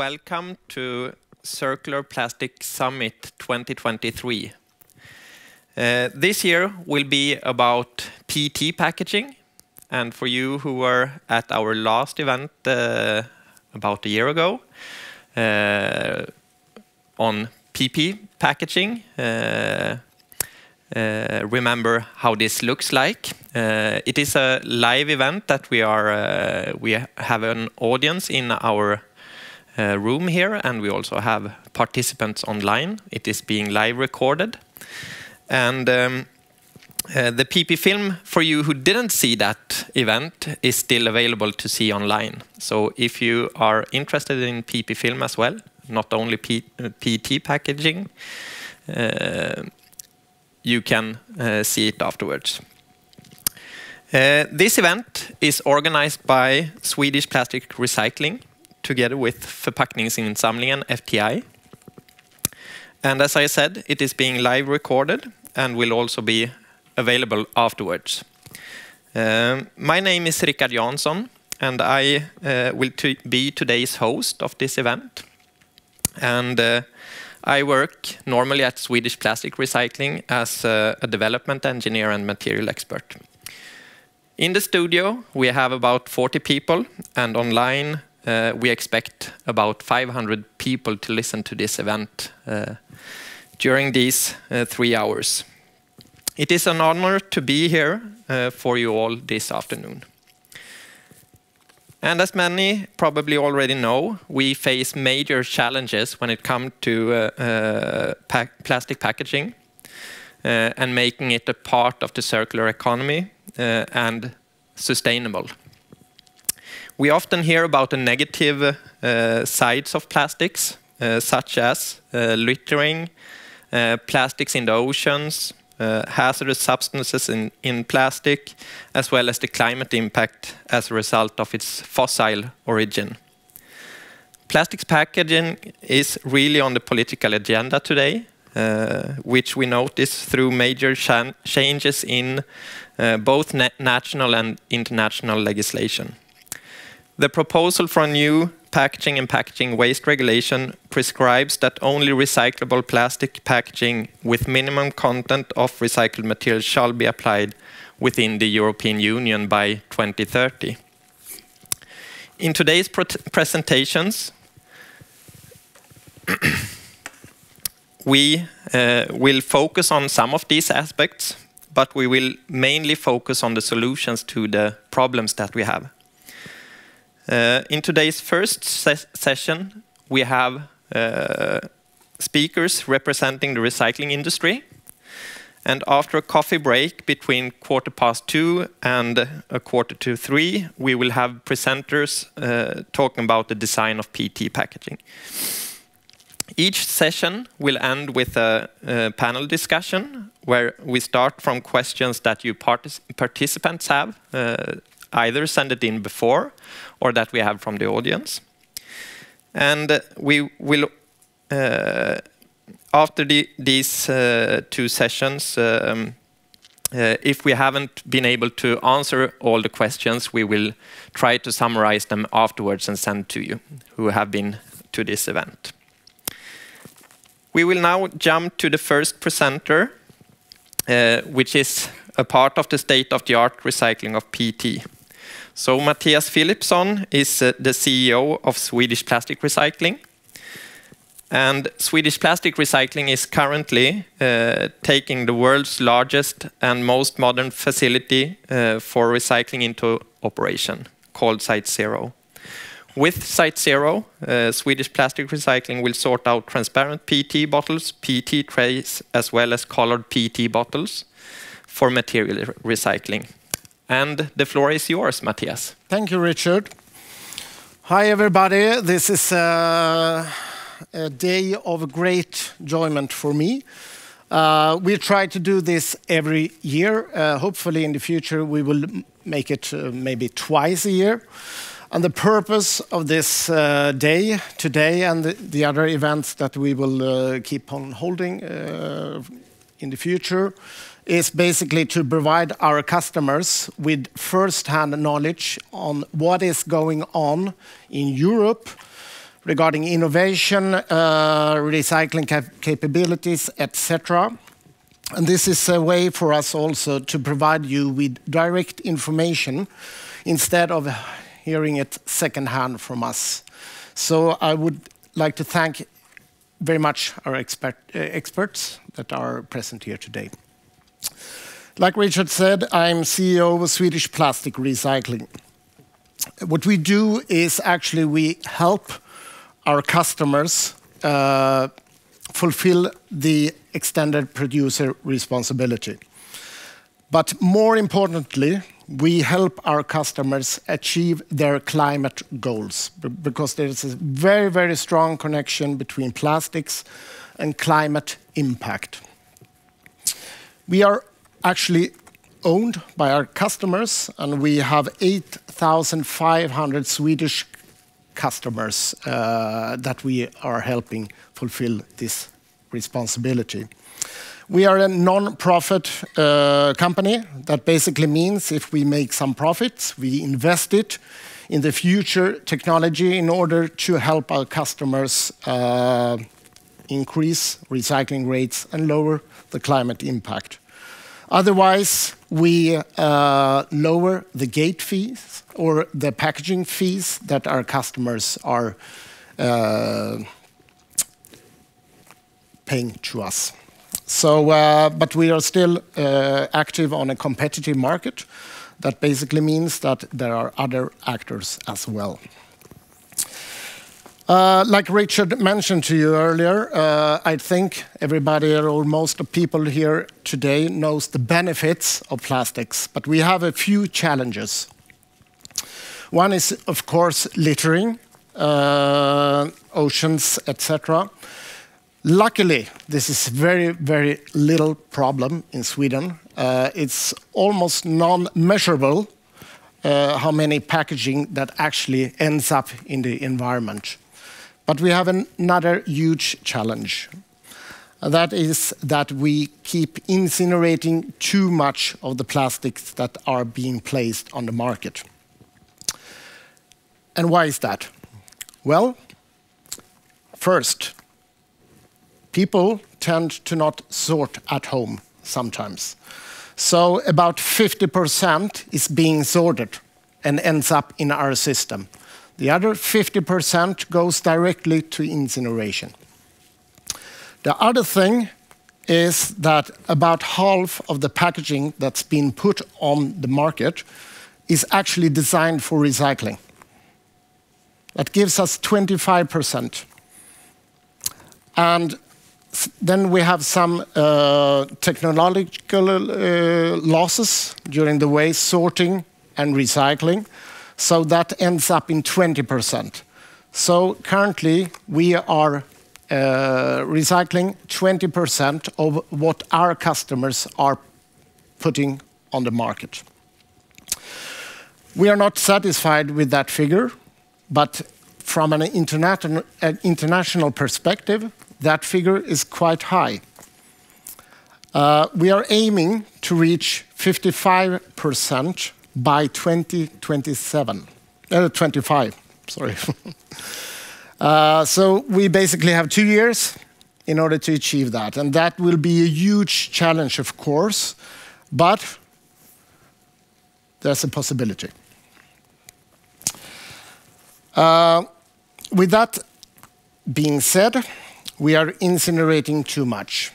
welcome to Circular Plastic Summit 2023. Uh, this year will be about PET packaging. And for you who were at our last event uh, about a year ago uh, on PP packaging, remember how this looks like. It is a live event that we are we have an audience in our Uh, room here, and we also have participants online. It is being live recorded. And um, uh, the PP film, for you who didn't see that event, is still available to see online. So if you are interested in PP film as well, not only PT uh, packaging, you can see it afterwards. This event is organized by Swedish Plastic Recycling together with Förpackningsinsamlingen, and As I said, it is being live recorded and will also be available afterwards. Um, my name is Rickard Jansson, and I uh, will be today's host of this event. And uh, I work normally at Swedish Plastic Recycling as uh, a development engineer and material expert. In the studio, we have about 40 people, and online, Uh, we expect about 500 people to listen to this event uh, during these uh, three hours. It is an honor to be here for you all this afternoon. And as many probably already know, we face major challenges when it comes to plastic packaging and making it a part of the circular economy and sustainable. We often hear about the negative uh, sides of plastics, uh, such as uh, littering, plastics in the oceans, hazardous substances in plastic, as well as the climate impact as a result of its fossil origin. Plastics packaging is really on the political agenda today, which we notice through major changes in both national and international legislation. The proposal for a new packaging and packaging waste regulation prescribes that only recyclable plastic packaging with minimum content of recycled materials shall be applied within the European Union by 2030. In today's presentations, we uh, will focus on some of these aspects, but we will mainly focus on the solutions to the problems that we have. Uh, in today's first session, we have uh, speakers representing the recycling industry. And after a coffee break between quarter past two and a quarter to three, we will have presenters uh, talking about the design of PET packaging. Each session will end with a panel discussion where we start from questions that you participants have either sent it in before or that we have from the audience. And we will, uh, after these uh, two sessions, um, uh, if we haven't been able to answer all the questions, we will try to summarize them afterwards and send to you who have been to this event. We will now jump to the first presenter, which is a part of the state-of-the-art recycling of PET. Mattias Philipsson is uh, the CEO of Swedish Plastic Recycling. And Swedish Plastic Recycling is currently uh, taking the world's largest and most modern facility uh, for recycling into operation, called Site Zero. With Site Zero, Swedish Plastic Recycling will sort out transparent PET bottles, PET trays, as well as colored PET bottles for material recycling. And the floor is yours, Mattias. Thank you, Richard. Hi, everybody. This is uh, a day of great enjoyment for me. Uh, we try to do this every year. Uh, hopefully, in the future, we will make it maybe twice a year. And the purpose of this day today and the other events that we will keep on holding in the future is basically to provide our customers with first-hand knowledge on what is going on in Europe regarding innovation, uh, recycling capabilities, et cetera. This is a way for us also to provide you with direct information instead of hearing it secondhand from us. So I would like to thank very much our uh, experts that are present here today. Like Richard said, I'm CEO of Swedish Plastic Recycling. What we do is actually we help our customers uh, fulfill the extended producer responsibility. But more importantly, we help our customers achieve their climate goals because there is a very, very strong connection between plastics and climate impact. We are actually owned by our customers, and we have 8,500 Swedish customers uh, that we are helping fulfill this responsibility. We are a nonprofit uh, company. That basically means if we make some profits, we invest it in the future technology in order to help our customers uh, increase recycling rates and lower the climate impact. Otherwise, we uh, lower the gate fees or the packaging fees that our customers are uh, paying to us. So, uh, but we are still active on a competitive market. That basically means that there are other actors as well. Uh, like Richard mentioned to you earlier, uh, I think everybody or most of people here today knows the benefits of plastics, but we have a few challenges. One is, of course, littering uh, oceans, et cetera. Luckily, this is very, very little problem in Sweden. It's almost non-measurable how many packaging that actually ends up in the environment. But we have another huge challenge. That is that we keep incinerating too much of the plastics that are being placed on the market. And why is that? Well, first, people tend to not sort at home sometimes. So about 50% is being sorted and ends up in our system. The other 50% goes directly to incineration. The other thing is that about half of the packaging that's been put on the market is actually designed for recycling. That gives us 25%. And then we have some uh, technological uh, losses during the way sorting and recycling, so that ends up in 20%. So currently, we are uh, recycling 20% of what our customers are putting on the market. We are not satisfied with that figure, but from an international perspective, that figure is quite high. Uh, we are aiming to reach 55% by 2025, uh, sorry. Uh, so we basically have two years in order to achieve that, and that will be a huge challenge, of course, but there's a possibility. Uh, with that being said, we are incinerating too much.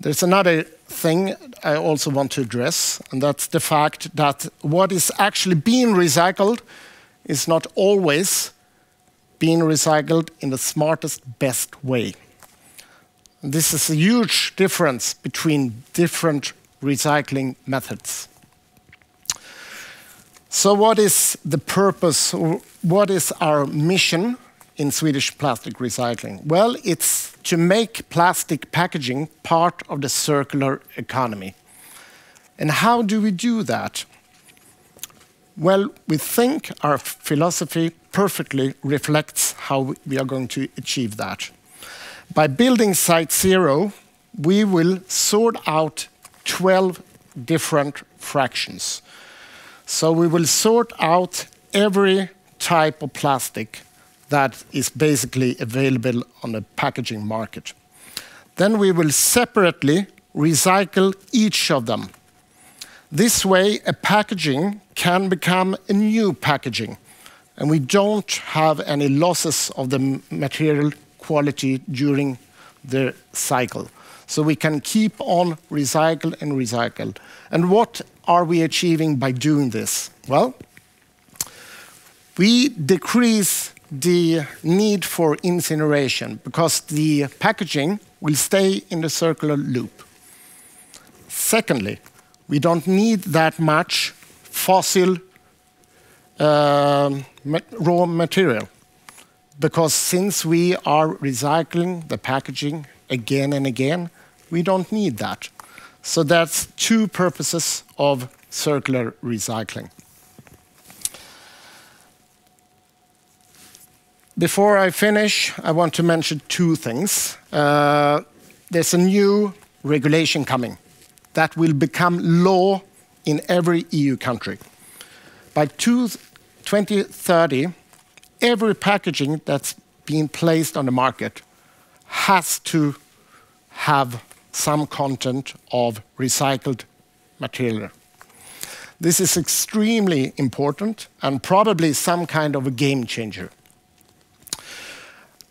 There's another thing I also want to address, and that's the fact that what is actually being recycled is not always being recycled in the smartest, best way. This is a huge difference between different recycling methods. So what is the purpose, what is our mission in Swedish plastic recycling? Well, it's to make plastic packaging part of the circular economy. And how do we do that? Well, we think our philosophy perfectly reflects how we are going to achieve that. By building Site Zero, we will sort out 12 different fractions. So we will sort out every type of plastic that is basically available on the packaging market. Then we will separately recycle each of them. This way, a packaging can become a new packaging, and we don't have any losses of the material quality during the cycle. So we can keep on recycle and recycle. And what are we achieving by doing this? Well, we decrease the need for incineration because the packaging will stay in the circular loop. Secondly, we don't need that much fossil uh, raw material because since we are recycling the packaging again and again, we don't need that. So that's two purposes of circular recycling. Before I finish, I want to mention two things. Uh, there's a new regulation coming that will become law in every EU country. By 2030, every packaging that's being placed on the market has to have some content of recycled material. This is extremely important and probably some kind of a game changer.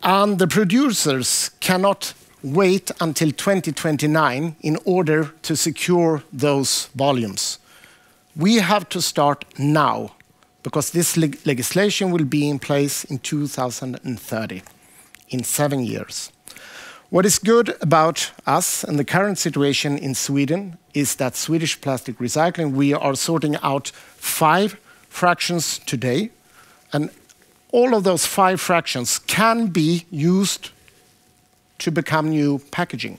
And the producers cannot wait until 2029 in order to secure those volumes. We have to start now because this leg legislation will be in place in 2030, in seven years. What is good about us and the current situation in Sweden is that Swedish plastic recycling, we are sorting out five fractions today, and all of those five fractions can be used to become new packaging.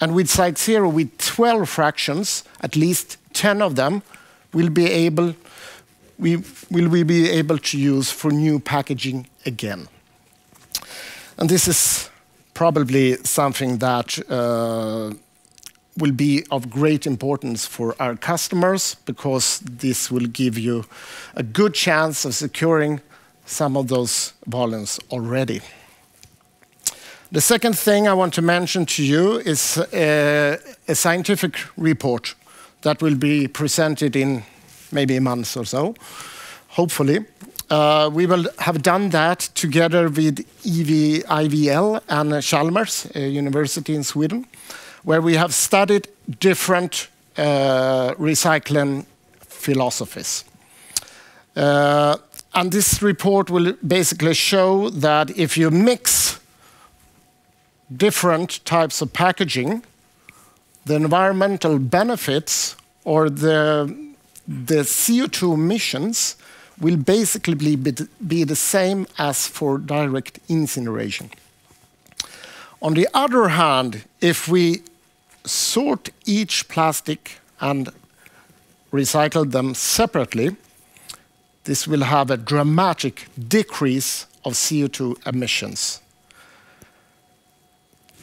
And with Site Zero, with 12 fractions, at least 10 of them will be able we, will we be able to use for new packaging again? And this is probably something that uh, will be of great importance for our customers because this will give you a good chance of securing some of those volumes already. The second thing I want to mention to you is uh, a scientific report that will be presented in maybe a month or so, hopefully. Uh, we will have done that together with IVL and Chalmers uh, University in Sweden, where we have studied different uh, recycling philosophies. And this report will basically show that if you mix different types of packaging, the environmental benefits or the the CO2 emissions will basically be, be the same as for direct incineration. On the other hand, if we sort each plastic and recycle them separately, this will have a dramatic decrease of CO2 emissions.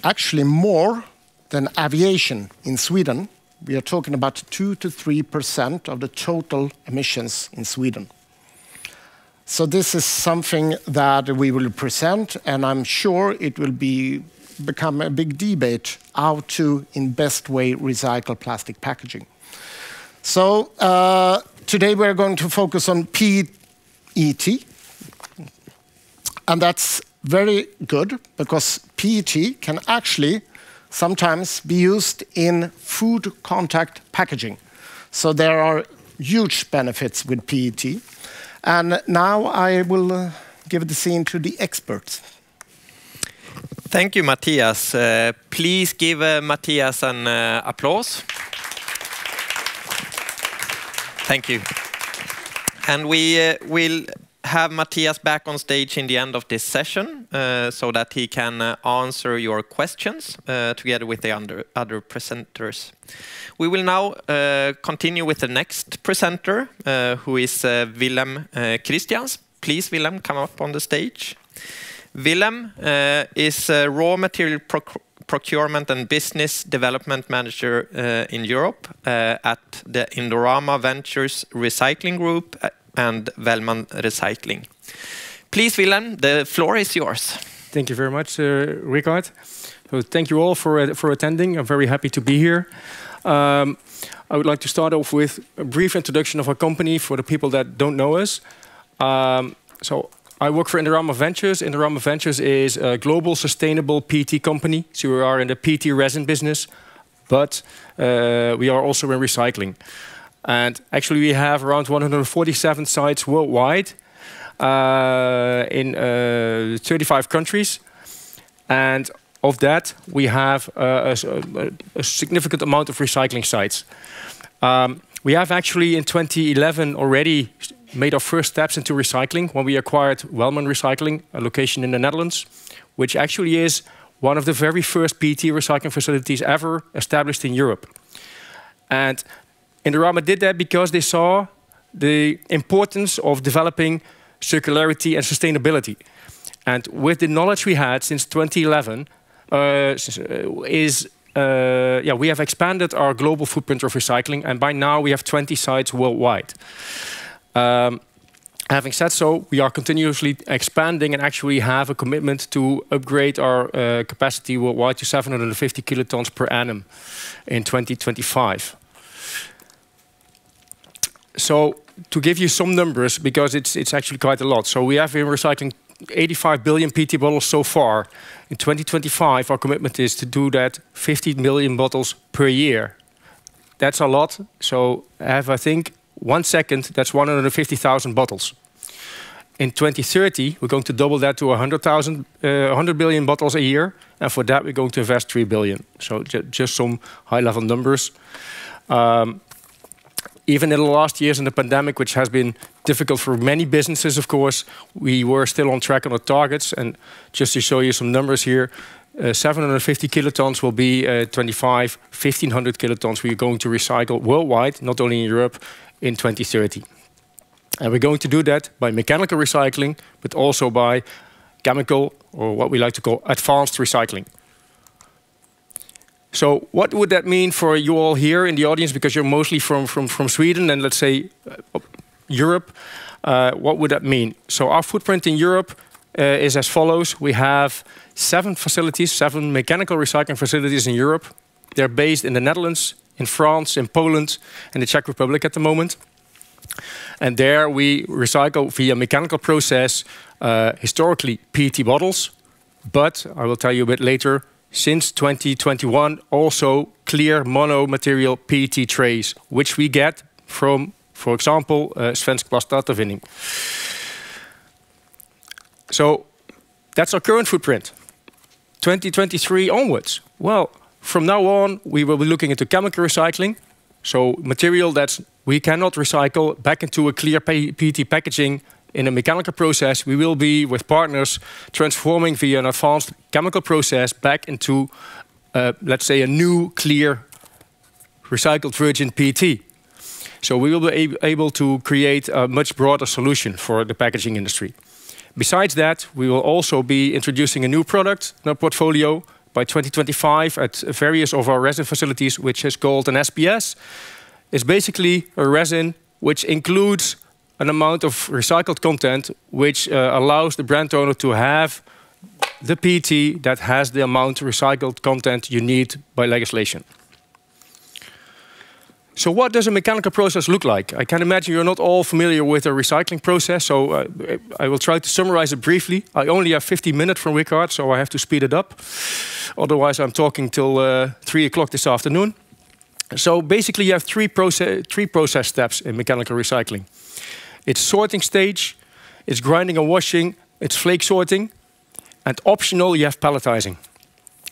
Actually, more than aviation in Sweden we are talking about 2 to 3% of the total emissions in Sweden. So this is something that we will present, and I'm sure it will be become a big debate how to, in best way, recycle plastic packaging. So uh, today we're going to focus on PET, and that's very good because PET can actually sometimes be used in food contact packaging. So there are huge benefits with PET. And now I will uh, give the scene to the experts. Thank you, Mattias. Uh, please give uh, Mattias an uh, applause. Thank you. And we uh, will have Mattias back on stage in the end of this session uh, so that he can uh, answer your questions uh, together with the under, other presenters. We will now uh, continue with the next presenter, uh, who is uh, Willem Christiaans. Please, Willem, come up on the stage. Willem is a raw material proc procurement and business development manager in Europe at the Indorama Ventures Recycling Group and Wellman Recycling. Please, Willem, the floor is yours. Thank you very much, uh, Richard. So thank you all for, uh, for attending. I'm very happy to be here. Um, I would like to start off with a brief introduction of our company for the people that don't know us. Um, so I work for Indorama Ventures. Indorama Ventures is a global sustainable PET company. So we are in the PET resin business, but uh, we are also in recycling. And actually, we have around 147 sites worldwide uh, in uh, 35 countries. And of that, we have uh, a, a, significant amount of recycling sites. Um, we have actually in 2011 already made our first steps into recycling when we acquired Wellman Recycling, a location in the Netherlands, which actually is one of the very first PET recycling facilities ever established in Europe. And Indorama did that because they saw the importance of developing circularity and sustainability. And with the knowledge we had since 2011, uh, uh, is uh, yeah, we have expanded our global footprint of recycling, and by now we have 20 sites worldwide. Um, having said so, we are continuously expanding and actually have a commitment to upgrade our uh, capacity worldwide to 750 kilotons per annum in 2025 so to give you some numbers, because it's, it's actually quite a lot. So we have been recycling 85 billion PET bottles so far. In 2025, our commitment is to do that 50 million bottles per year. That's a lot. So I have, I think, one second, that's 150,000 bottles. In 2030, we're going to double that to 100,000, uh, 100 billion bottles a year. And for that, we're going to invest 3 billion. So just some high level numbers. Um, even in the last years in the pandemic, which has been difficult for many businesses, of course, we were still on track on our targets. And just to show you some numbers here, uh, 750 kilotons will be uh, 25, 1500 kilotons we're going to recycle worldwide, not only in Europe, in 2030. And we're going to do that by mechanical recycling, but also by chemical, or what we like to call advanced recycling. So what would that mean for you all here in the audience? Because you're mostly from, from, from Sweden and let's say uh, Europe. Uh, what would that mean? So our footprint in Europe uh, is as follows. We have seven facilities, seven mechanical recycling facilities in Europe. They're based in the Netherlands, in France, in Poland, and the Czech Republic at the moment. And there we recycle via mechanical process, uh, historically PET bottles, but I will tell you a bit later, since 2021 also clear mono material PET trays, which we get from, for example, uh, Svensk Plaståtervinning. So that's our current footprint. 2023 onwards. Well, from now on, we will be looking into chemical recycling. So material that we cannot recycle back into a clear PET packaging in a mechanical process, we will be with partners transforming via an advanced chemical process back into, uh, let's say, a new, clear, recycled virgin PET. So we will be able to create a much broader solution for the packaging industry. Besides that, we will also be introducing a new product in our portfolio by 2025 at various of our resin facilities, which is called an SPS. It's basically a resin which includes an amount of recycled content which uh, allows the brand owner to have the PET that has the amount of recycled content you need by legislation. So what does a mechanical process look like? I can imagine you're not all familiar with a recycling process, so uh, I will try to summarize it briefly. I only have 50 minutes from Richard, so I have to speed it up. Otherwise, I'm talking till uh, 3 o'clock this afternoon. So basically, you have three, proce three process steps in mechanical recycling. It's sorting stage, it's grinding and washing, it's flake sorting, and optional, you have pelletizing.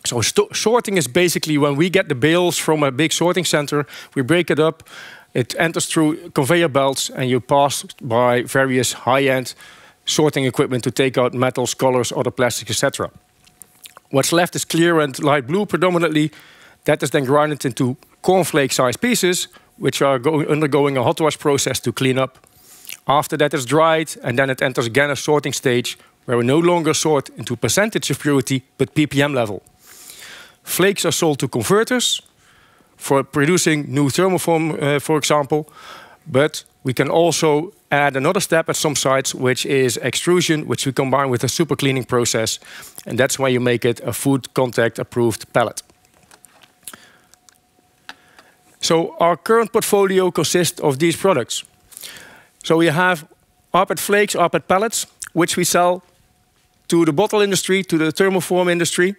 So sorting is basically when we get the bales from a big sorting center, we break it up, it enters through conveyor belts, and you pass by various high-end sorting equipment to take out metals, colors, other plastics, etc. What's left is clear and light blue predominantly. That is then ground into cornflake-sized pieces, which are undergoing a hot wash process to clean up. After that, it's dried, and then it enters again a sorting stage where we no longer sort into percentage of purity, but ppm level. Flakes are sold to converters for producing new thermoform, uh, for example, but we can also add another step at some sites, which is extrusion, which we combine with a super cleaning process, and that's why you make it a food contact approved pellet. So our current portfolio consists of these products. So we have rPET flakes, rPET pellets, which we sell to the bottle industry, to the thermoform industry.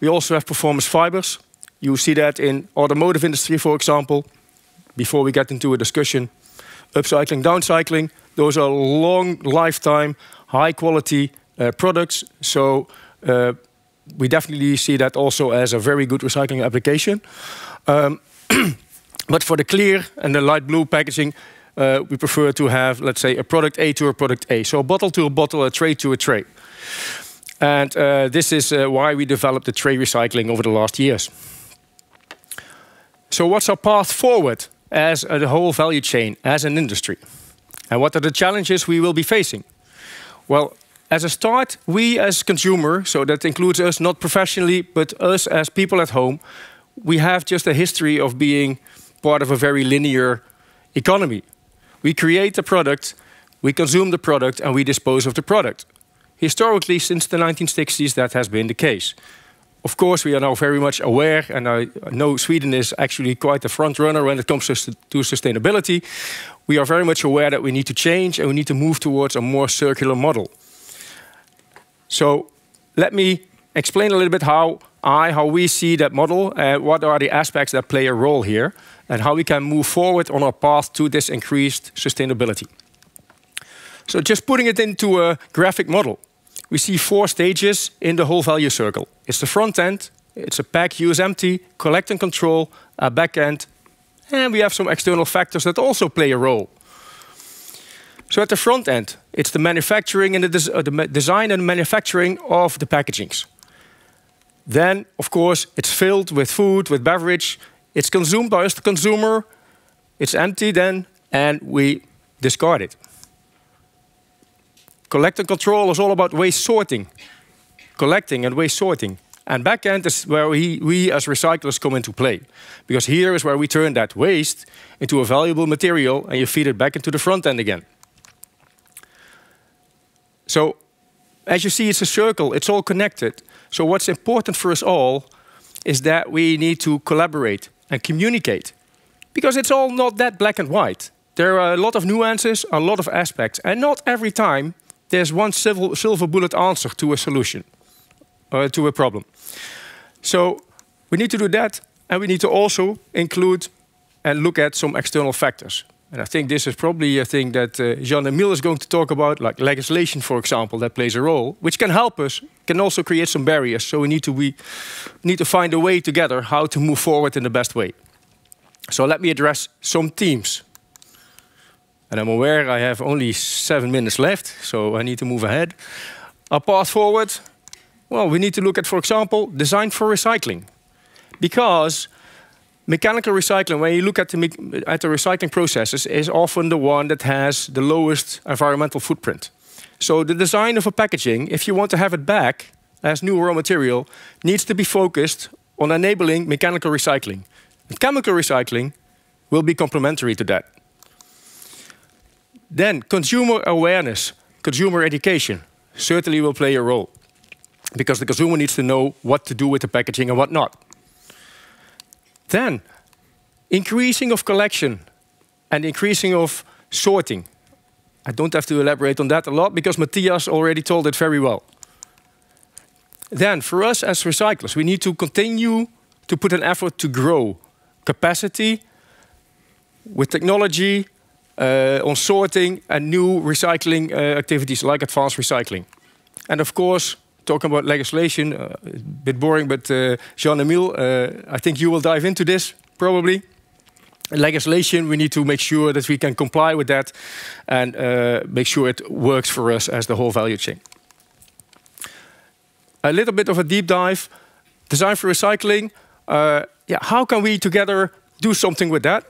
We also have performance fibers. You see that in automotive industry, for example. Before we get into a discussion, upcycling, downcycling, those are long lifetime, high quality uh, products. So uh, we definitely see that also as a very good recycling application. Um, but for the clear and the light blue packaging, uh, we prefer to have, let's say, a product A to a product A. So a bottle to a bottle, a tray to a tray. And uh, this is uh, why we developed the tray recycling over the last years. So what's our path forward as a whole value chain, as an industry? And what are the challenges we will be facing? Well, as a start, we as consumer, so that includes us not professionally, but us as people at home, we have just a history of being part of a very linear economy. We create the product, we consume the product, and we dispose of the product. Historically, since the 1960s, that has been the case. Of course, we are now very much aware, and I know Sweden is actually quite a front runner when it comes to sustainability. We are very much aware that we need to change and we need to move towards a more circular model. So let me explain a little bit how I, how we see that model, uh, what are the aspects that play a role here, and how we can move forward on our path to this increased sustainability. So just putting it into a graphic model, we see four stages in the whole value circle. It's the front end, it's a pack, use empty, collect and control, a back end, and we have some external factors that also play a role. So at the front end, it's the manufacturing and the, des uh, the design and manufacturing of the packagings. Then, of course, it's filled with food, with beverage. It's consumed by us, the consumer. It's empty then, and we discard it. Collect and control is all about waste sorting, collecting and waste sorting. And backend is where we, we as recyclers come into play. Because here is where we turn that waste into a valuable material and you feed it back into the front end again. So as you see, it's a circle, it's all connected. So what's important for us all is that we need to collaborate and communicate. Because it's all not that black and white. There are a lot of nuances, a lot of aspects, and not every time there's one silver bullet answer to a solution, uh, to a problem. So we need to do that, and we need to also include and look at some external factors. And I think this is probably a thing that uh, Jan-Emile is going to talk about, like legislation, for example, that plays a role, which can help us, can also create some barriers. So we need to, we need to find a way together how to move forward in the best way. So let me address some themes. And I'm aware I have only seven minutes left, so I need to move ahead. Our path forward, well, we need to look at, for example, design for recycling. Because Mechanical recycling, when you look at the, at the recycling processes, is often the one that has the lowest environmental footprint. So the design of a packaging, if you want to have it back as new raw material, needs to be focused on enabling mechanical recycling. And chemical recycling will be complementary to that. Then consumer awareness, consumer education certainly will play a role because the consumer needs to know what to do with the packaging and what not. Then, increasing of collection and increasing of sorting. I don't have to elaborate on that a lot because Mattias already told it very well. Then, for us as recyclers, we need to continue to put an effort to grow capacity with technology uh, on sorting and new recycling uh, activities like advanced recycling. And of course, talking about legislation, uh, a bit boring, but uh, Jean-Emile, uh, I think you will dive into this probably. Legislation, we need to make sure that we can comply with that and uh, make sure it works for us as the whole value chain. A little bit of a deep dive. Design for recycling. Uh, yeah, how can we together do something with that?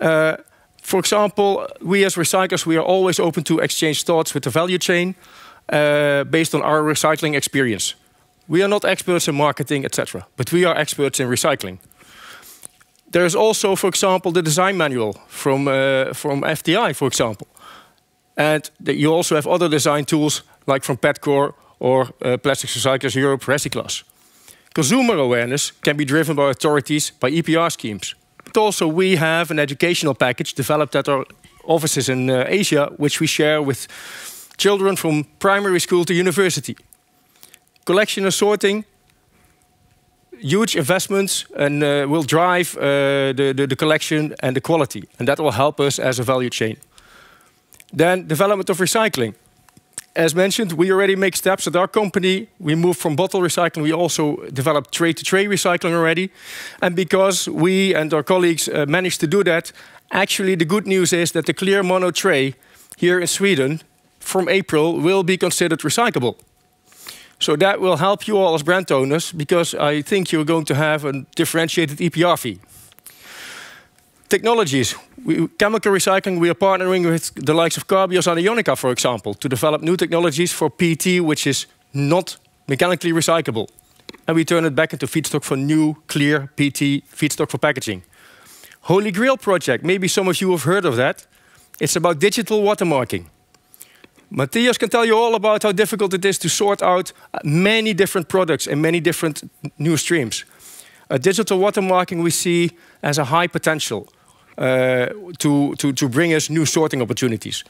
Uh, for example, we as recyclers, we are always open to exchange thoughts with the value chain uh, based on our recycling experience. We are not experts in marketing, etc., but we are experts in recycling. There is also, for example, the design manual from, uh, from FTI, for example. And you also have other design tools like from Petcore or uh, Plastics Recyclers Europe RecyClass. Consumer awareness can be driven by authorities by EPR schemes. But also we have an educational package developed at our offices in uh, Asia, which we share with children from primary school to university. Collection and sorting, huge investments and uh, will drive uh, the, the, the, collection and the quality. And that will help us as a value chain. Then development of recycling. As mentioned, we already make steps at our company. We move from bottle recycling. We also developed tray-to-tray recycling already. And because we and our colleagues uh, managed to do that, actually the good news is that the clear mono tray here in Sweden from April will be considered recyclable. So that will help you all as brand owners because I think you're going to have a differentiated EPR fee. Technologies. We, chemical recycling, we are partnering with the likes of Carbios and Ioniqa, for example, to develop new technologies for PET, which is not mechanically recyclable. And we turn it back into feedstock for new, clear PET feedstock for packaging. Holy Grail project, maybe some of you have heard of that. It's about digital watermarking. Mattias can tell you all about how difficult it is to sort out many different products and many different new streams. A digital watermarking we see as a high potential uh, to, to, to bring us new sorting opportunities,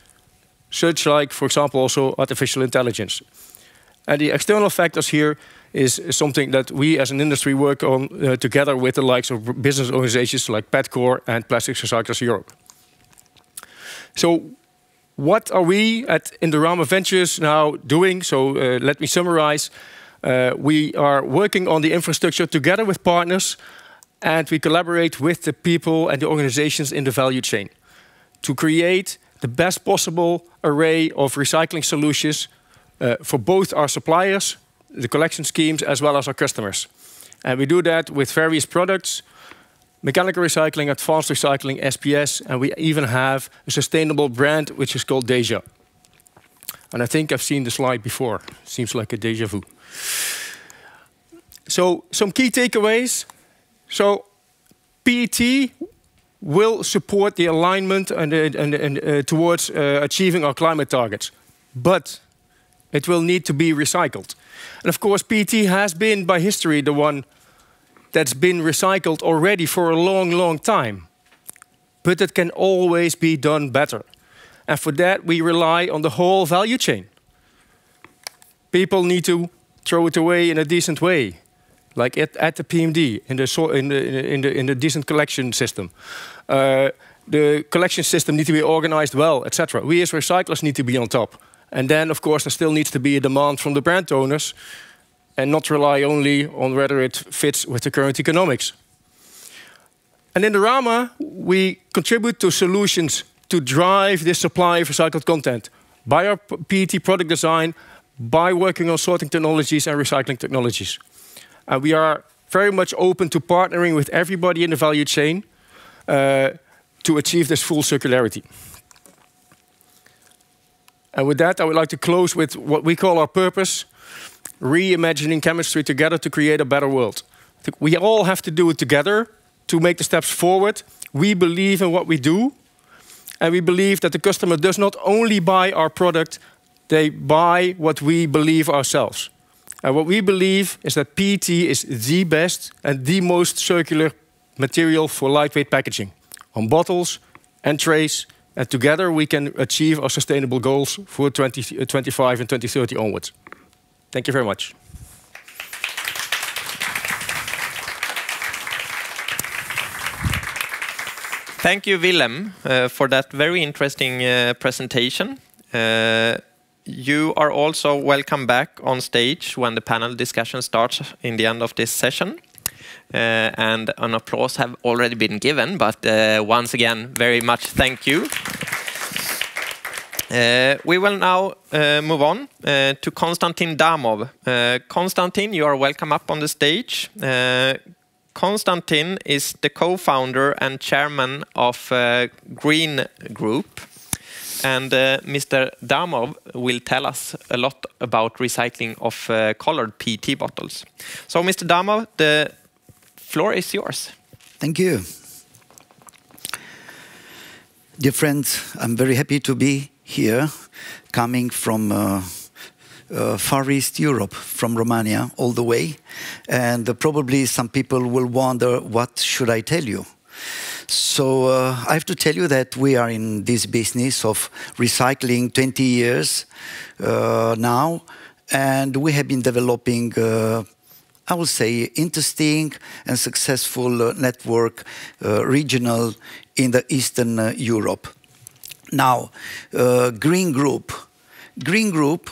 such like, for example, also artificial intelligence. And the external factors here is something that we as an industry work on uh, together with the likes of business organizations like Petcore and Plastics Recyclers Europe. So what are we at Indorama Ventures now doing? So uh, let me summarize. Uh, we are working on the infrastructure together with partners, and we collaborate with the people and the organizations in the value chain to create the best possible array of recycling solutions uh, for both our suppliers, the collection schemes, as well as our customers. And we do that with various products, mechanical recycling, advanced recycling, SPS, and we even have a sustainable brand which is called Deja. And I think I've seen the slide before. Seems like a deja vu. So some key takeaways. So PET will support the alignment and, uh, towards uh, achieving our climate targets, but it will need to be recycled. And of course, PET has been by history the one that's been recycled already for a long, long time. But it can always be done better. And for that, we rely on the whole value chain. People need to throw it away in a decent way, like at, at the PMD, in the, in, the, in, the, in the decent collection system. Uh, the collection system needs to be organized well, etc. We as recyclers need to be on top. And then, of course, there still needs to be a demand from the brand owners and not rely only on whether it fits with the current economics. And Indorama, we contribute to solutions to drive this supply of recycled content by our PET product design, by working on sorting technologies and recycling technologies. And we are very much open to partnering with everybody in the value chain uh, to achieve this full circularity. And with that, I would like to close with what we call our purpose, reimagining chemistry together to create a better world. I think we all have to do it together to make the steps forward. We believe in what we do, and we believe that the customer does not only buy our product, they buy what we believe ourselves. And what we believe is that PET is the best and the most circular material for lightweight packaging on bottles and trays. And together we can achieve our sustainable goals for 2025 uh, and 2030 onwards. Thank you very much. Thank you, Willem, uh, for that very interesting uh, presentation. Uh, you are also welcome back on stage when the panel discussion starts in the end of this session. Uh, and an applause have already been given, but uh, once again, very much thank you. Uh, we will now uh, move on uh, to Constantin Damov. Uh, Constantin, you are welcome up on the stage. Constantin is the co-founder and chairman of Green Group. And Mr. Damov will tell us a lot about recycling of colored PET bottles. So, Mr. Damov, the floor is yours. Thank you. Dear friends, I'm very happy to be here, coming from uh, uh, Far East Europe, from Romania, all the way. And uh, probably some people will wonder, what should I tell you? So uh, I have to tell you that we are in this business of recycling 20 years uh, now, and we have been developing uh, I would say, interesting and successful uh, network, uh, regional in the Eastern Europe. Now, uh, Green Group. Green Group,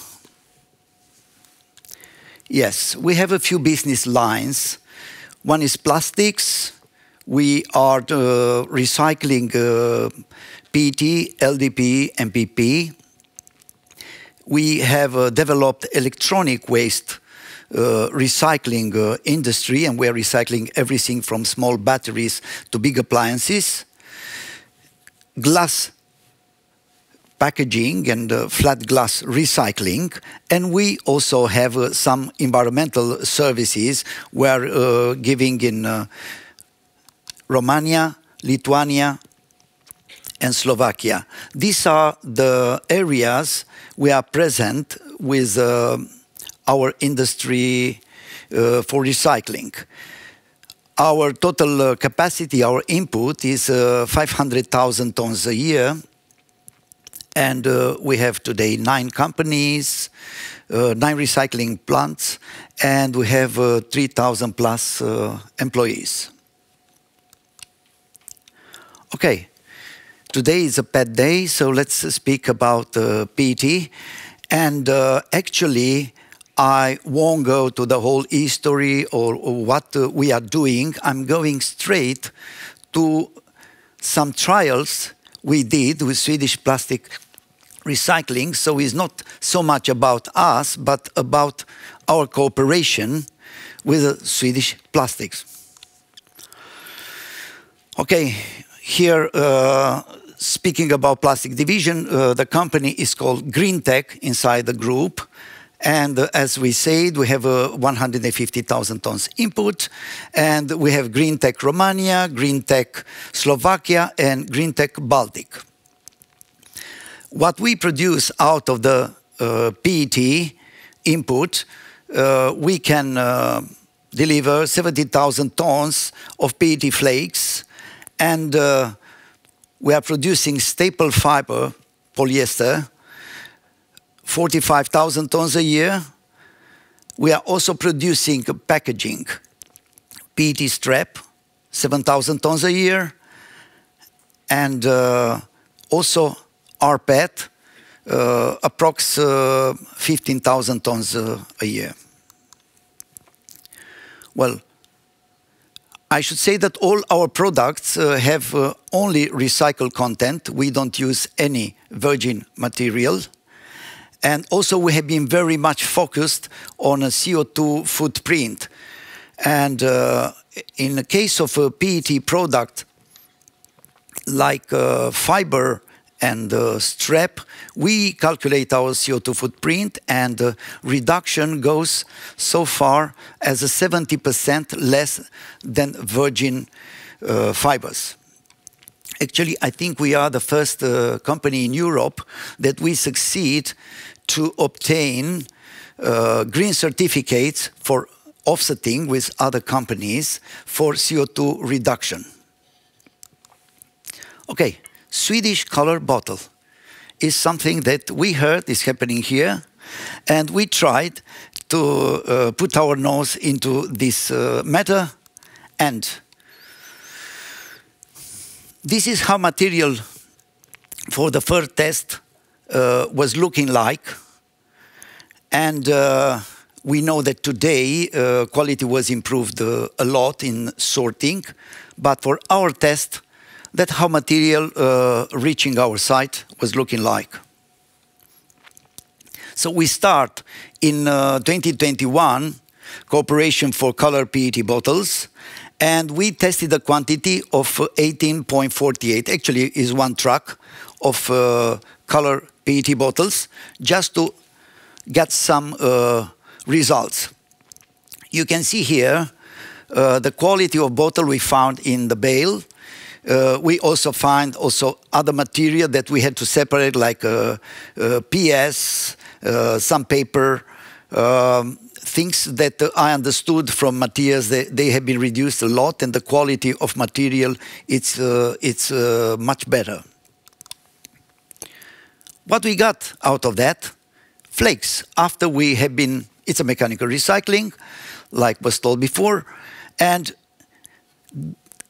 yes, we have a few business lines. One is plastics. We are uh, recycling uh, PET, LDPE, and PP. We have uh, developed electronic waste uh, recycling uh, industry, and we're recycling everything from small batteries to big appliances. Glass packaging and uh, flat glass recycling. And we also have uh, some environmental services we're uh, giving in uh, Romania, Lithuania, and Slovakia. These are the areas we are present with uh, our industry uh, for recycling. Our total capacity, our input is 500,000 tons a year and uh, we have today nine companies, uh, nine recycling plants, and we have uh, 3,000 plus uh, employees. Okay, today is a bad day, so let's speak about uh, PET. And uh, actually, I won't go to the whole history or, or what we are doing. I'm going straight to some trials we did with Swedish plastic recycling. So it's not so much about us, but about our cooperation with Swedish plastics. Okay, here uh, speaking about plastic division, uh, the company is called GreenTech inside the group. And as we said, we have uh, 150,000 tons input, and we have GreenTech Romania, GreenTech Slovakia, and GreenTech Baltic. What we produce out of the uh, PET input, uh, we can uh, deliver 70,000 tons of PET flakes, and uh, we are producing staple fiber polyester 45,000 tons a year. We are also producing packaging, PET strap, 7,000 tons a year, and uh, also rPET, uh, approx uh, 15,000 tons uh, a year. Well, I should say that all our products uh, have uh, only recycled content. We don't use any virgin material. And also we have been very much focused on a CO2 footprint. And uh, in the case of a PET product, like uh, fiber and uh, strap, we calculate our CO2 footprint and the reduction goes so far as a 70% less than virgin uh, fibers. Actually, I think we are the first uh, company in Europe that we succeed to obtain uh, green certificates for offsetting with other companies for CO2 reduction. Okay, Swedish color bottle is something that we heard is happening here, and we tried to uh, put our nose into this uh, matter, and this is how material for the first test uh, was looking like And uh, we know that today uh, quality was improved uh, a lot in sorting, but for our test, that how material uh, reaching our site was looking like. So we start in uh, 2021, cooperation for color PET bottles, and we tested a quantity of 18.48, actually is one truck of uh, color PET bottles, just to get some uh, results. You can see here uh, the quality of bottle we found in the bale. Uh, we also find also other material that we had to separate, like uh, uh, PS, uh, some paper, um, things that I understood from Mattias, they, they, have been reduced a lot, and the quality of material it's it's much better. What we got out of that? Flakes. After we have been it's a mechanical recycling, like was told before. And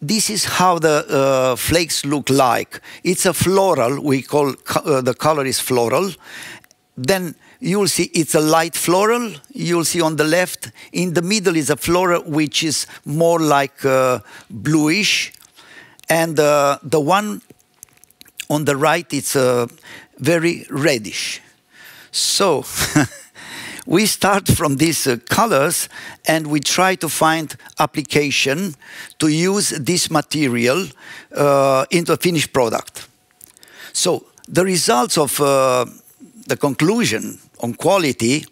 this is how the uh, flakes look like. It's a floral, we call uh, the color is floral. Then you'll see it's a light floral, you'll see on the left. In the middle is a floral which is more like uh, bluish. And uh, the one on the right, it's uh, very reddish. So, we start from these uh, colors and we try to find application to use this material uh, into a finished product. So the results of uh, the conclusion on quality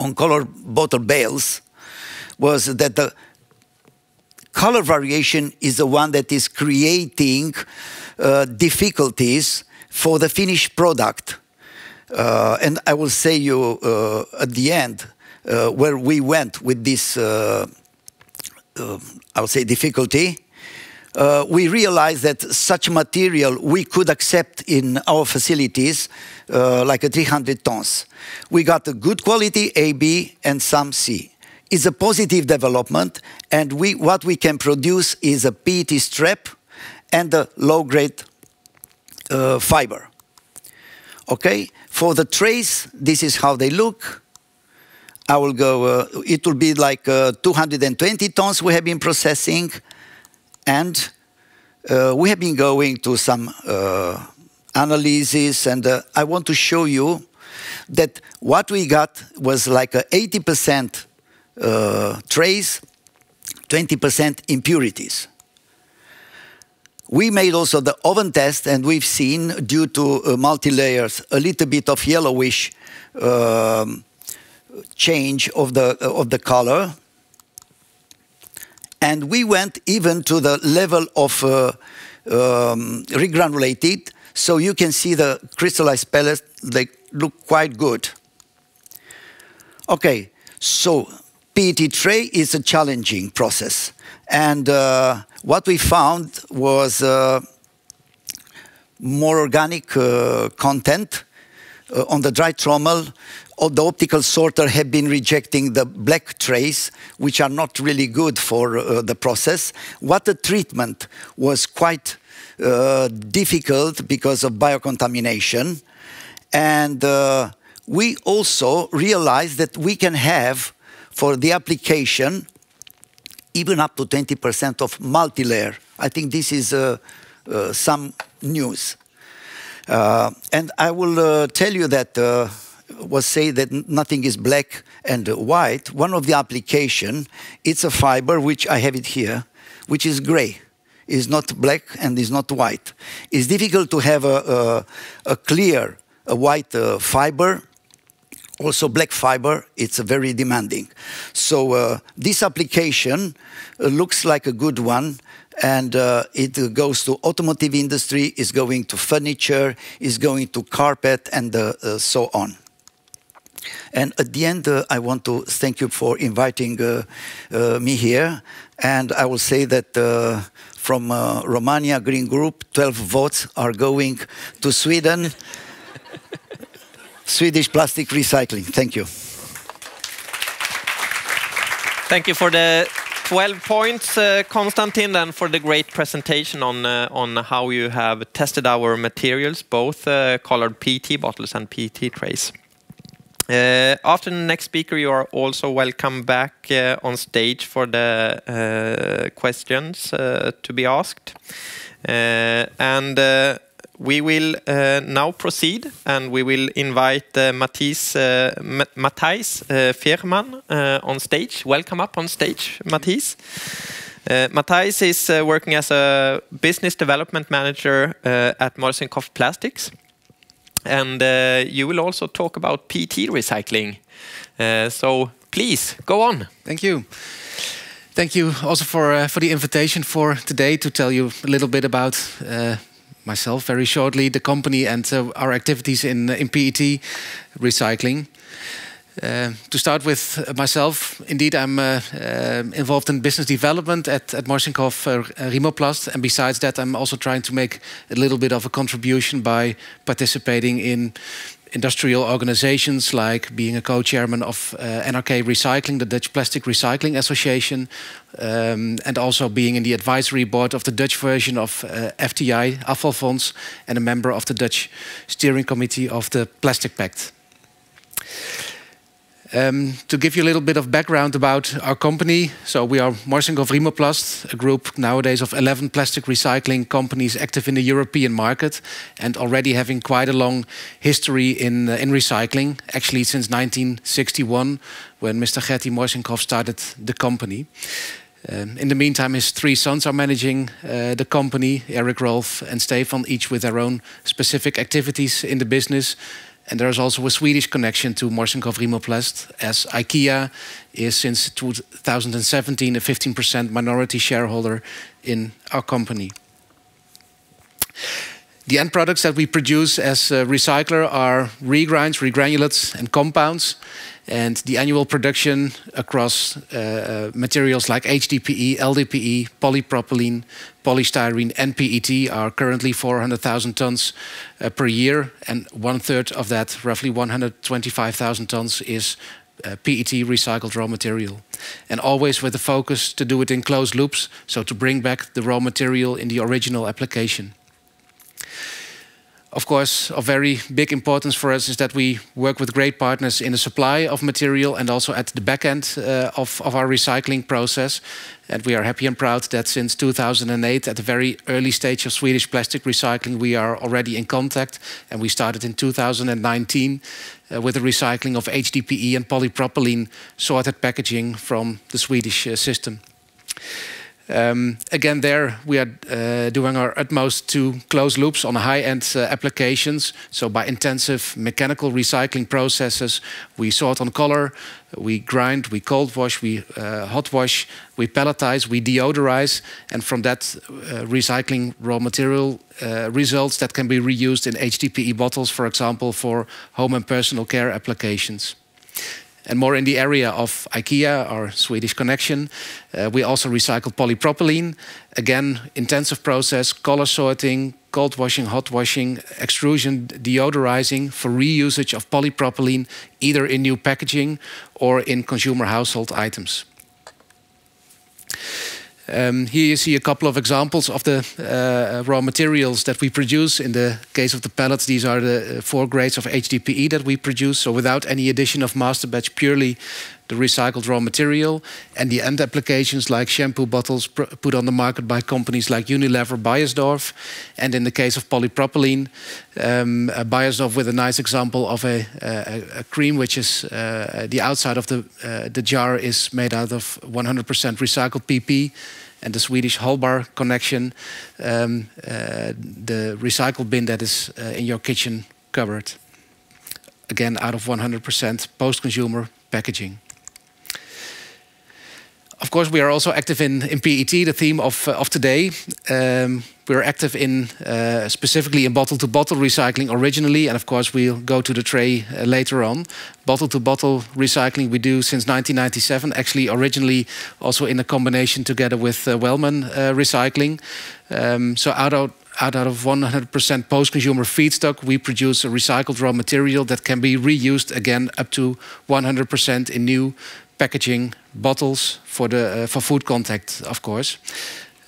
on color bottle bales was that the color variation is the one that is creating uh, difficulties for the finished product and I will say you uh, at the end uh, where we went with this, I would say, difficulty. Uh, we realized that such material we could accept in our facilities, uh, like a 300 tons. We got a good quality A, B, and some C. It's a positive development, and we, what we can produce is a PET strap and a low-grade uh, fiber. Okay, for the trays, this is how they look. I will go, uh, it will be like uh, 220 tons we have been processing. And uh, we have been going to some uh, analysis. And uh, I want to show you that what we got was like 80% uh, trays, 20% impurities. We made also the oven test, and we've seen, due to uh, multi-layers, a little bit of yellowish um, change of the, uh, of the color. And we went even to the level of uh, um, regranulated, so you can see the crystallized pellets, they look quite good. Okay, so PET tray is a challenging process. And uh, what we found was uh, more organic uh, content uh, on the dry trommel. the optical sorter had been rejecting the black trays, which are not really good for uh, the process. What the treatment was quite uh, difficult because of biocontamination. And we also realized that we can have, for the application, even up to 20% of multi-layer. I think this is uh, uh, some news. Uh, and I will tell you that was say that nothing is black and white. One of the application, it's a fiber, which I have it here, which is gray. Is not black and is not white. It's difficult to have a, a, a clear, a white uh, fiber also black fiber, it's very demanding. So uh, this application uh, looks like a good one and uh, it goes to automotive industry, is going to furniture, is going to carpet and uh, uh, so on. And at the end, uh, I want to thank you for inviting me here. And I will say that from Romania Green Group, 12 votes are going to Sweden. Swedish plastic recycling. Thank you. Thank you for the 12 points, uh, Constantin, and for the great presentation on uh, on how you have tested our materials, both uh, colored PET bottles and PET trays. Uh, after the next speaker, you are also welcome back uh, on stage for the uh, questions uh, to be asked. Uh, and uh, we will now proceed and we will invite Matthijs, Matthijs Veerman on stage. Welcome up on stage, Matthijs. Uh, Matthijs is uh, working as a business development manager uh, at Morssinkhof Plastics. And uh, you will also talk about PET recycling. Uh, so please, go on. Thank you. Thank you also for, uh, for the invitation for today to tell you a little bit about myself very shortly, the company and our activities in, in PET recycling. Uh, to start with uh, myself, indeed, I'm uh, uh, involved in business development at, at Morssinkhof uh, Rimoplast. And besides that, I'm also trying to make a little bit of a contribution by participating in industrial organizations like being a co-chairman of uh, NRK Recycling, the Dutch Plastic Recycling Association, um, and also being in the advisory board of the Dutch version of uh, FTI, Afvalfonds, and a member of the Dutch steering committee of the Plastic Pact. Um, to give you a little bit of background about our company, so we are Morssinkhof Rimoplast, a group nowadays of 11 plastic recycling companies active in the European market and already having quite a long history in, uh, in recycling, actually since 1961 when Mr. Gerty Morssinkhof started the company. Um, in the meantime, his three sons are managing uh, the company, Eric, Rolf and Stefan, each with their own specific activities in the business. And there's also a Swedish connection to Morssinkhof Rimoplast, as IKEA is since 2017 a 15% minority shareholder in our company. The end products that we produce as a recycler are regrinds, regranulates, and compounds. And the annual production across uh, uh materials like HDPE, LDPE, polypropylene, polystyrene, and PET are currently 400,000 tons uh, per year. And one third of that, roughly 125,000 tons, is uh, PET recycled raw material. And always with the focus to do it in closed loops, so to bring back the raw material in the original application. Of course, of very big importance for us is that we work with great partners in the supply of material and also at the back end uh, of, our recycling process. And we are happy and proud that since 2008, at the very early stage of Swedish plastic recycling, we are already in contact. And we started in 2019 uh, with the recycling of HDPE and polypropylene sorted packaging from the Swedish uh, system. Um, again, there we are uh, doing our utmost to close loops on high-end uh, applications. So by intensive mechanical recycling processes, we sort on color, we grind, we cold wash, we uh, hot wash, we pelletize, we deodorize, and from that uh, recycling raw material uh, results that can be reused in HDPE bottles, for example, for home and personal care applications. And more in the area of IKEA, our Swedish connection, uh, we also recycle polypropylene. Again, intensive process, color sorting, cold washing, hot washing, extrusion, deodorizing for reusage of polypropylene, either in new packaging or in consumer household items. Um, here you see a couple of examples of the uh, raw materials that we produce. In the case of the pellets, these are the uh, four grades of HDPE that we produce. So without any addition of master batch, purely the recycled raw material. And the end applications like shampoo bottles put on the market by companies like Unilever, Beiersdorf. And in the case of polypropylene, um, Beiersdorf with a nice example of a, a, a cream which is uh, the outside of the, uh, the jar is made out of 100% recycled PP and the Swedish Hållbar connection, um, uh, the recycled bin that is uh, in your kitchen cupboard. Again, out of 100% post-consumer packaging. Of course, we are also active in, in PET, the theme of, uh, of today. Um, we're active in uh, specifically in bottle-to-bottle recycling originally, and of course we'll go to the tray uh, later on. Bottle-to-bottle recycling we do since 1997, actually originally also in a combination together with uh, Wellman uh, Recycling. Um, so out of out of 100% post-consumer feedstock, we produce a recycled raw material that can be reused again up to 100% in new packaging bottles for the uh, for food contact, of course.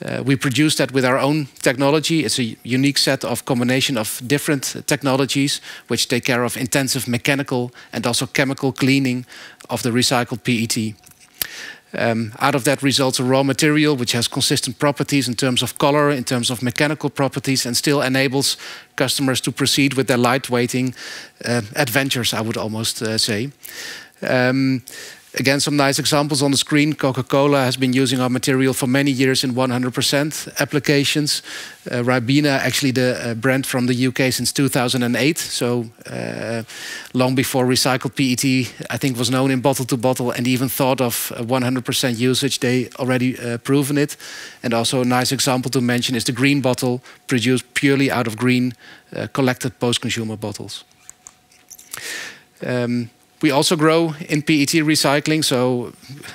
Uh, we produce that with our own technology. It's a unique set of combination of different technologies which take care of intensive mechanical and also chemical cleaning of the recycled PET. Um, out of that results a raw material which has consistent properties in terms of color, in terms of mechanical properties, and still enables customers to proceed with their lightweighting uh, adventures, I would almost uh, say. Um, Again, some nice examples on the screen. Coca-Cola has been using our material for many years in 100% applications. Uh, Ribena, actually the uh, brand from the UK since 2008. So uh, long before recycled PET, I think, was known in bottle to bottle and even thought of 100% usage. They already uh, proven it. And also a nice example to mention is the green bottle produced purely out of green uh, collected post-consumer bottles. Um, we also grow in PET recycling. So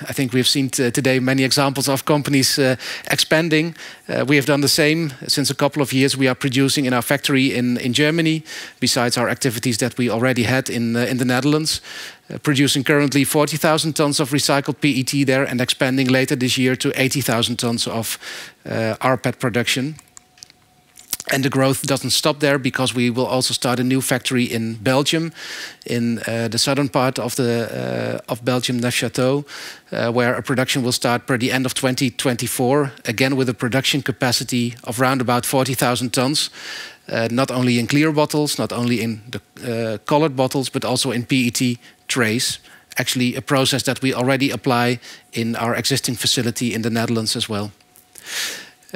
I think we've seen today many examples of companies uh, expanding. Uh, we have done the same since a couple of years. We are producing in our factory in, in Germany, besides our activities that we already had in, uh, in the Netherlands. Producing currently 40,000 tons of recycled PET there and expanding later this year to 80,000 tons of rPET production. And the growth doesn't stop there because we will also start a new factory in Belgium, in uh, the southern part of the uh, of Belgium, Neufchâteau, uh, where a production will start by the end of 2024. Again, with a production capacity of around about 40,000 tons, uh, not only in clear bottles, not only in the uh, colored bottles, but also in PET trays. Actually, a process that we already apply in our existing facility in the Netherlands as well.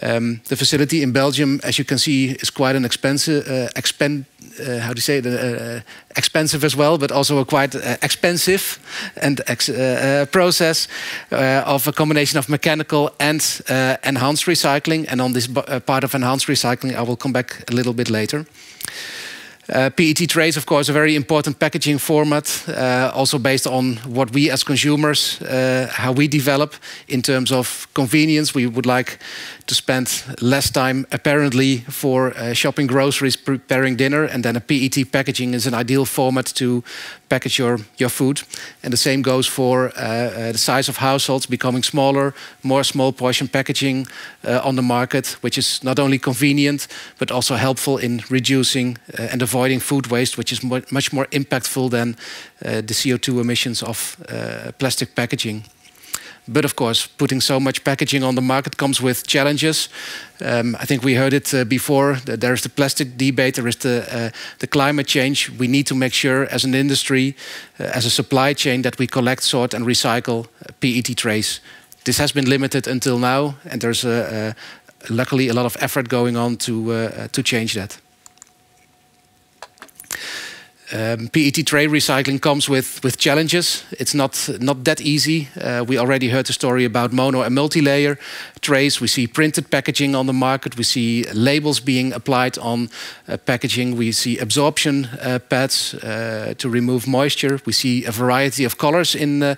Um, the facility in Belgium, as you can see, is quite an expensive, uh, expend, uh, how do you say it, uh, uh expensive as well, but also a quite uh, expensive and ex uh, process of a combination of mechanical and enhanced recycling. And on this part of enhanced recycling, I will come back a little bit later. Uh, PET trays, of course, a very important packaging format, uh, also based on what we as consumers, uh, how we develop in terms of convenience. We would like to spend less time apparently for uh, shopping groceries, preparing dinner, and then a PET packaging is an ideal format to package your, your food. And the same goes for uh, the size of households becoming smaller, more small portion packaging on the market, which is not only convenient, but also helpful in reducing and avoiding food waste, which is much more impactful than uh, the CO2 emissions of plastic packaging. But of course, putting so much packaging on the market comes with challenges. Um, I think we heard it uh, before. There's the plastic debate. There is the uh, the climate change. We need to make sure, as an industry, uh, as a supply chain, that we collect, sort, and recycle uh, PET trays. This has been limited until now, and there's luckily a lot of effort going on to uh, to change that. Um, PET tray recycling comes with, with challenges. It's not, not that easy. Uh, we already heard the story about mono and multi-layer trays. We see printed packaging on the market. We see labels being applied on uh, packaging. We see absorption uh, pads uh, to remove moisture. We see a variety of colors in, uh,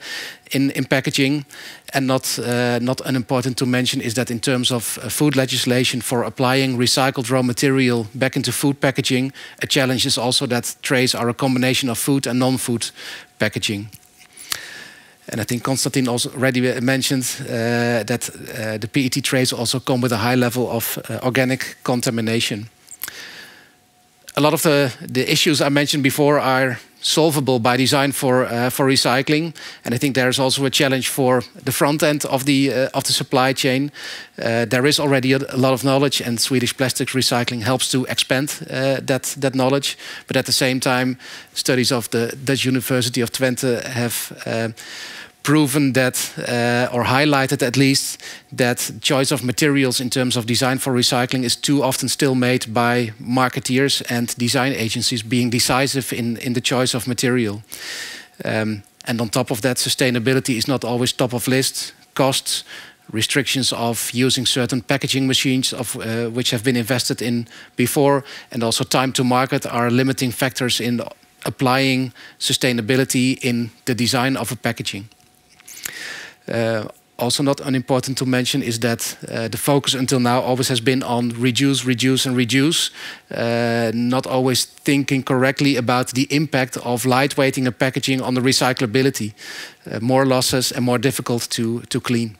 in, in packaging. And not, uh, not unimportant to mention is that in terms of uh, food legislation for applying recycled raw material back into food packaging, a challenge is also that trays are a combination of food and non-food packaging. And I think Constantin also already mentioned uh, that uh, the PET trays also come with a high level of uh, organic contamination. A lot of the, the issues I mentioned before are solvable by design for uh, for recycling. And I think there is also a challenge for the front end of the uh, of the supply chain. Uh, there is already a, lot of knowledge, and Swedish Plastics Recycling helps to expand uh, that that knowledge. But at the same time, studies of the Dutch University of Twente have uh, proven that, uh, or highlighted at least, that choice of materials in terms of design for recycling is too often still made by marketeers and design agencies being decisive in, in the choice of material. Um, and on top of that, sustainability is not always top of list. Costs, restrictions of using certain packaging machines of uh, which have been invested in before, and also time to market are limiting factors in applying sustainability in the design of a packaging. Uh, also not unimportant to mention is that uh, the focus until now always has been on reduce, reduce, and reduce, uh, not always thinking correctly about the impact of lightweighting and packaging on the recyclability. Uh, more losses and more difficult to, to clean.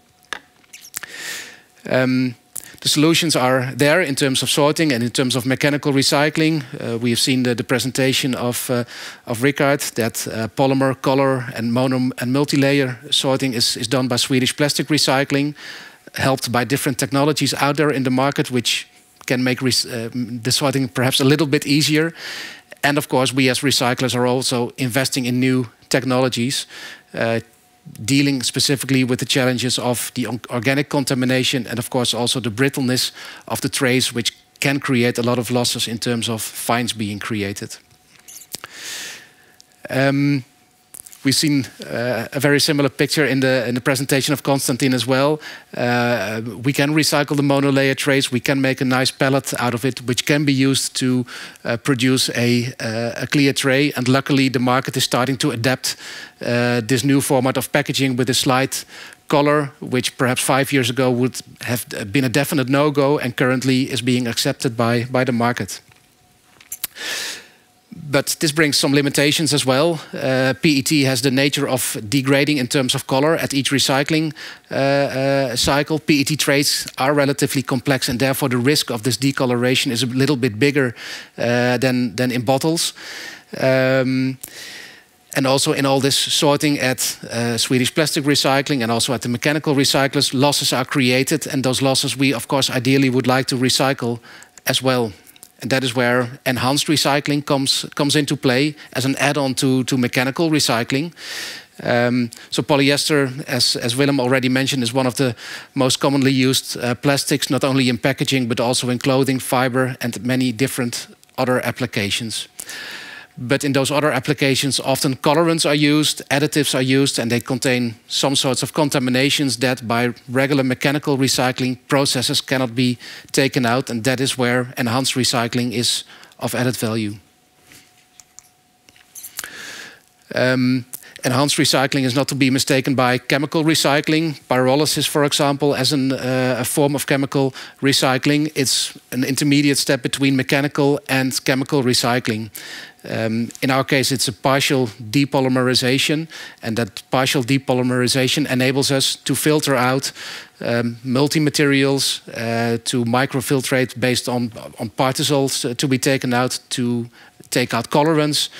Um, the solutions are there in terms of sorting and in terms of mechanical recycling. Uh, we have seen the, the presentation of, uh, of Rickard that uh, polymer, color, and mono and multi-layer sorting is, is done by Swedish Plastic Recycling, helped by different technologies out there in the market, which can make uh, the sorting perhaps a little bit easier. And of course, we as recyclers are also investing in new technologies uh, dealing specifically with the challenges of the organic contamination and, of course, also the brittleness of the trays, which can create a lot of losses in terms of fines being created. Um, We've seen uh, a very similar picture in the in the presentation of Constantine as well. Uh, we can recycle the monolayer trays. We can make a nice pellet out of it, which can be used to uh, produce a, uh, a clear tray. And luckily, the market is starting to adapt uh, this new format of packaging with a slight color, which perhaps five years ago would have been a definite no-go, and currently is being accepted by by the market but this brings some limitations as well. Uh, PET has the nature of degrading in terms of color at each recycling uh, uh, cycle. PET traits are relatively complex, and therefore the risk of this decoloration is a little bit bigger uh, than than in bottles. Um, and also in all this sorting at uh, Swedish plastic recycling and also at the mechanical recyclers, losses are created, and those losses we, of course, ideally would like to recycle as well. And that is where enhanced recycling comes, comes into play as an add-on to, to mechanical recycling. Um, so polyester, as, as Willem already mentioned, is one of the most commonly used uh, plastics, not only in packaging, but also in clothing, fiber, and many different other applications. But in those other applications, often colorants are used, additives are used, and they contain some sorts of contaminations that by regular mechanical recycling processes cannot be taken out. And that is where enhanced recycling is of added value. Um, enhanced recycling is not to be mistaken by chemical recycling. Pyrolysis, for example, as an, uh, a form of chemical recycling, it's an intermediate step between mechanical and chemical recycling. Um, in our case, it's a partial depolymerization, and that partial depolymerization enables us to filter out um, multi-materials, uh, to microfiltrate based on, on particles uh, to be taken out, to take out colorants,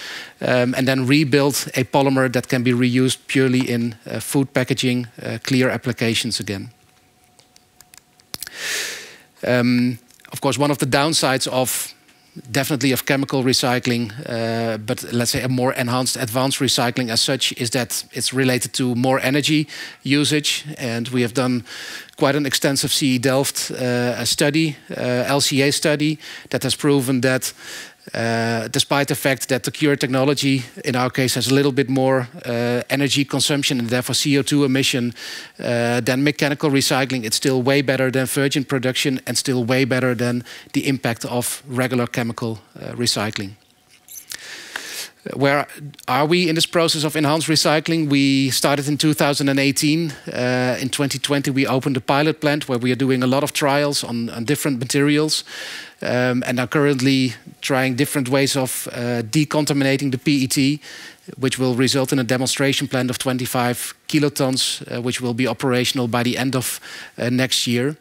um, and then rebuild a polymer that can be reused purely in uh, food packaging, uh, clear applications again. Um, of course, one of the downsides of definitely of chemical recycling, uh, but let's say a more enhanced advanced recycling as such is that it's related to more energy usage. And we have done quite an extensive CE Delft uh, study, uh, LCA study, that has proven that uh, despite the fact that the CuRe technology, in our case, has a little bit more uh, energy consumption and therefore CO2 emission uh, than mechanical recycling, it's still way better than virgin production and still way better than the impact of regular chemical uh, recycling. Where are we in this process of enhanced recycling? We started in 2018. Uh, in 2020, we opened a pilot plant where we are doing a lot of trials on, on different materials um, and are currently trying different ways of uh, decontaminating the PET, which will result in a demonstration plant of 25 kilotons, uh, which will be operational by the end of uh, next year.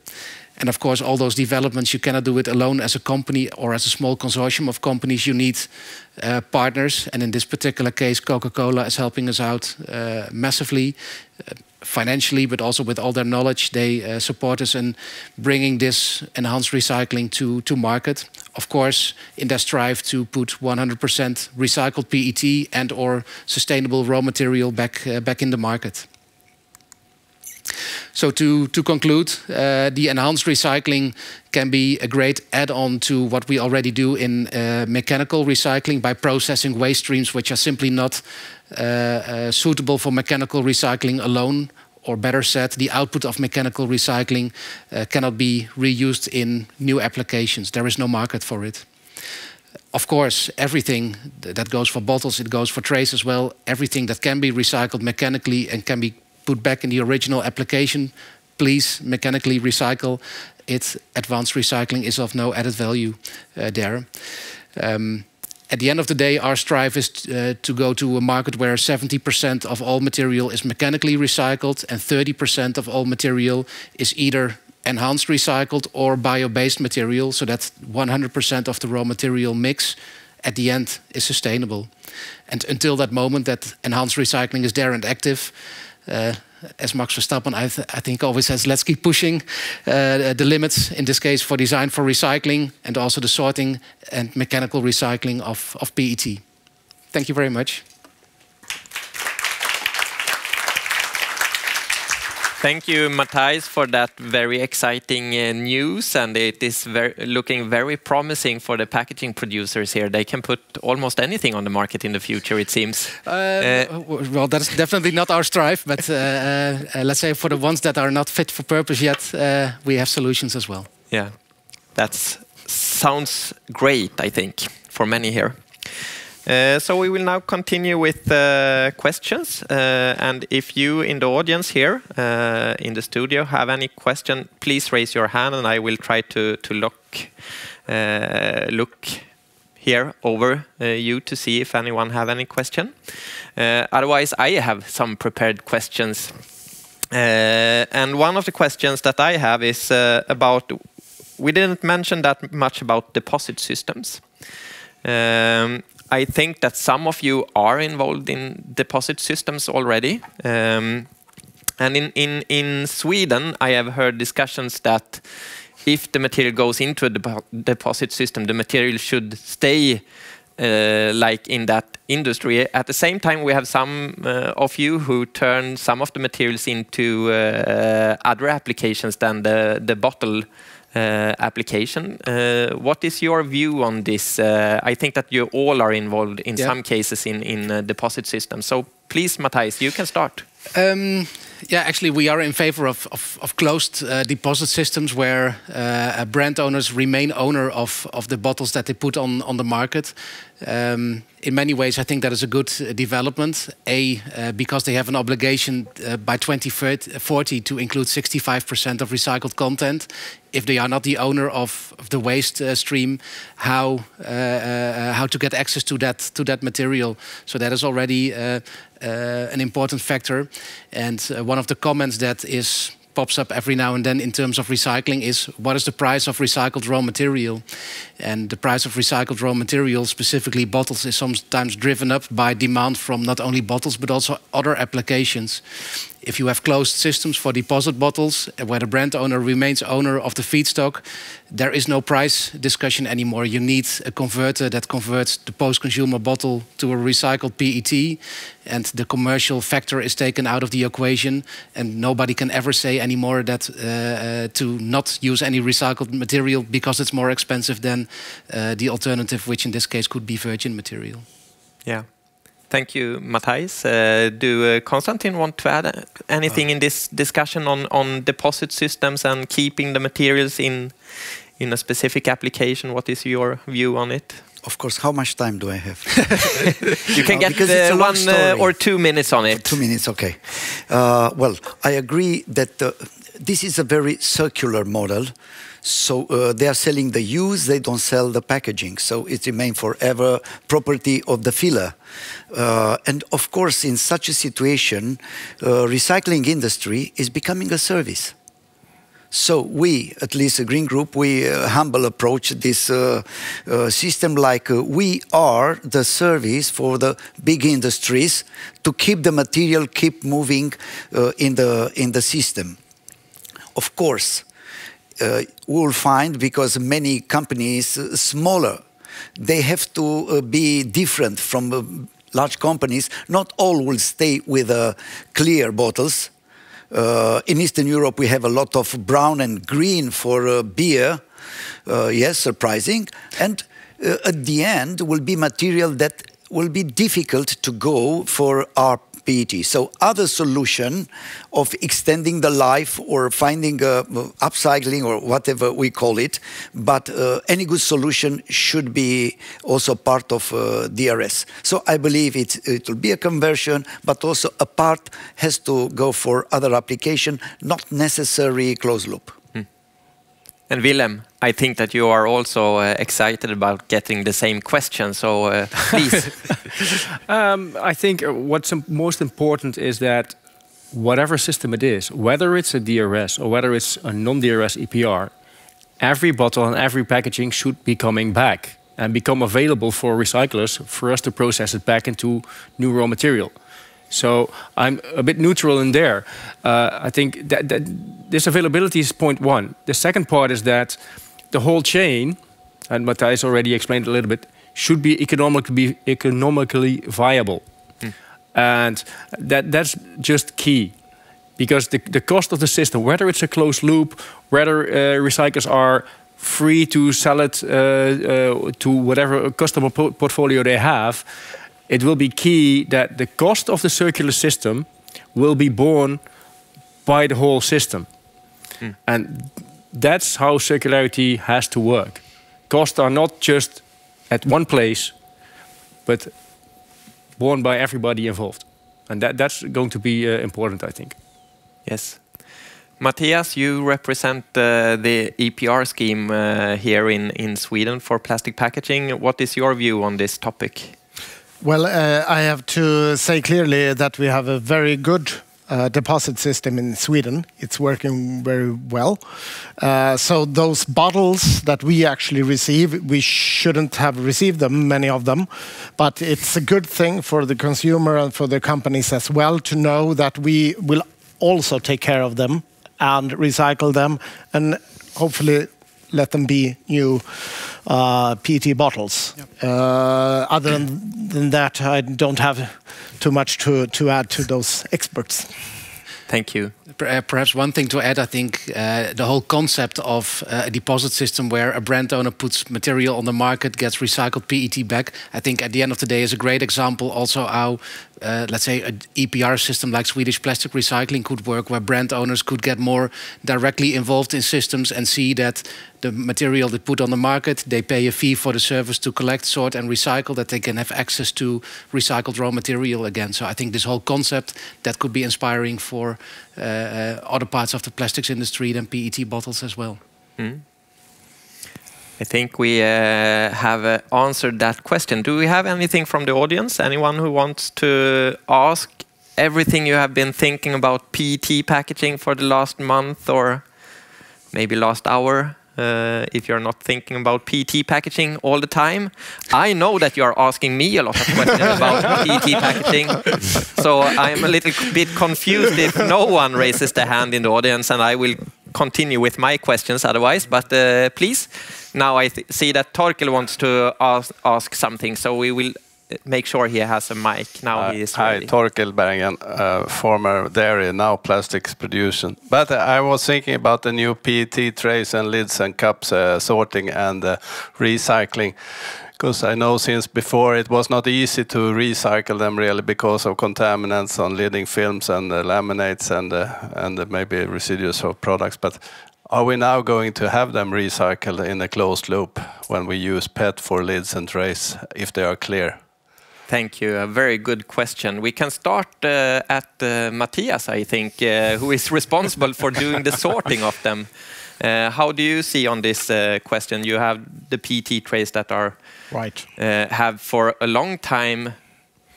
And of course, all those developments, you cannot do it alone as a company or as a small consortium of companies. You need uh, partners. And in this particular case, Coca Cola is helping us out uh, massively. Uh, financially, but also with all their knowledge, they uh, support us in bringing this enhanced recycling to, to market. Of course, in their strive to put 100% recycled PET and or sustainable raw material back, uh, back in the market. So to, to conclude, uh, the enhanced recycling can be a great add-on to what we already do in uh, mechanical recycling by processing waste streams which are simply not uh, uh suitable for mechanical recycling alone. Or better said, the output of mechanical recycling uh, cannot be reused in new applications. There is no market for it of course, everything that goes for bottles, it goes for trays as well. Everything that can be recycled mechanically and can be put back in the original application, please mechanically recycle it. Advanced recycling is of no added value uh, there. Um, at the end of the day, our strive is uh, to go to a market where 70% of all material is mechanically recycled and 30% of all material is either enhanced recycled or bio-based material so that 100% of the raw material mix at the end is sustainable. And until that moment that enhanced recycling is there and active, as Max Verstappen, I, th I, think, always says, let's keep pushing uh, the limits, in this case for design for recycling and also the sorting and mechanical recycling of, of PET. Thank you very much. Thank you, Matthijs, for that very exciting uh, news, and it is very, looking very promising for the packaging producers here. They can put almost anything on the market in the future, it seems. Uh, uh, well, that's definitely not our strive, but uh, uh, let's say for the ones that are not fit for purpose yet, uh, we have solutions as well. Yeah, that sounds great, I think, for many here. Uh, so we will now continue with uh, questions. Uh, and if you in the audience here uh, in the studio have any question, please raise your hand and I will try to, to look, uh, look here over you to see if anyone have any question. otherwise, I have some prepared questions. and one of the questions that I have is about, we didn't mention that much about deposit systems. Um, I think that some of you are involved in deposit systems already. Um, and in, in, in Sweden, I have heard discussions that if the material goes into a depo deposit system, the material should stay uh, like in that industry. At the same time, we have some uh, of you who turn some of the materials into uh, other applications than the, the bottle application. Uh, what is your view on this? Uh, I think that you all are involved in yeah. some cases in, in deposit systems. So please, Matthijs, you can start. Um, yeah, actually, we are in favor of, of, of closed uh, deposit systems where uh, brand owners remain owner of, of the bottles that they put on, on the market. Um, in many ways, I think that is a good uh, development. A, uh, because they have an obligation uh, by 2040 to include 65% of recycled content. If they are not the owner of, of the waste uh, stream, how how to get access to that to that material? So that is already Uh, an important factor. And uh, one of the comments that is pops up every now and then in terms of recycling is what is the price of recycled raw material? And the price of recycled raw material, specifically bottles, is sometimes driven up by demand from not only bottles but also other applications if you have closed systems for deposit bottles where the brand owner remains owner of the feedstock, there is no price discussion anymore. You need a converter that converts the post-consumer bottle to a recycled PET and the commercial factor is taken out of the equation and nobody can ever say anymore that uh, uh, to not use any recycled material because it's more expensive than uh, the alternative, which in this case could be virgin material. Yeah. Thank you, Matthijs. Uh, do uh, Constantin want to add anything in this discussion on, on deposit systems and keeping the materials in, in a specific application? What is your view on it? Of course, how much time do I have? you can get uh, one uh, or two minutes on it. Two minutes, okay. Uh, well, I agree that uh, this is a very circular model. So uh, they are selling the use, they don't sell the packaging. So it remains forever property of the filler. Uh, and of course, in such a situation, uh, recycling industry is becoming a service. So we, at least a Green Group, we uh, humble approach this uh, uh, system like uh, we are the service for the big industries to keep the material keep moving uh, in the in the system. Of course, uh, will find because many companies uh, smaller, they have to uh, be different from large companies. Not all will stay with clear bottles. Uh, in Eastern Europe, we have a lot of brown and green for uh, beer. Uh, yes, surprising. And at the end will be material that will be difficult to go for our PET. So other solution of extending the life or finding uh, upcycling or whatever we call it, but uh, any good solution should be also part of uh, DRS. So I believe it, it will be a conversion, but also a part has to go for other application, not necessary closed loop. And Willem, I think that you are also uh, excited about getting the same question, so uh, please. um, I think what's most important is that whatever system it is, whether it's a DRS or whether it's a non-DRS EPR, every bottle and every packaging should be coming back and become available for recyclers for us to process it back into new raw material. So I'm a bit neutral in there. Uh, I think that, that this availability is point one. The second part is that the whole chain, and Matthijs already explained a little bit, should be economically, be economically viable. Mm. And that, that's just key. Because the, the cost of the system, whether it's a closed loop, whether uh, recyclers are free to sell it uh, uh, to whatever customer po portfolio they have, it will be key that the cost of the circular system will be borne by the whole system. Mm. And that's how circularity has to work. Costs are not just at one place, but borne by everybody involved. And that, that's going to be uh, important, I think. Yes. Mattias, you represent uh, the EPR scheme uh, here in, in Sweden for plastic packaging. What is your view on this topic? Well, uh, I have to say clearly that we have a very good uh, deposit system in Sweden. It's working very well. Uh, so those bottles that we actually receive, we shouldn't have received them, many of them, but it's a good thing for the consumer and for the companies as well to know that we will also take care of them and recycle them and hopefully let them be new PET bottles. Yep. Uh, other than that, I don't have too much to, to add to those experts. Thank you. Uh, perhaps one thing to add, I think uh, the whole concept of uh, a deposit system where a brand owner puts material on the market, gets recycled PET back, I think at the end of the day is a great example also how uh, let's say, an EPR system like Swedish Plastic Recycling could work, where brand owners could get more directly involved in systems and see that the material they put on the market, they pay a fee for the service to collect, sort, and recycle, that they can have access to recycled raw material again. So I think this whole concept that could be inspiring for uh, uh, other parts of the plastics industry than PET bottles as well. Mm. I think we uh, have uh, answered that question. Do we have anything from the audience? Anyone who wants to ask everything you have been thinking about PET packaging for the last month or maybe last hour? Uh, if you're not thinking about PET packaging all the time. I know that you are asking me a lot of questions about PET packaging, so I'm a little bit confused if no one raises their hand in the audience, and I will continue with my questions otherwise. But uh, please, now I see that Torkel wants to ask, ask, something, so we will make sure he has a mic. Now uh, he is ready. Hi, Torkel Bergen, uh, former dairy, now plastics production. But uh, I was thinking about the new PET trays and lids and cups uh, sorting and uh, recycling because I know since before it was not easy to recycle them really because of contaminants on lidding films and uh, laminates and uh, and maybe residues of products. But are we now going to have them recycled in a closed loop when we use PET for lids and trays if they are clear? Thank you. A very good question. We can start uh, at uh, Mattias, I think, uh, who is responsible for doing the sorting of them. Uh, how do you see on this uh, question? You have the PET trays that are right. Uh, have for a long time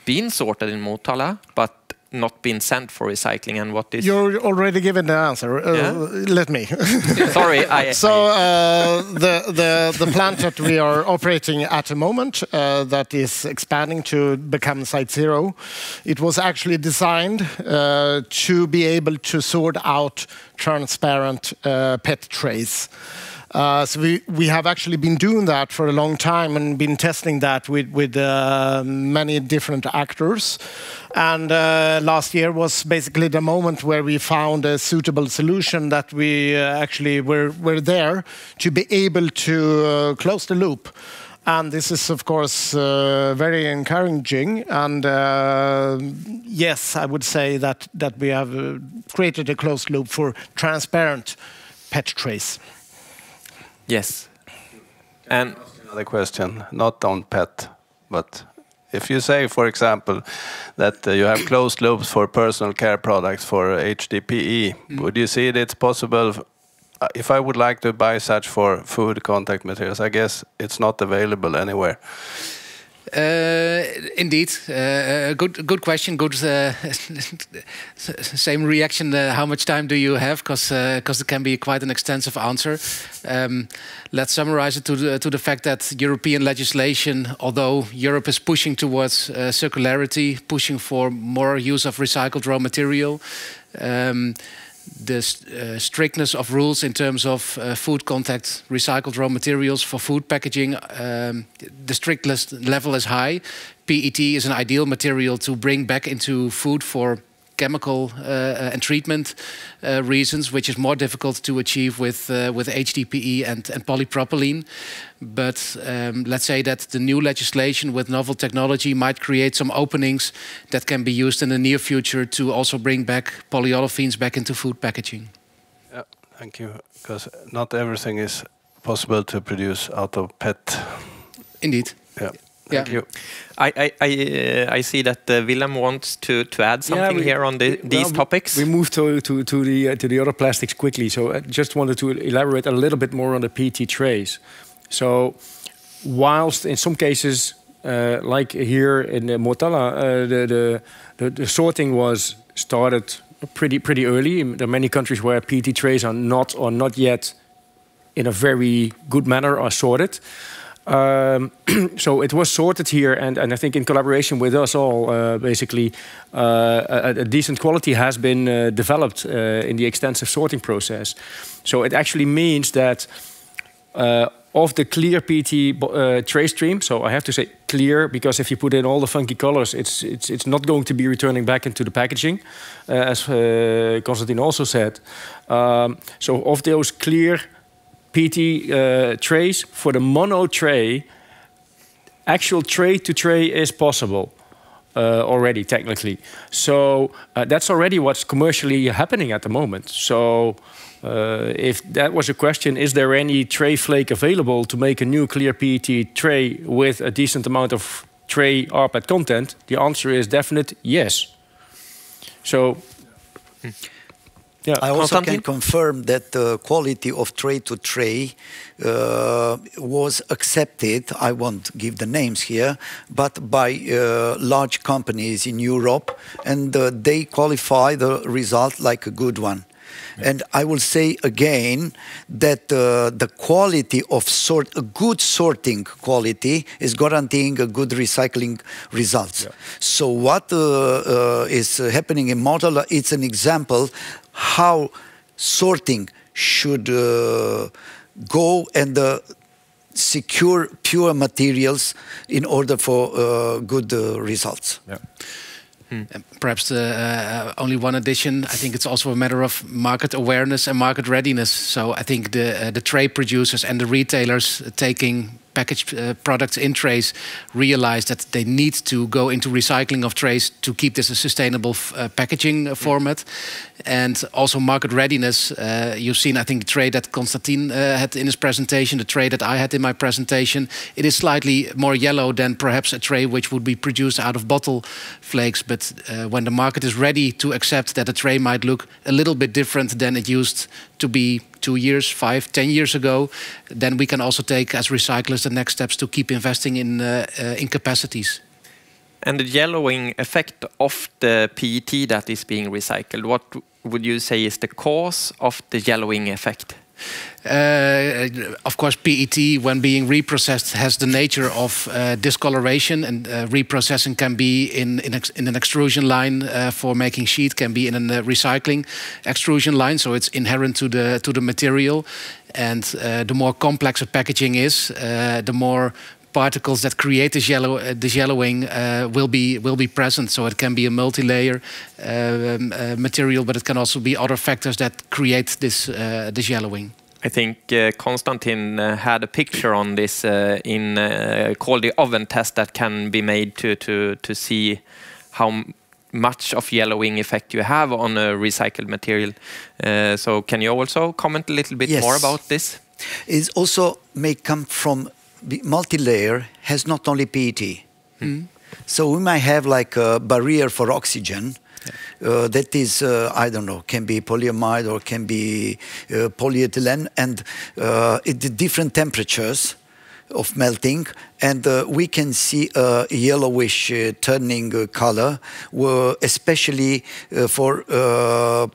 been sorted in Motala, but not been sent for recycling and what is you're already given the answer uh, yeah? let me sorry I, so uh, the, the the plant that we are operating at the moment uh, that is expanding to become site zero it was actually designed uh, to be able to sort out transparent uh, pet trays uh, so we, we have actually been doing that for a long time and been testing that with, with uh, many different actors. And uh, last year was basically the moment where we found a suitable solution that we uh, actually were, were there to be able to uh, close the loop. And this is, of course, uh, very encouraging. And uh, yes, I would say that, that we have created a closed loop for transparent pet trays. Yes. And another question, not on pet, but if you say, for example, that uh, you have closed loops for personal care products for HDPE, mm. would you see it's possible? Uh, if I would like to buy such for food contact materials, I guess it's not available anywhere. Uh, indeed, uh, good good question. Good, uh, same reaction. Uh, how much time do you have? Because because it can be quite an extensive answer. Um, let's summarize it to the to the fact that European legislation, although Europe is pushing towards circularity, pushing for more use of recycled raw material. Um, the uh, strictness of rules in terms of uh, food contact, recycled raw materials for food packaging, um, the strictness level is high. PET is an ideal material to bring back into food for chemical uh, and treatment uh, reasons, which is more difficult to achieve with uh, with HDPE and, and polypropylene. But um, let's say that the new legislation with novel technology might create some openings that can be used in the near future to also bring back polyolefins back into food packaging. Yeah, thank you. Because not everything is possible to produce out of PET. Indeed. Yeah. Thank yeah. you. I I I, uh, I see that uh, Willem wants to to add something we- here on the, these well, topics. We move to to to the uh, to the other plastics quickly. So I just wanted to elaborate a little bit more on the PET trays. So whilst in some cases, uh, like here in uh, Motala, uh, the, the, the the sorting was started pretty pretty early. There are many countries where PET trays are not or not yet in a very good manner are sorted. Um, so it was sorted here, and, and I think in collaboration with us all, uh, basically, uh, a, a decent quality has been uh, developed uh, in the extensive sorting process. So it actually means that uh, of the clear PET uh, tray stream, so I have to say clear because if you put in all the funky colors, it's it's it's not going to be returning back into the packaging, as Constantin also said. Um, so of those clear PET uh, trays for the mono tray, actual tray to tray is possible uh, already technically. So uh, that's already what's commercially happening at the moment. So uh, if that was a question, is there any tray flake available to make a new clear PET tray with a decent amount of tray rPET content? The answer is definite yes. So. Yeah. I also can confirm that the quality of tray to tray uh, was accepted. I won't give the names here, but by uh, large companies in Europe, and uh, they qualify the result like a good one. Yeah. And I will say again that uh, the quality of sort, a good sorting quality is guaranteeing a good recycling results. Yeah. So what uh, uh, is happening in Motala, it's an example how sorting should uh, go and uh, secure pure materials in order for uh, good results. Yeah. Hmm. Perhaps uh, only one addition. I think it's also a matter of market awareness and market readiness. So I think the uh, the tray producers and the retailers taking packaged uh, products in trays realize that they need to go into recycling of trays to keep this a sustainable uh, packaging uh, format. And also market readiness. Uh, you've seen, I think, the tray that Constantin uh, had in his presentation, the tray that I had in my presentation. It is slightly more yellow than perhaps a tray which would be produced out of bottle flakes. But uh, when the market is ready to accept that a tray might look a little bit different than it used to be two years, five, ten years ago, then we can also take as recyclers the next steps to keep investing in uh, uh, in capacities. And the yellowing effect of the PET that is being recycled, what would you say is the cause of the yellowing effect? Uh, of course, PET, when being reprocessed, has the nature of uh, discoloration, and uh, reprocessing can be in in, in an extrusion line uh, for making sheet, can be in a uh, recycling extrusion line. So it's inherent to the to the material, and the more complex a packaging is, the more particles that create this yellow uh, this yellowing uh, will be will be present. So it can be a multi-layer um, uh, material, but it can also be other factors that create this this yellowing. I think uh, Constantin uh, had a picture on this uh, in called the oven test that can be made to to to see how much of yellowing effect you have on a recycled material. so can you also comment a little bit yes. more about this? It also may come from multi-layer has not only PET. Mm. So we might have like a barrier for oxygen. Yeah. Uh, that is, uh, I don't know, can be polyamide or can be uh, polyethylene, and uh, at different temperatures, of melting, and uh, we can see a yellowish uh, turning uh, color, especially uh, for uh,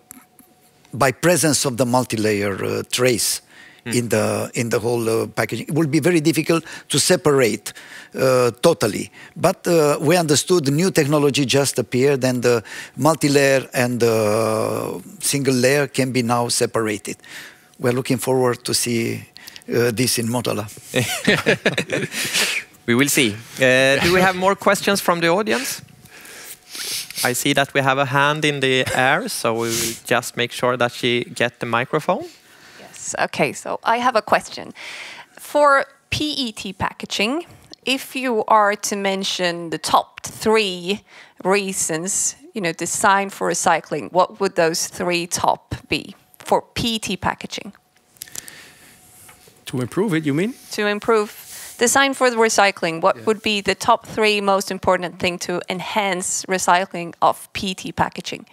by presence of the multi-layer trays mm. in the in the whole packaging. It will be very difficult to separate totally, but we understood new technology just appeared, and the multi-layer and the single layer can be now separated. We're looking forward to see uh, this in Motala. we will see. Uh, do we have more questions from the audience? I see that we have a hand in the air, so we will just make sure that she get the microphone. Yes, okay, so I have a question. For PET packaging, if you are to mention the top three reasons, you know, design for recycling, what would those three top be for PET packaging? To improve it, you mean? To improve design for the recycling. What yeah. would be the top three most important thing to enhance recycling of PET packaging?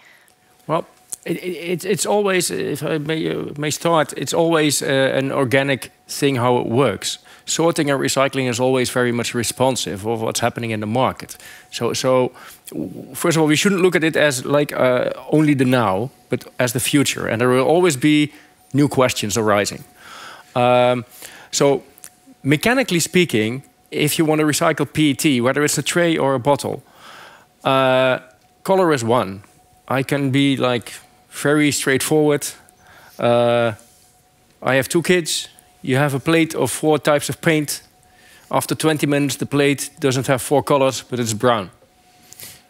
Well, it, it, it's always, if I may, uh, may start, it's always uh, an organic thing how it works. Sorting and recycling is always very much responsive of what's happening in the market. So, so first of all, we shouldn't look at it as like uh, only the now, but as the future. And there will always be new questions arising. Um, so mechanically speaking, if you want to recycle PET, whether it's a tray or a bottle, uh, color is one. I can be like very straightforward. Uh, I have two kids. You have a plate of four types of paint. After 20 minutes, the plate doesn't have four colors, but it's brown.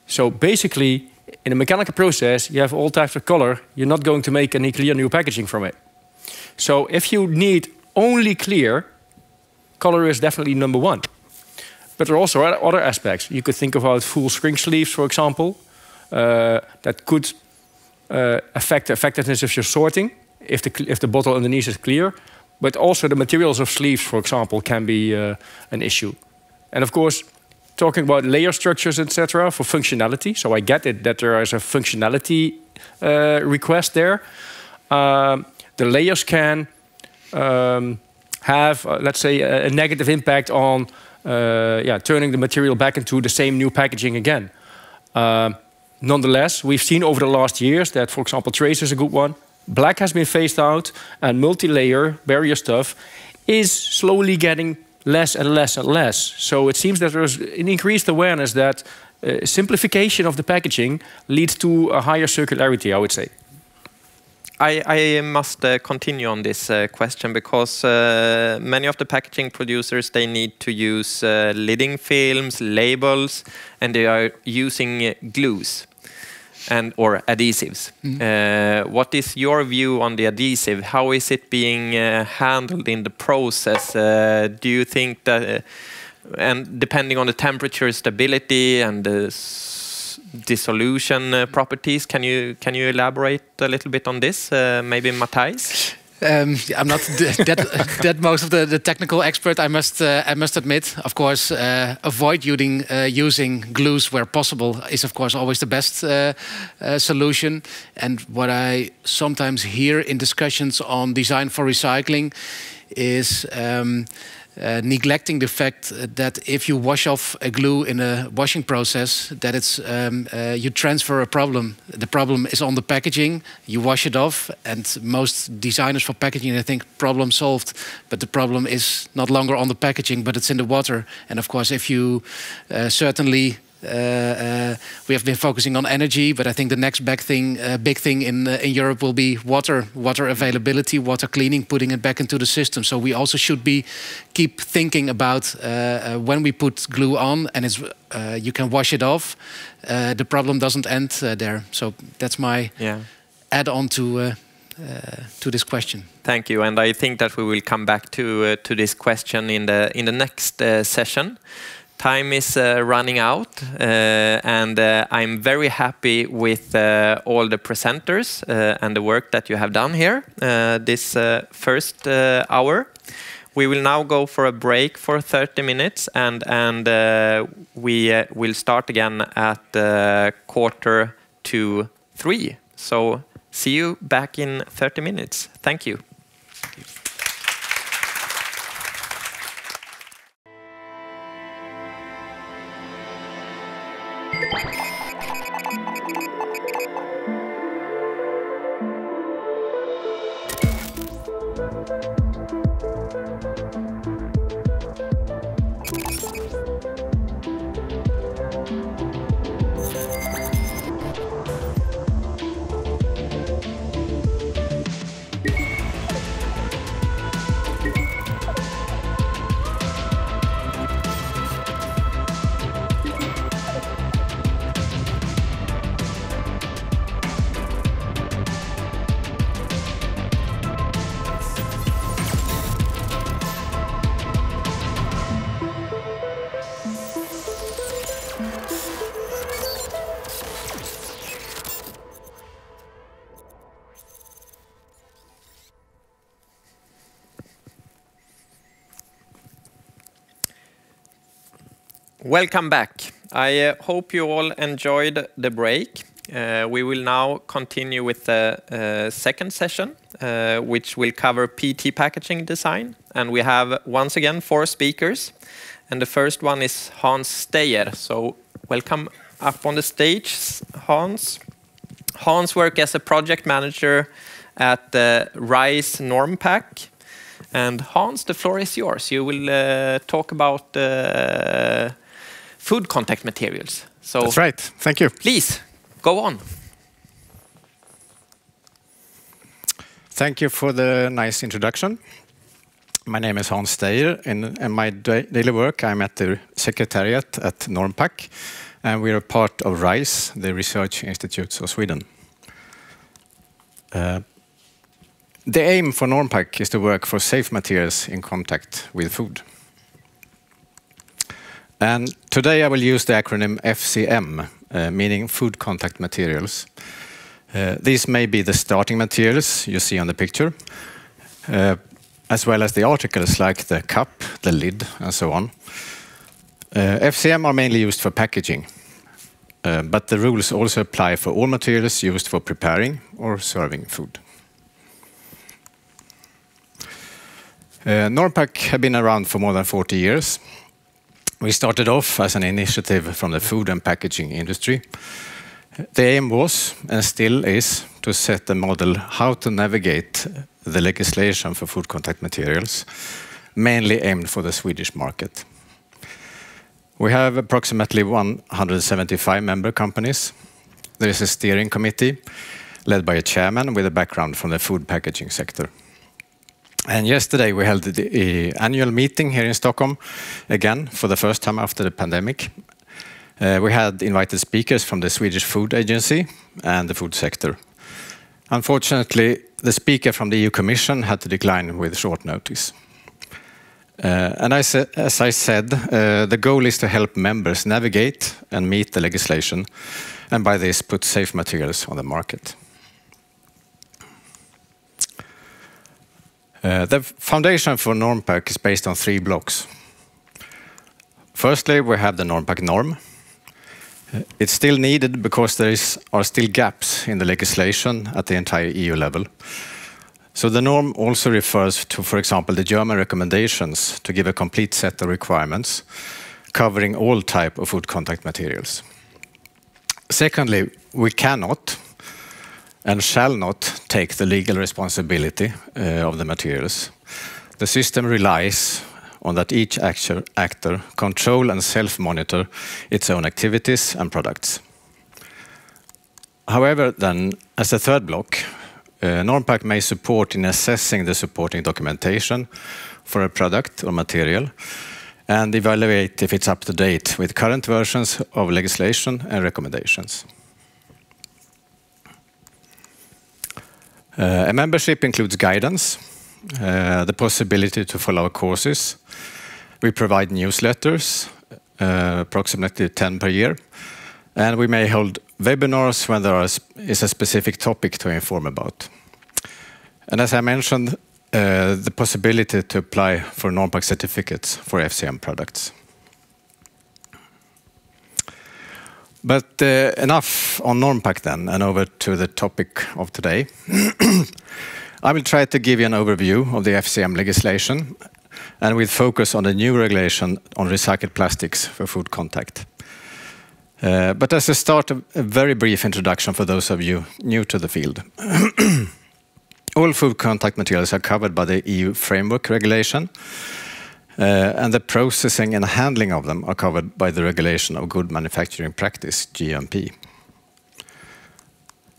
So basically, in a mechanical process, you have all types of color. You're not going to make any clear new packaging from it. So if you need only clear, color is definitely number one. But there are also other aspects. You could think about full screen sleeves, for example, uh, that could uh, affect the effectiveness of your sorting if the, if the bottle underneath is clear. But also the materials of sleeves, for example, can be uh, an issue. And of course, talking about layer structures, etc., for functionality. So I get it that there is a functionality uh, request there. Um, the layers can um, have, uh, let's say, a, a, negative impact on yeah, turning the material back into the same new packaging again. Um, nonetheless, we've seen over the last years that, for example, trays is a good one. Black has been phased out, and multi-layer barrier stuff is slowly getting less and less and less. So it seems that there's an increased awareness that uh, simplification of the packaging leads to a higher circularity, I would say. I, I, must uh, continue on this uh, question because uh, many of the packaging producers they need to use uh, lidding films, labels, and they are using glues and or adhesives. Mm. Uh, what is your view on the adhesive? How is it being uh, handled in the process? Uh, do you think that, and depending on the temperature stability and the dissolution properties, can you can you elaborate a little bit on this? maybe Matthijs? Um, I'm not that, that most of the, the technical expert. I must uh, I must admit. Of course, uh, avoid using uh, using glues where possible is of course always the best uh, uh, solution. And what I sometimes hear in discussions on design for recycling is. Um, uh, neglecting the fact that if you wash off a glue in a washing process, that it's um, uh, you transfer a problem. The problem is on the packaging. You wash it off, and most designers for packaging, I think, problem solved. But the problem is not longer on the packaging, but it's in the water. And of course, if you uh, certainly uh, uh, Uh, uh, we have been focusing on energy, but I think the next big thing, uh, big thing in uh, in Europe will be water, water availability, water cleaning, putting it back into the system. So we also should be keep thinking about when we put glue on and it's you can wash it off. the problem doesn't end there. So that's my yeah. add-on to. Uh, to this question. Thank you, and I think that we will come back to uh, to this question in the in the next uh, session time is uh, running out, uh, and uh, I'm very happy with uh, all the presenters uh, and the work that you have done here uh, this first hour. We will now go for a break for 30 minutes, and and we will start again at quarter to three. So see you back in 30 minutes. Thank you. Welcome back. I uh, hope you all enjoyed the break. Uh, we will now continue with the uh, second session, which will cover PET packaging design. And we have, once again, four speakers, and the first one is Hans Steijer. So welcome up on the stage, Hans. Hans works as a project manager at the RISE NormPack. And Hans, the floor is yours. You will talk about food contact materials. So That's right. Thank you. Please, go on. Thank you for the nice introduction. My name is Hans Steijer. And in my daily work, I'm at the secretariat at NormPack, and we are part of RISE, the Research Institutes of Sweden. Uh, the aim for NormPack is to work for safe materials in contact with food. And today I will use the acronym FCM, uh, meaning food contact materials. Uh, these may be the starting materials you see on the picture, uh, as well as the articles like the cup, the lid, and so on. FCM are mainly used for packaging, but the rules also apply for all materials used for preparing or serving food. NormPack have been around for more than 40 years. We started off as an initiative from the food and packaging industry. The aim was, and still is, to set the model how to navigate the legislation for food contact materials, mainly aimed for the Swedish market. We have approximately 175 member companies. There is a steering committee led by a chairman with a background from the food packaging sector. And yesterday we held the eh, annual meeting here in Stockholm, again, for the first time after the pandemic. Eh, we had invited speakers from the Swedish Food Agency and the food sector. Unfortunately, the speaker from the EU Commission had to decline with short notice. Eh, and as I said, the goal is to help members navigate and meet the legislation, and by this, put safe materials on the market. Uh, the foundation for NormPack is based on three blocks. Firstly, we have the NormPack norm. Uh, it's still needed because there are still gaps in the legislation at the entire EU level. So the norm also refers to, for example, the German recommendations to give a complete set of requirements covering all type of food contact materials. Secondly, we cannot and shall not take the legal responsibility uh, of the materials. The system relies on that each actor control and self-monitor its own activities and products. However, then, as a third block, uh, NormPack may support in assessing the supporting documentation for a product or material and evaluate if it's up to date with current versions of legislation and recommendations. Uh, a membership includes guidance, uh, the possibility to follow courses. We provide newsletters, uh, approximately 10 per year, and we may hold webinars when there is a specific topic to inform about. And as I mentioned, the possibility to apply for NormPack certificates for FCM products. But uh, enough on NormPack then, and over to the topic of today. I will try to give you an overview of the FCM legislation, and we'll focus on the new regulation on recycled plastics for food contact. Uh, but as a start, a very brief introduction for those of you new to the field. All food contact materials are covered by the EU Framework Regulation, Uh, and the processing and handling of them are covered by the Regulation of Good Manufacturing Practice, GMP.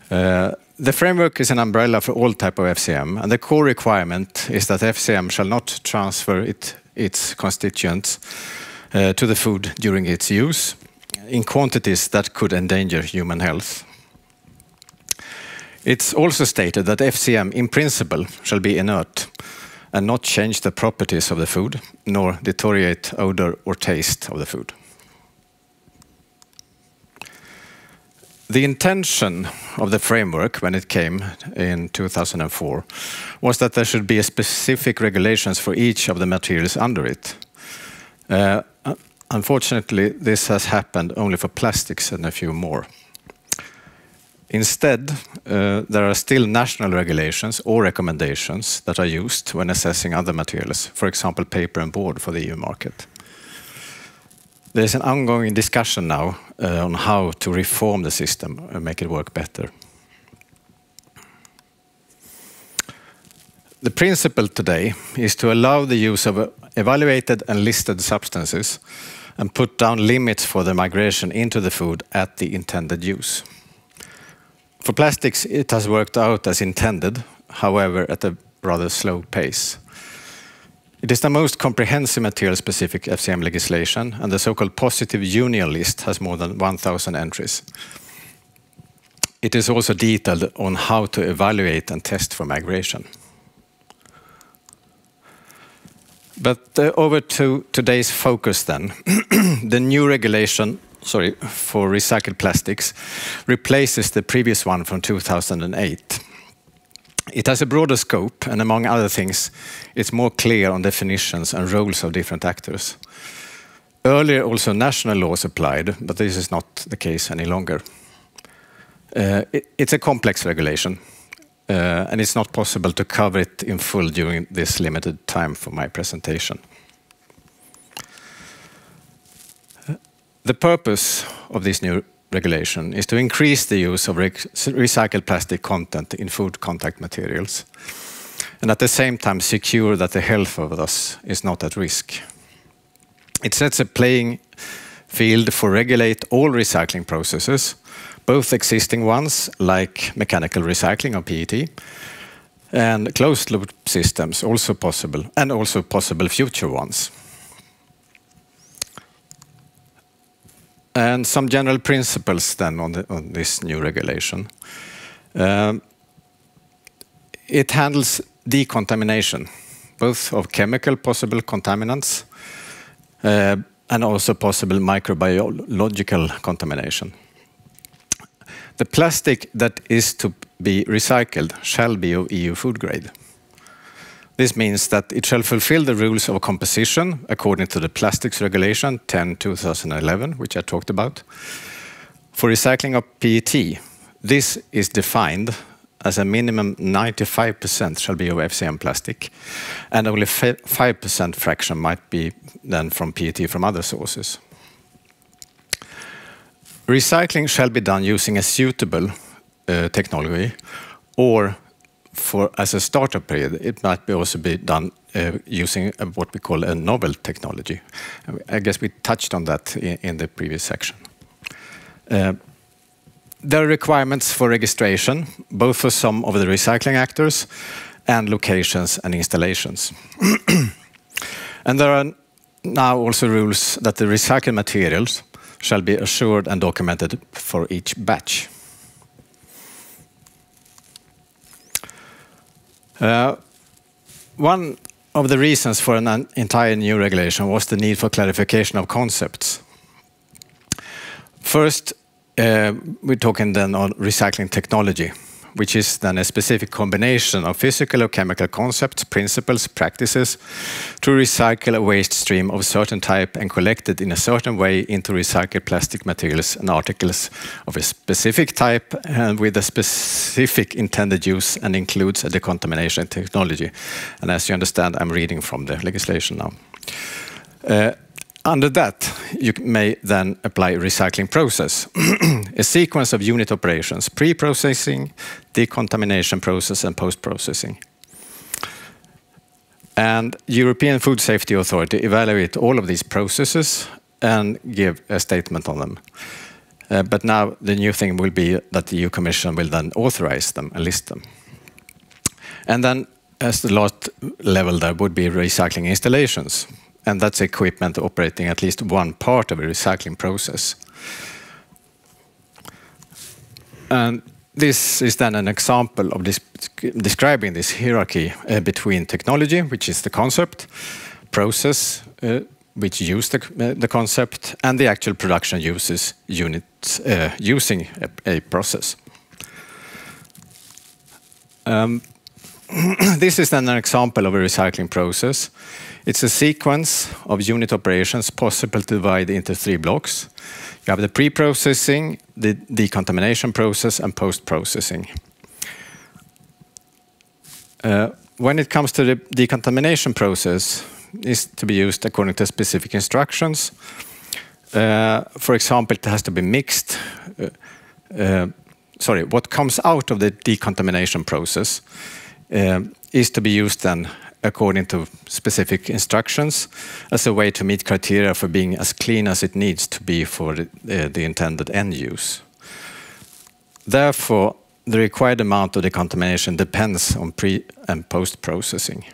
Uh, the framework is an umbrella for all type of FCM, and the core requirement is that FCM shall not transfer its constituents uh, to the food during its use in quantities that could endanger human health. It's also stated that FCM, in principle, shall be inert and not change the properties of the food, nor deteriorate odor or taste of the food. The intention of the framework when it came in 2004 was that there should be specific regulations for each of the materials under it. Uh, unfortunately, this has happened only for plastics and a few more. Instead, uh, there are still national regulations or recommendations that are used when assessing other materials, for example, paper and board for the EU market. There is an ongoing discussion now uh, on how to reform the system and make it work better. The principle today is to allow the use of evaluated and listed substances and put down limits for the migration into the food at the intended use. For plastics, it has worked out as intended, however, at a rather slow pace. It is the most comprehensive material-specific FCM legislation, and the so-called positive union list has more than 1,000 entries. It is also detailed on how to evaluate and test for migration. But uh, over to today's focus then. the new regulation, sorry, for recycled plastics replaces the previous one from 2008. It has a broader scope, and among other things, it's more clear on definitions and roles of different actors. Earlier, also national laws applied, but this is not the case any longer. Uh, it, it's a complex regulation, uh, and it's not possible to cover it in full during this limited time for my presentation. The purpose of this new regulation is to increase the use of recycled plastic content in food contact materials, and at the same time secure that the health of us is not at risk. It sets a playing field for regulate all recycling processes both existing ones like mechanical recycling of PET and closed loop systems also possible, and also possible future ones. And some general principles then on, the, on this new regulation. Um, it handles decontamination, both of chemical possible contaminants uh, and also possible microbiological contamination. The plastic that is to be recycled shall be of EU food grade. This means that it shall fulfill the rules of composition according to the Plastics Regulation 10-2011, which I talked about. For recycling of PET, this is defined as a minimum 95% shall be of FCM plastic, and only 5% fraction might be then from PET from other sources. Recycling shall be done using a suitable uh, technology, or for as a startup period, it might be also be done uh, using uh, what we call a novel technology. I guess we touched on that in, in the previous section. Uh, there are requirements for registration, both for some of the recycling actors and locations and installations. and there are now also rules that the recycled materials shall be assured and documented for each batch. One of the reasons for an entire new regulation was the need for clarification of concepts. First, uh, we're talking then on recycling technology which is then a specific combination of physical or chemical concepts, principles, practices to recycle a waste stream of a certain type and collect it in a certain way into recycled plastic materials and articles of a specific type and with a specific intended use and includes a decontamination technology. And as you understand, I'm reading from the legislation now. Uh, under that, you may then apply recycling process, a sequence of unit operations, pre-processing, decontamination process, and post-processing. And European Food Safety Authority evaluate all of these processes and give a statement on them. Uh, but now the new thing will be that the EU Commission will then authorize them and list them. And then as the last level there would be recycling installations and that's equipment operating at least one part of a recycling process. And this is then an example of this, describing this hierarchy uh, between technology, which is the concept, process, uh, which use the, uh, the, concept, and the actual production uses units uh, using a, a, process. Um, this is then an example of a recycling process. It's a sequence of unit operations possible to divide into three blocks. You have the pre-processing, the decontamination process, and post-processing. Uh, when it comes to the decontamination process, is to be used according to specific instructions. Uh, for example, it has to be mixed. Uh, uh, sorry, what comes out of the decontamination process uh, is to be used then according to specific instructions as a way to meet criteria for being as clean as it needs to be for the, uh, the intended end use. Therefore, the required amount of decontamination depends on pre and post processing.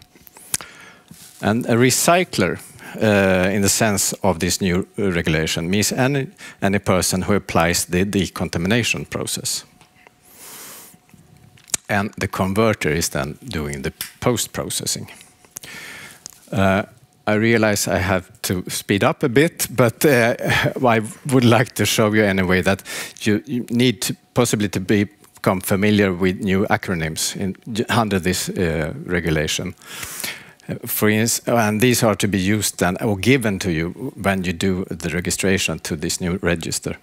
And a recycler, uh, in the sense of this new regulation, means any, any person who applies the decontamination process. And the converter is then doing the post processing. Uh, I realize I have to speed up a bit, but uh, I would like to show you anyway that you, you need to possibly to become familiar with new acronyms in, under this uh, regulation. Uh, for instance, and these are to be used then or given to you when you do the registration to this new register.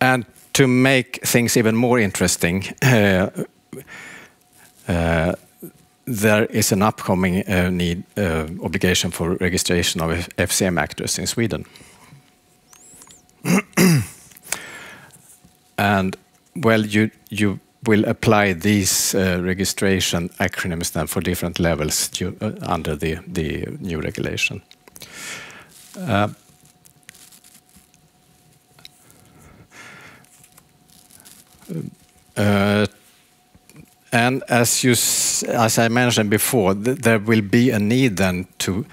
And to make things even more interesting, uh, uh, there is an upcoming uh, need uh, obligation for registration of FCM actors in Sweden. and well, you you will apply these uh, registration acronyms then for different levels uh, under the the new regulation. Uh, uh Uh, and as, you, as I mentioned before, th there will be a need then to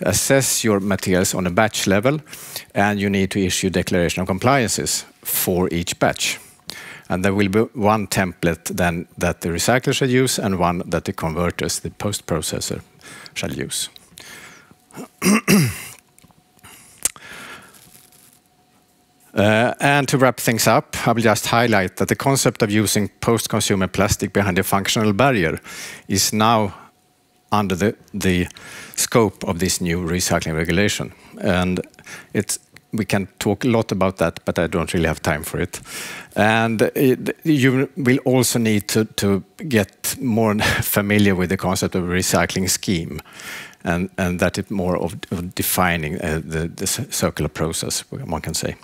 assess your materials on a batch level, and you need to issue declaration of compliances for each batch. And there will be one template then that the recycler shall use and one that the converters, the post-processor, shall use. Uh, and to wrap things up, I will just highlight that the concept of using post-consumer plastic behind a functional barrier is now under the, scope of this new recycling regulation. And we can talk a lot about that, but I don't really have time for it. And you will also need to, get more familiar with the concept of a recycling scheme. And, and that is more of, defining uh, the circular process, one can say.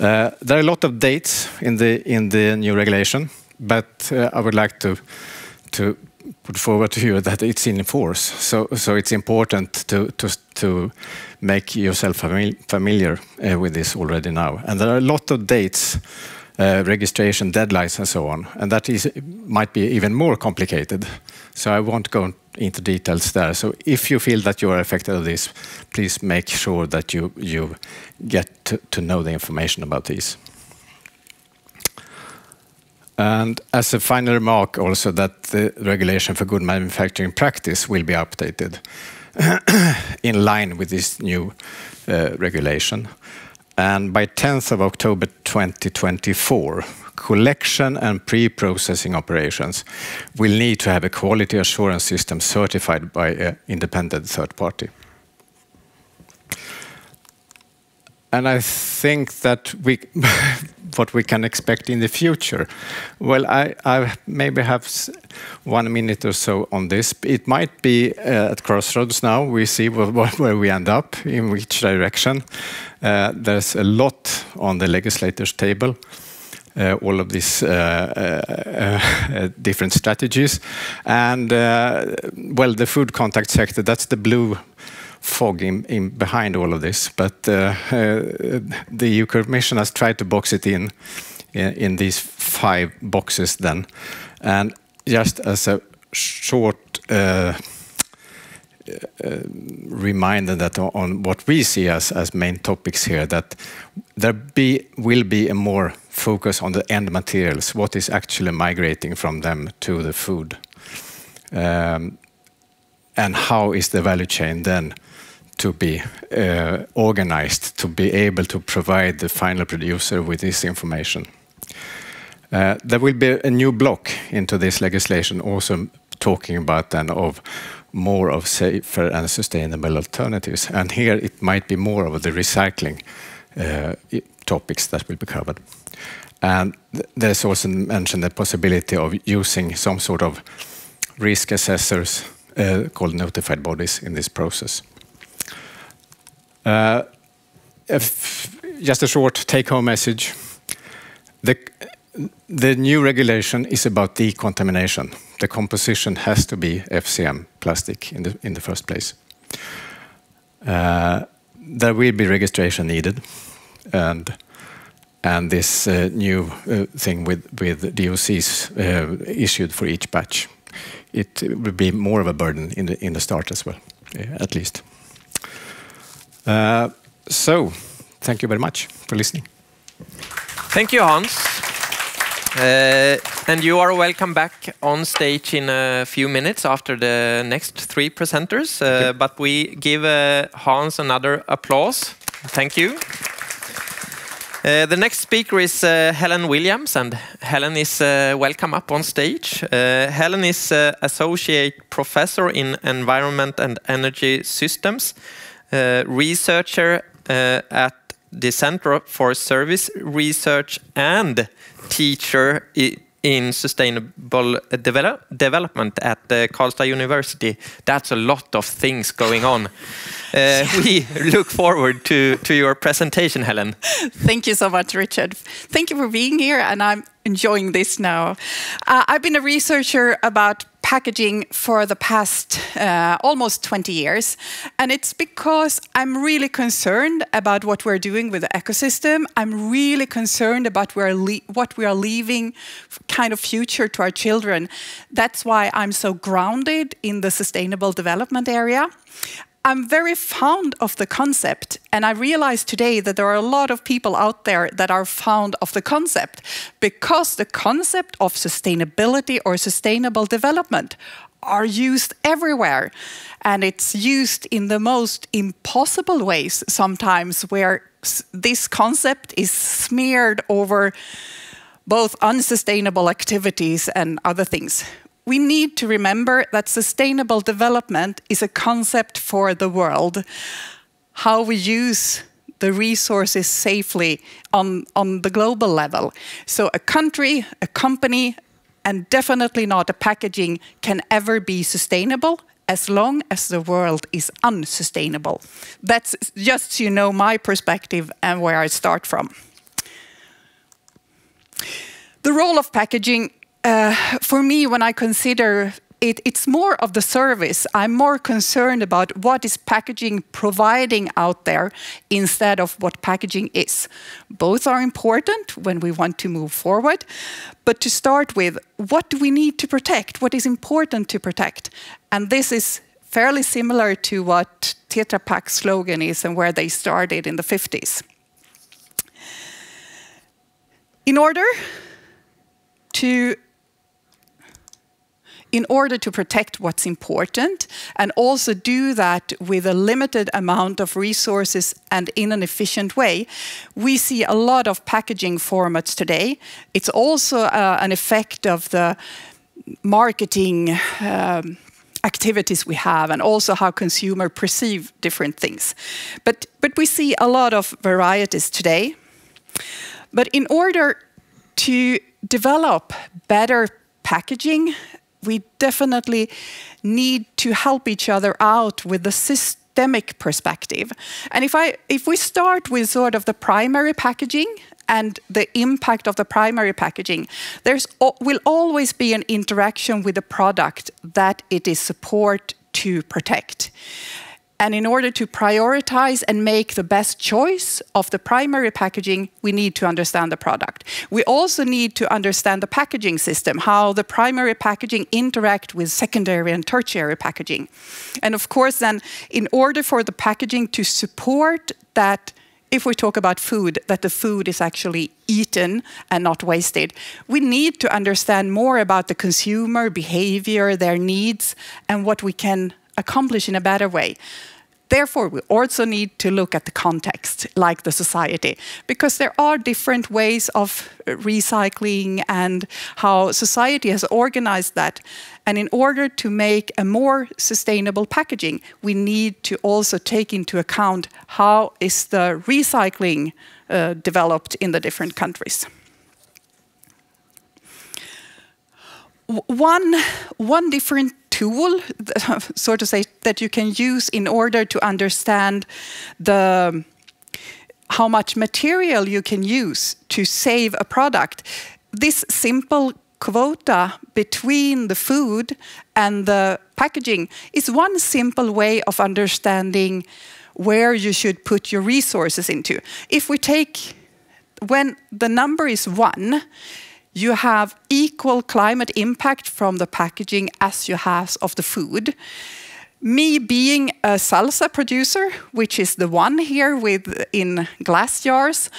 Uh, there are a lot of dates in the in the new regulation, but uh, I would like to to put forward to you that it's in force. So so it's important to to to make yourself famili familiar uh, with this already now. And there are a lot of dates. Uh, registration deadlines and so on, and that is might be even more complicated. So I won't go into details there. So if you feel that you are affected of this, please make sure that you, you get to, to know the information about these. And as a final remark also that the regulation for good manufacturing practice will be updated in line with this new uh, regulation. And by 10th of October 2024, collection and pre-processing operations will need to have a quality assurance system certified by an independent third party. And I think that we, what we can expect in the future. Well, I, I maybe have one minute or so on this. It might be uh, at crossroads now. We see where we end up, in which direction. Uh, there's a lot on the legislators' table. Uh, all of these uh, uh, different strategies. And well, the food contact sector, that's the blue fog in, in behind all of this. But the EU Commission has tried to box it in, in, in these five boxes then. And just as a short uh, uh, reminder that on what we see as, as main topics here, that there be, will be a more focus on the end materials, what is actually migrating from them to the food. Um, and how is the value chain then to be uh, organized to be able to provide the final producer with this information. Uh, there will be a new block into this legislation also talking about then of more of safer and sustainable alternatives. And here it might be more of the recycling uh, topics that will be covered. And th there's also mentioned the possibility of using some sort of risk assessors uh, called notified bodies in this process. Uh, just a short take-home message. The, the new regulation is about decontamination. The composition has to be FCM plastic in the, in the first place. Uh, there will be registration needed, and and this uh, new uh, thing with with DOCs uh, issued for each batch, it will be more of a burden in the in the start as well, at least. Uh, so, thank you very much for listening. Thank you, Hans. Uh, and you are welcome back on stage in a few minutes after the next three presenters. Uh, but we give uh, Hans another applause. Thank you. Uh, the next speaker is uh, Helen Williams, and Helen is uh, welcome up on stage. Helen is Associate Professor in Environment and Energy Systems, researcher at the Center for Service Research and teacher in sustainable develop development at uh, Karlstad University. That's a lot of things going on. Uh, we look forward to, to your presentation, Helen. Thank you so much, Richard. Thank you for being here, and I'm enjoying this now. Uh, I've been a researcher about packaging for the past uh, almost 20 years. And it's because I'm really concerned about what we're doing with the ecosystem. I'm really concerned about what we are leaving kind of future to our children. That's why I'm so grounded in the sustainable development area. I'm very fond of the concept, and I realize today that there are a lot of people out there that are fond of the concept because the concept of sustainability or sustainable development are used everywhere. And it's used in the most impossible ways sometimes, where this concept is smeared over both unsustainable activities and other things we need to remember that sustainable development is a concept for the world. How we use the resources safely on, on the global level. So a country, a company, and definitely not a packaging can ever be sustainable as long as the world is unsustainable. That's just so you know my perspective and where I start from. The role of packaging uh, for me, when I consider it, it's more of the service. I'm more concerned about what is packaging providing out there instead of what packaging is. Both are important when we want to move forward. But to start with, what do we need to protect? What is important to protect? And this is fairly similar to what Tetra Pak's slogan is and where they started in the 50s. In order to in order to protect what's important and also do that with a limited amount of resources and in an efficient way, we see a lot of packaging formats today. It's also uh, an effect of the marketing um, activities we have and also how consumers perceive different things. But, but we see a lot of varieties today. But in order to develop better packaging we definitely need to help each other out with the systemic perspective. And if, I, if we start with sort of the primary packaging and the impact of the primary packaging, there will always be an interaction with the product that it is support to protect. And in order to prioritize and make the best choice of the primary packaging, we need to understand the product. We also need to understand the packaging system, how the primary packaging interact with secondary and tertiary packaging. And of course, then, in order for the packaging to support that if we talk about food, that the food is actually eaten and not wasted. We need to understand more about the consumer behavior, their needs, and what we can accomplish in a better way. Therefore, we also need to look at the context, like the society, because there are different ways of recycling and how society has organized that. And in order to make a more sustainable packaging, we need to also take into account how is the recycling uh, developed in the different countries. one one different tool, so to say, that you can use in order to understand the how much material you can use to save a product. This simple quota between the food and the packaging is one simple way of understanding where you should put your resources into. If we take when the number is one, you have equal climate impact from the packaging as you have of the food. Me being a salsa producer, which is the one here with in glass jars,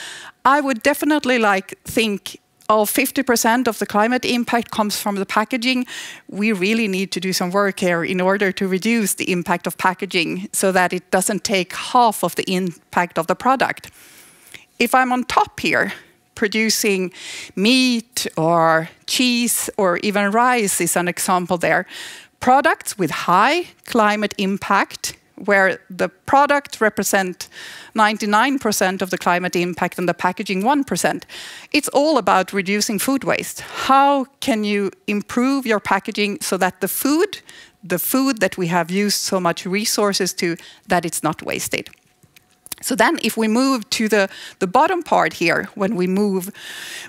I would definitely like think oh, 50% of the climate impact comes from the packaging. We really need to do some work here in order to reduce the impact of packaging so that it doesn't take half of the impact of the product. If I'm on top here, producing meat or cheese or even rice is an example there. Products with high climate impact, where the product represent 99% of the climate impact and the packaging 1%. It's all about reducing food waste. How can you improve your packaging so that the food, the food that we have used so much resources to, that it's not wasted? So then if we move to the, the bottom part here, when we move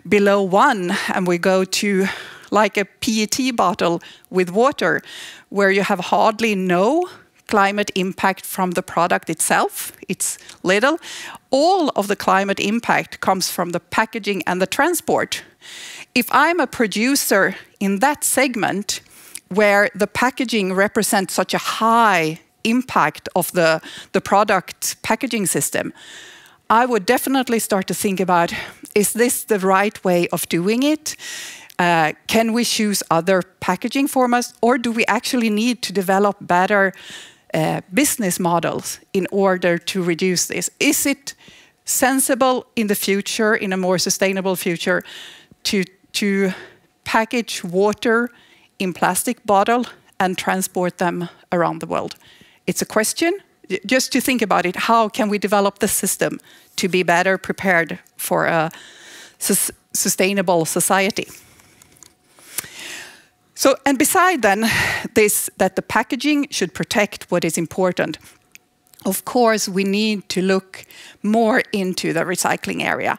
below one and we go to like a PET bottle with water, where you have hardly no climate impact from the product itself, it's little. All of the climate impact comes from the packaging and the transport. If I'm a producer in that segment, where the packaging represents such a high impact of the, the product packaging system, I would definitely start to think about, is this the right way of doing it? Uh, can we choose other packaging formats or do we actually need to develop better uh, business models in order to reduce this? Is it sensible in the future, in a more sustainable future, to, to package water in plastic bottle and transport them around the world? It's a question, just to think about it, how can we develop the system to be better prepared for a sus sustainable society? So, and beside then this, that the packaging should protect what is important, of course, we need to look more into the recycling area.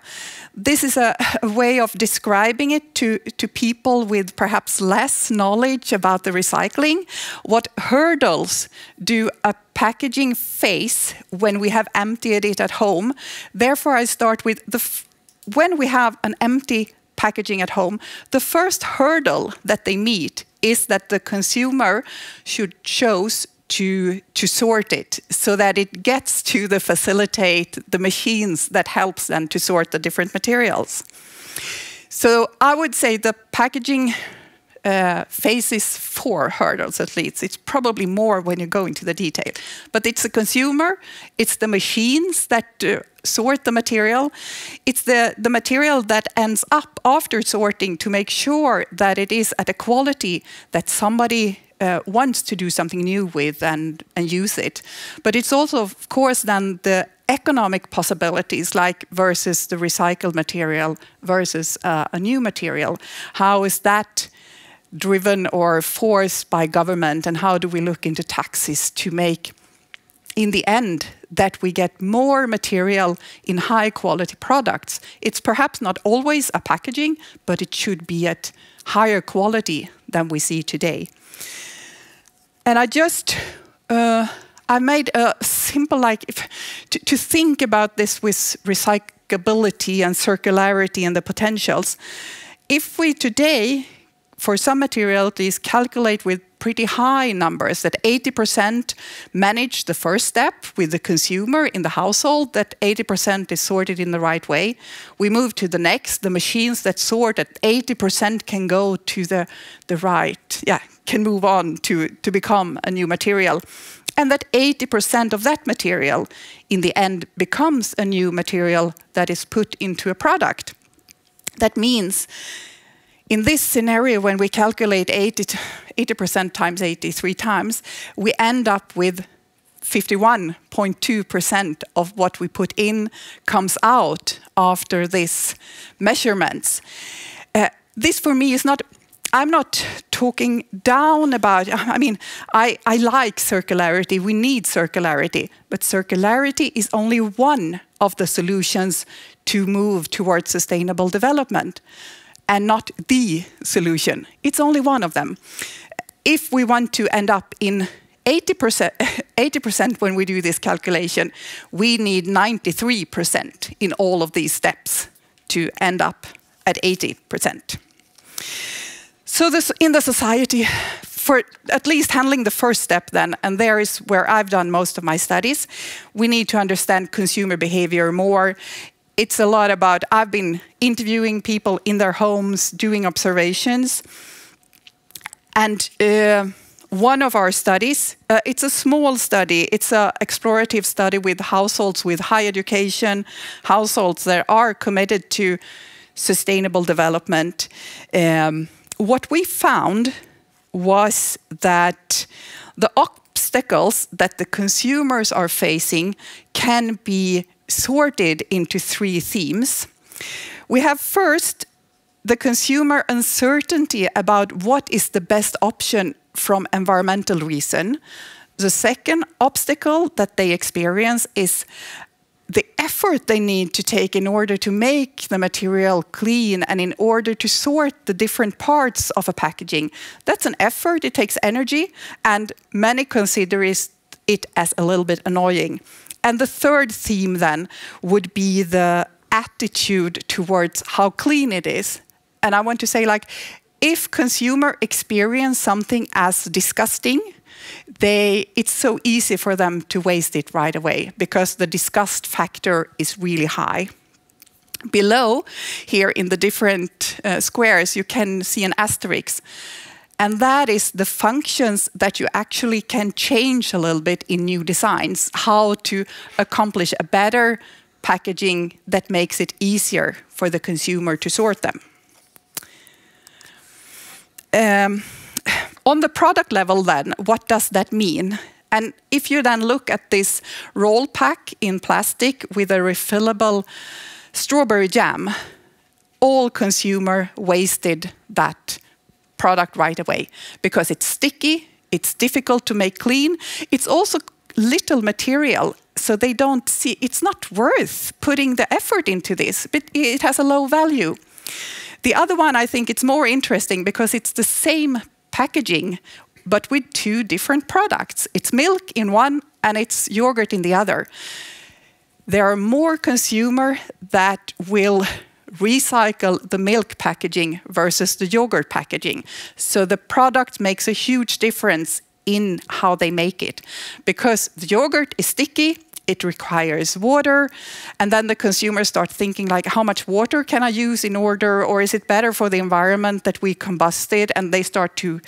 This is a, a, way of describing it to, to people with perhaps less knowledge about the recycling. What hurdles do a packaging face when we have emptied it at home? Therefore, I start with the when we have an empty packaging at home, the first hurdle that they meet is that the consumer should choose to, to sort it so that it gets to the facilitate the machines that helps them to sort the different materials. So I would say the packaging uh, faces four hurdles at least. It's probably more when you go into the detail. But it's the consumer, it's the machines that uh, sort the material, it's the, the material that ends up after sorting to make sure that it is at a quality that somebody uh, wants to do something new with and, and use it. But it's also, of course, then the economic possibilities like versus the recycled material versus uh, a new material. How is that driven or forced by government and how do we look into taxes to make in the end that we get more material in high quality products. It's perhaps not always a packaging, but it should be at higher quality than we see today. And I just, uh, I made a simple, like, if, to, to think about this with recyclability and circularity and the potentials. If we today, for some materialities, calculate with pretty high numbers that 80% manage the first step with the consumer in the household, that 80% is sorted in the right way. We move to the next, the machines that sort at 80% can go to the, the right, yeah, can move on to, to become a new material. and that 80% of that material in the end becomes a new material that is put into a product. That means in this scenario, when we calculate 80%, 80 times 83 times, we end up with 51.2% of what we put in comes out after this measurements. Uh, this for me is not I'm not talking down about, I mean, I, I like circularity, we need circularity, but circularity is only one of the solutions to move towards sustainable development and not the solution. It's only one of them. If we want to end up in 80%, 80% when we do this calculation, we need 93% in all of these steps to end up at 80%. So this, in the society, for at least handling the first step then, and there is where I've done most of my studies, we need to understand consumer behavior more. It's a lot about, I've been interviewing people in their homes, doing observations. And uh, one of our studies, uh, it's a small study, it's an explorative study with households with high education, households that are committed to sustainable development. Um, what we found was that the obstacles that the consumers are facing can be sorted into three themes. We have first the consumer uncertainty about what is the best option from environmental reason. The second obstacle that they experience is the effort they need to take in order to make the material clean and in order to sort the different parts of a packaging. That's an effort, it takes energy, and many consider it as a little bit annoying. And the third theme then would be the attitude towards how clean it is. And I want to say like, if consumer experience something as disgusting, they, it's so easy for them to waste it right away because the disgust factor is really high. Below, here in the different uh, squares, you can see an asterisk. And that is the functions that you actually can change a little bit in new designs, how to accomplish a better packaging that makes it easier for the consumer to sort them. Um, on the product level then, what does that mean? And if you then look at this roll pack in plastic with a refillable strawberry jam, all consumer wasted that product right away because it's sticky, it's difficult to make clean, it's also little material so they don't see it's not worth putting the effort into this but it has a low value the other one i think it's more interesting because it's the same packaging, but with two different products. It's milk in one and it's yogurt in the other. There are more consumers that will recycle the milk packaging versus the yogurt packaging. So the product makes a huge difference in how they make it. Because the yogurt is sticky, it requires water, and then the consumers start thinking like, how much water can I use in order, or is it better for the environment that we combust it? And they start to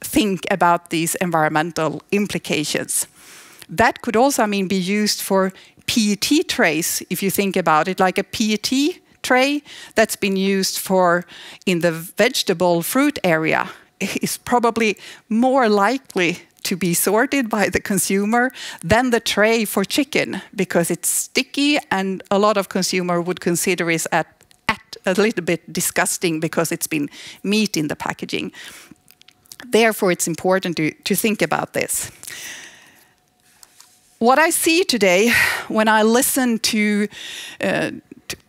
think about these environmental implications. That could also, I mean, be used for PET trays, if you think about it, like a PET tray that's been used for in the vegetable fruit area is probably more likely to be sorted by the consumer than the tray for chicken because it's sticky and a lot of consumer would consider it at, at a little bit disgusting because it's been meat in the packaging. Therefore, it's important to, to think about this. What I see today when I listen to uh, to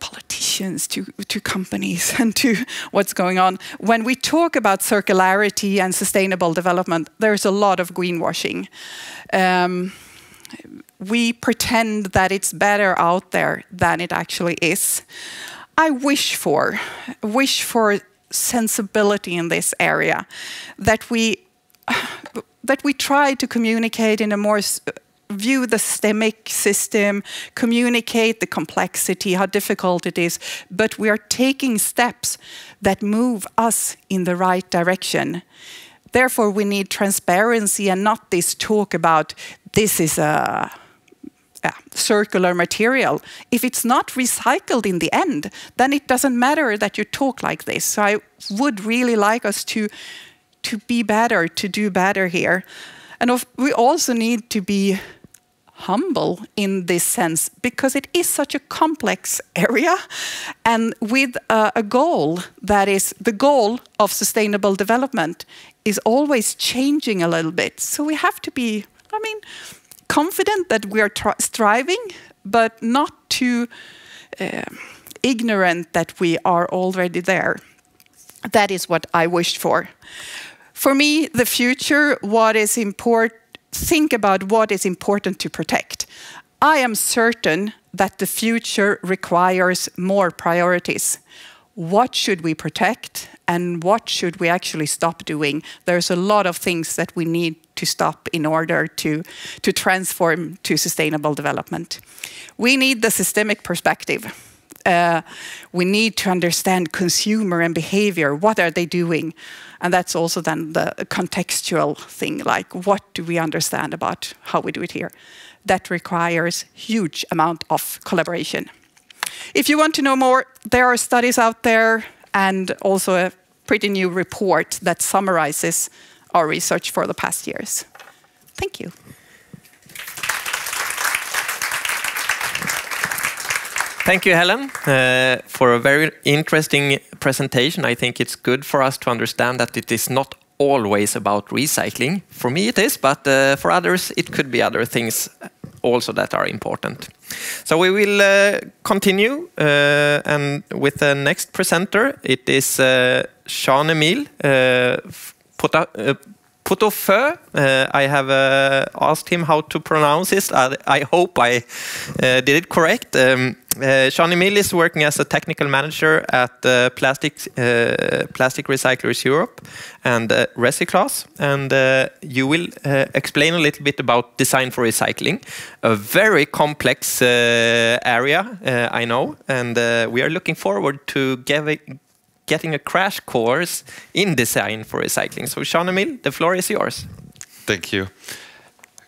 politicians, to, to companies, and to what's going on. When we talk about circularity and sustainable development, there's a lot of greenwashing. Um, we pretend that it's better out there than it actually is. I wish for, wish for sensibility in this area, that we that we try to communicate in a more view the systemic system, communicate the complexity, how difficult it is, but we are taking steps that move us in the right direction. Therefore, we need transparency and not this talk about this is a circular material. If it's not recycled in the end, then it doesn't matter that you talk like this. So I would really like us to to be better, to do better here. And of, we also need to be humble in this sense because it is such a complex area and with a goal that is the goal of sustainable development is always changing a little bit. So we have to be i mean confident that we are striving but not too uh, ignorant that we are already there. That is what i wished for. For me the future what is important think about what is important to protect. I am certain that the future requires more priorities. What should we protect and what should we actually stop doing? There's a lot of things that we need to stop in order to, to transform to sustainable development. We need the systemic perspective. Uh, we need to understand consumer and behavior. What are they doing? And that's also then the contextual thing, like what do we understand about how we do it here? That requires huge amount of collaboration. If you want to know more, there are studies out there and also a pretty new report that summarizes our research for the past years. Thank you. Thank you, Helen, uh, for a very interesting presentation. I think it's good for us to understand that it is not always about recycling. For me, it is, but uh, for others, it could be other things also that are important. So we will uh, continue uh, and with the next presenter. It is uh, Jean-Emile Potaufeux. Uh, I have uh, asked him how to pronounce this. I, I hope I uh, did it correct. Um, uh, Jean-Emile is working as a technical manager at uh, Plastic, uh, Plastic Recyclers Europe and uh. And you will explain a little bit about design for recycling, a very complex area, I know. And we are looking forward to giving, getting a crash course in design for recycling. So Jean-Emile, the floor is yours. Thank you.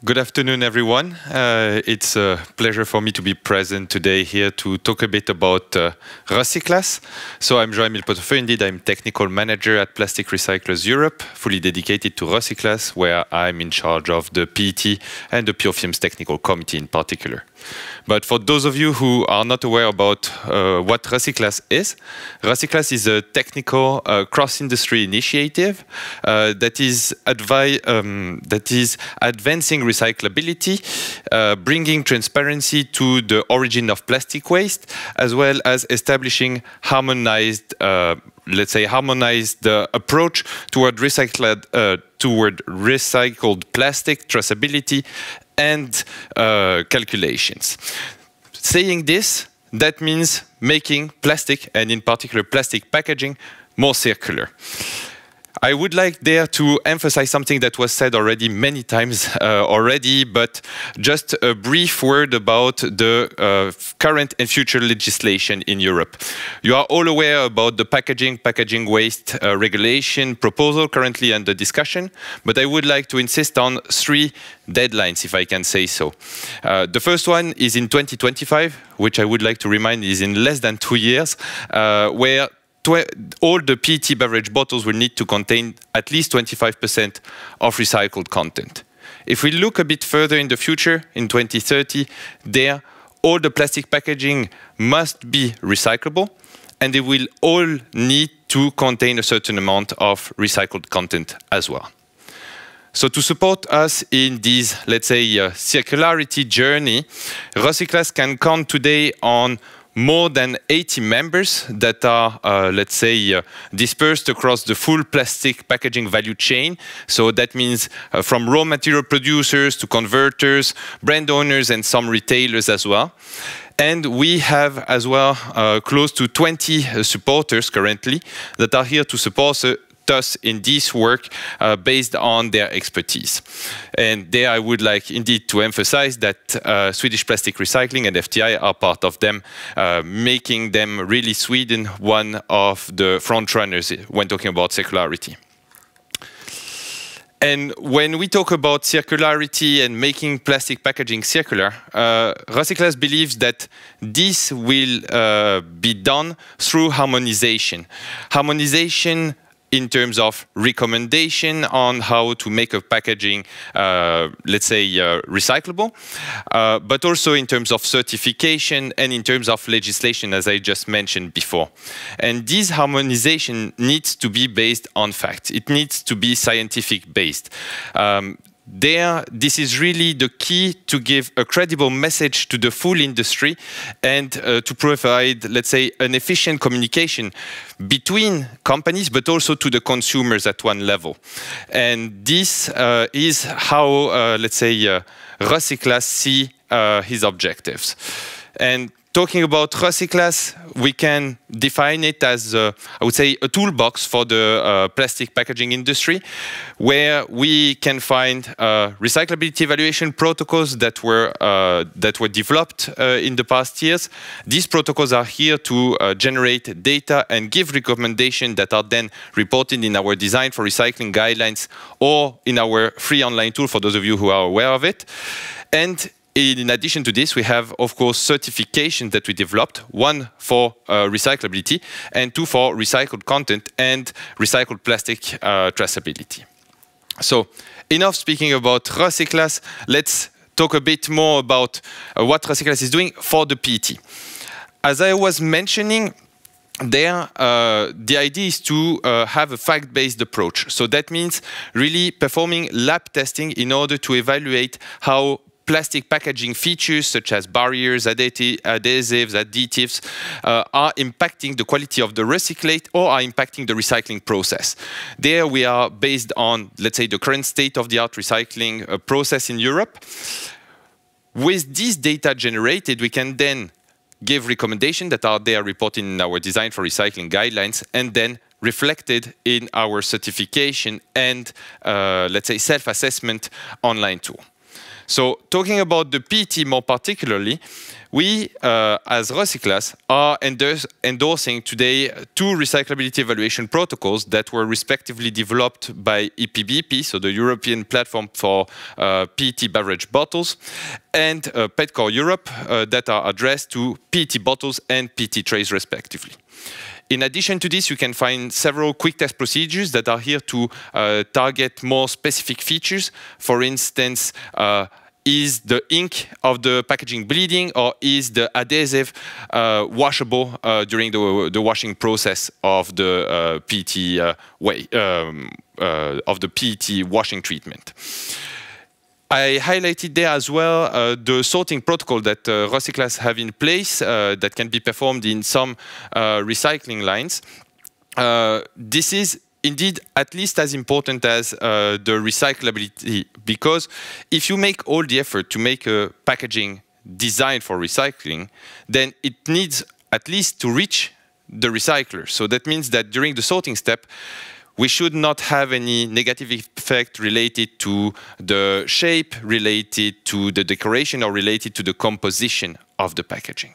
Good afternoon, everyone. Uh, it's a pleasure for me to be present today here to talk a bit about uh, RecyClass. So I'm Jean-Emile Potaufeux. Indeed, I'm technical manager at Plastic Recyclers Europe, fully dedicated to RecyClass, where I'm in charge of the PET and the Pure Films Technical Committee in particular. But for those of you who are not aware about uh, what RecyClass is, RecyClass is a technical uh, cross-industry initiative uh, that is um, that is advancing recyclability, uh, bringing transparency to the origin of plastic waste, as well as establishing harmonized uh, let's say harmonized the approach toward recycled uh, toward recycled plastic traceability and uh, calculations. Saying this, that means making plastic, and in particular plastic packaging, more circular. I would like there to emphasize something that was said already many times uh, already, but just a brief word about the uh, current and future legislation in Europe. You are all aware about the packaging, packaging waste uh, regulation proposal currently under discussion, but I would like to insist on three deadlines, if I can say so. Uh, the first one is in 2025, which I would like to remind is in less than two years, uh, where all the PET beverage bottles will need to contain at least 25% of recycled content. If we look a bit further in the future, in 2030, there, all the plastic packaging must be recyclable, and they will all need to contain a certain amount of recycled content as well. So to support us in this, let's say, uh, circularity journey, RecyClass can count today on more than 80 members that are, uh, let's say, uh, dispersed across the full plastic packaging value chain. So that means uh, from raw material producers to converters, brand owners, and some retailers as well. And we have as well uh, close to 20 uh, supporters currently that are here to support, uh, us in this work uh, based on their expertise. And there I would like indeed to emphasize that uh, Swedish Plastic Recycling and FTI are part of them, uh, making them really Sweden one of the front runners when talking about circularity. And when we talk about circularity and making plastic packaging circular, uh, RecyClass believes that this will uh, be done through harmonization. Harmonization in terms of recommendation on how to make a packaging, uh, let's say, uh, recyclable, uh, but also in terms of certification and in terms of legislation, as I just mentioned before. And this harmonization needs to be based on facts. It needs to be scientific based. Um, there, this is really the key to give a credible message to the full industry and uh, to provide, let's say, an efficient communication between companies, but also to the consumers at one level. And this uh, is how, uh, let's say, uh, RecyClass see uh, his objectives. And talking about RecyClass, we can define it as, uh, I would say, a toolbox for the uh, plastic packaging industry, where we can find uh, recyclability evaluation protocols that were uh, that were developed uh, in the past years. These protocols are here to uh, generate data and give recommendations that are then reported in our design for recycling guidelines or in our free online tool for those of you who are aware of it. And in addition to this, we have, of course, certifications that we developed, one for uh, recyclability and two for recycled content and recycled plastic uh, traceability. So enough speaking about RecyClass, let's talk a bit more about uh, what RecyClass is doing for the PET. As I was mentioning, there, uh, the idea is to uh, have a fact-based approach. So that means really performing lab testing in order to evaluate how plastic packaging features such as barriers, adhesives, additives uh, are impacting the quality of the recyclate or are impacting the recycling process. There we are based on, let's say, the current state-of-the-art recycling uh, process in Europe. With this data generated, we can then give recommendations that are there reported in our design for recycling guidelines and then reflected in our certification and, uh, let's say, self-assessment online tool. So talking about the PET more particularly, we, uh, as RecyClass, are endorsing today two recyclability evaluation protocols that were respectively developed by EPBP, so the European Platform for uh, PET Beverage Bottles, and uh, Petcore Europe uh, that are addressed to PET bottles and PET trays respectively. In addition to this, you can find several quick test procedures that are here to uh, target more specific features. For instance, uh, is the ink of the packaging bleeding or is the adhesive uh, washable uh, during the, the, washing process of the uh, uh, way um, uh, of the PET washing treatment. I highlighted there as well uh, the sorting protocol that uh, RecyClass have in place uh, that can be performed in some uh, recycling lines. Uh, this is indeed at least as important as uh, the recyclability because if you make all the effort to make a packaging designed for recycling, then it needs at least to reach the recycler. So that means that during the sorting step, we should not have any negative effect related to the shape, related to the decoration, or related to the composition of the packaging.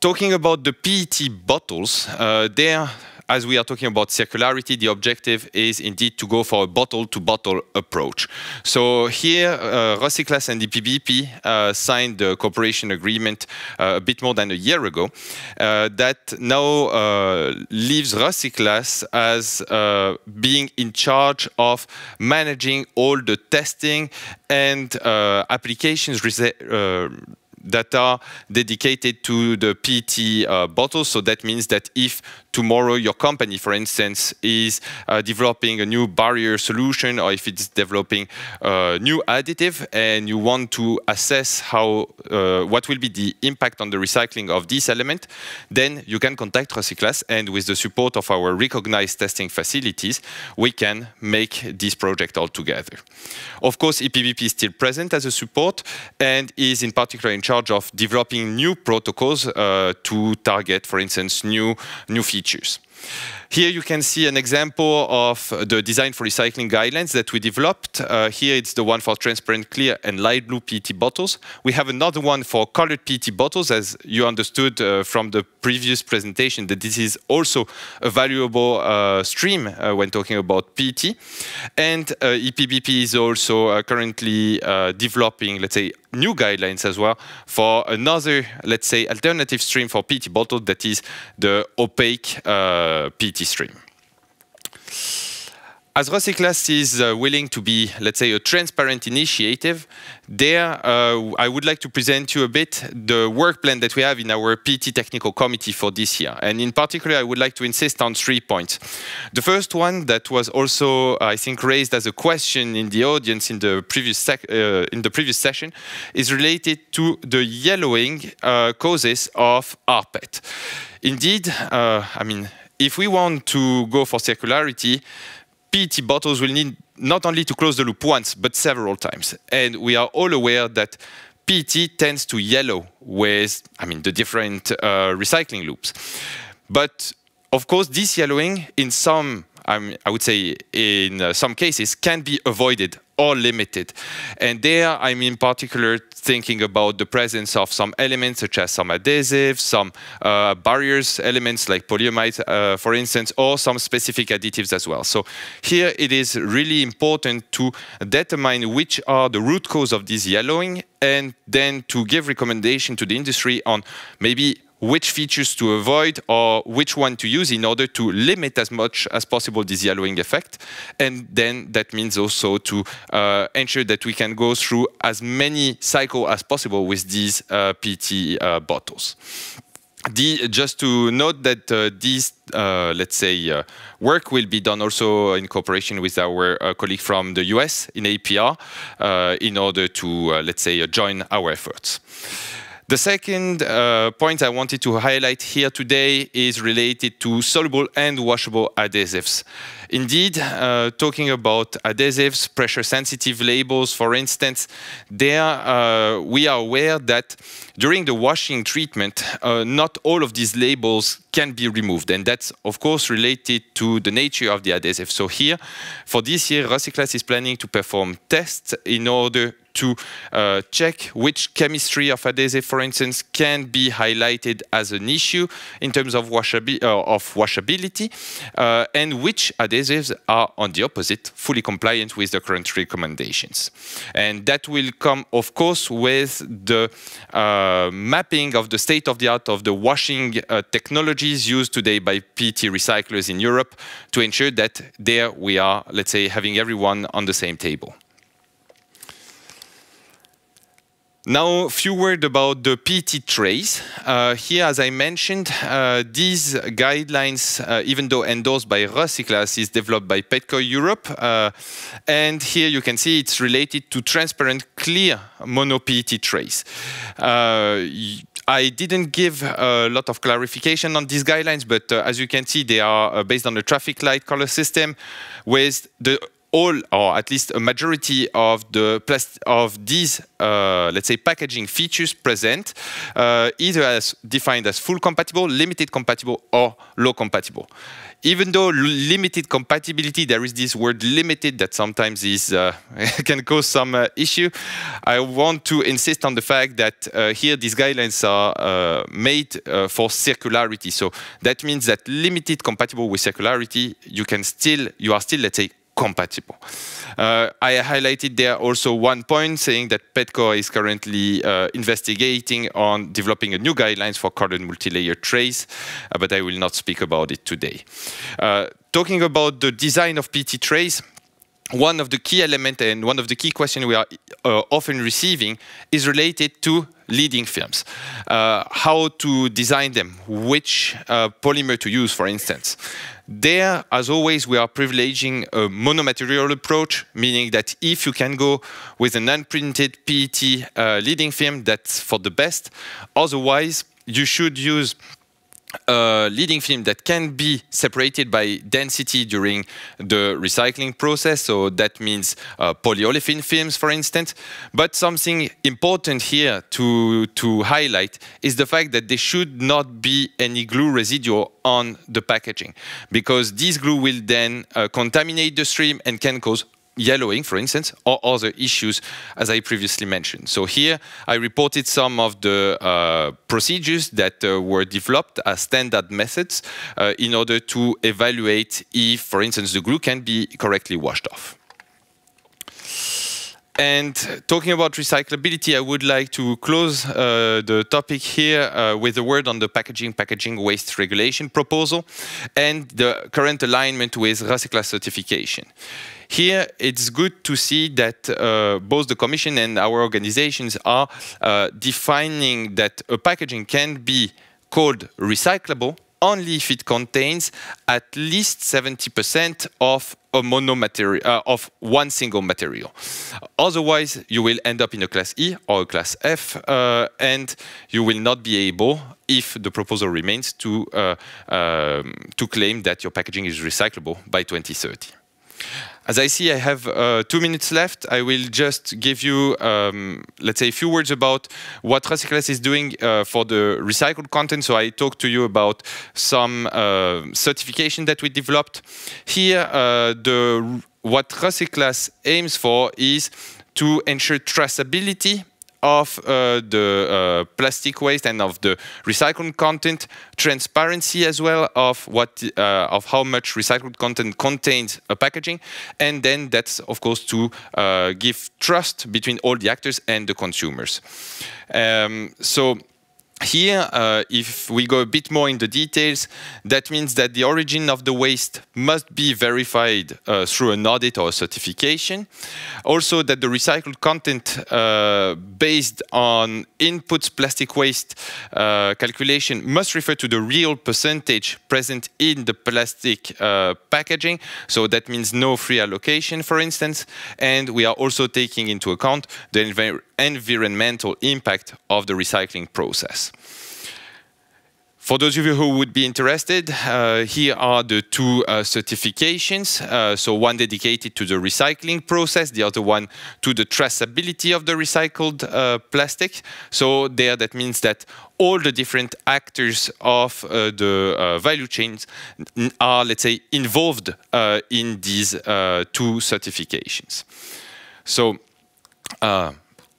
Talking about the PET bottles, uh, there as we are talking about circularity, the objective is indeed to go for a bottle-to-bottle -bottle approach. So here, uh, RecyClass and the PBP uh, signed the cooperation agreement uh, a bit more than a year ago uh, that now uh, leaves RecyClass as uh, being in charge of managing all the testing and applications are dedicated to the PET uh, bottles. So that means that if tomorrow your company, for instance, is uh, developing a new barrier solution or if it's developing a new additive and you want to assess how uh, what will be the impact on the recycling of this element, then you can contact RecyClass and with the support of our recognized testing facilities, we can make this project all together. Of course, EPBP is still present as a support and is in particular in charge of developing new protocols uh, to target, for instance, new, new features. Here you can see an example of the design for recycling guidelines that we developed. Uh, here it's the one for transparent, clear, and light blue PET bottles. We have another one for colored PET bottles, as you understood uh, from the previous presentation, that this is also a valuable uh, stream uh, when talking about PET. And uh, EPBP is also uh, currently developing, let's say, new guidelines as well for another, let's say, alternative stream for PET bottles that is the opaque uh, PET stream. As RecyClass is uh, willing to be, let's say, a transparent initiative, there uh, I would like to present you a bit the work plan that we have in our PET technical committee for this year. And in particular, I would like to insist on three points. The first one that was also, I think, raised as a question in the audience in the previous, uh, in the previous session is related to the yellowing uh, causes of rPET. Indeed, uh, I mean, if we want to go for circularity, PET bottles will need not only to close the loop once, but several times. And we are all aware that PET tends to yellow with, I mean, the different uh, recycling loops. But of course, this yellowing in some I would say in uh, some cases can be avoided or limited. And there I'm in particular thinking about the presence of some elements such as some adhesives, some uh, barriers elements like polyamide, uh, for instance, or some specific additives as well. So here it is really important to determine which are the root cause of this yellowing and then to give recommendation to the industry on maybe which features to avoid or which one to use in order to limit as much as possible this yellowing effect. And then that means also to uh, ensure that we can go through as many cycles as possible with these uh, PET uh, bottles. The, just to note that uh, this, uh, let's say, uh, work will be done also in cooperation with our uh, colleague from the US in APR uh, in order to, let's say, join our efforts. The second uh, point I wanted to highlight here today is related to soluble and washable adhesives. Indeed, uh, talking about adhesives, pressure-sensitive labels, for instance, there uh, we are aware that during the washing treatment, uh, not all of these labels can be removed. And that's, of course, related to the nature of the adhesive. So here, for this year, RecyClass is planning to perform tests in order to uh, check which chemistry of adhesive, for instance, can be highlighted as an issue in terms of, washabi uh, of washability, uh, and which adhesives are, on the opposite, fully compliant with the current recommendations. And that will come, of course, with the uh, mapping of the state of the art of the washing uh, technologies used today by PET recyclers in Europe to ensure that there we are, let's say, having everyone on the same table. Now, a few words about the PET trays. Uh, here, as I mentioned, uh, these guidelines, uh, even though endorsed by RecyClass, is developed by Petcore Europe. Uh, and here you can see it's related to transparent, clear mono PET trays. Uh, I didn't give a lot of clarification on these guidelines, but uh, as you can see, they are based on the traffic light color system with the all, or at least a majority of the of these, uh, let's say, packaging features present, uh, either as defined as full compatible, limited compatible, or low compatible. Even though limited compatibility, there is this word limited that sometimes is uh, can cause some uh, issue. I want to insist on the fact that uh, here these guidelines are uh, made for circularity. So that means that limited compatible with circularity, you can still, you are still, let's say, compatible. Uh, I highlighted there also one point saying that Petcore is currently uh, investigating on developing a new guidelines for colored multi-layer trays, uh, but I will not speak about it today. Uh, talking about the design of PET trays, one of the key elements and one of the key questions we are uh, often receiving is related to lidding films. Uh, how to design them, which uh, polymer to use, for instance. There, as always, we are privileging a monomaterial approach, meaning that if you can go with an unprinted PET uh, lidding film, that's for the best. Otherwise, you should use a lidding film that can be separated by density during the recycling process. So that means uh, polyolefin films, for instance. But something important here to, to highlight is the fact that there should not be any glue residue on the packaging because this glue will then uh, contaminate the stream and can cause yellowing, for instance, or other issues, as I previously mentioned. So here I reported some of the uh, procedures that uh, were developed as standard methods uh, in order to evaluate if, for instance, the glue can be correctly washed off. And talking about recyclability, I would like to close uh, the topic here uh, with a word on the packaging packaging waste regulation proposal and the current alignment with RecyClass certification. Here, it's good to see that uh, both the Commission and our organizations are uh, defining that a packaging can be called recyclable only if it contains at least 70% of a uh, of one single material. Otherwise, you will end up in a class E or a class F, uh, and you will not be able, if the proposal remains, to uh, um, to claim that your packaging is recyclable by 2030. As I see I have uh, two minutes left, I will just give you, um, let's say, a few words about what RecyClass is doing uh, for the recycled content. So I talked to you about some uh, certification that we developed. Here, uh, the what RecyClass aims for is to ensure traceability of uh, the uh, plastic waste and of the recycled content, transparency as well of what uh, of how much recycled content contains a packaging, and then that's of course to uh, give trust between all the actors and the consumers. Um, so here, uh, if we go a bit more in the details, that means that the origin of the waste must be verified uh, through an audit or certification. Also, that the recycled content uh, based on inputs plastic waste uh, calculation must refer to the real percentage present in the plastic uh, packaging. So that means no free allocation, for instance. And we are also taking into account the environmental impact of the recycling process. For those of you who would be interested, uh, here are the two uh, certifications. Uh, so one dedicated to the recycling process, the other one to the traceability of the recycled uh, plastic. So there, that means that all the different actors of uh, the uh, value chains are, let's say, involved in these two certifications. So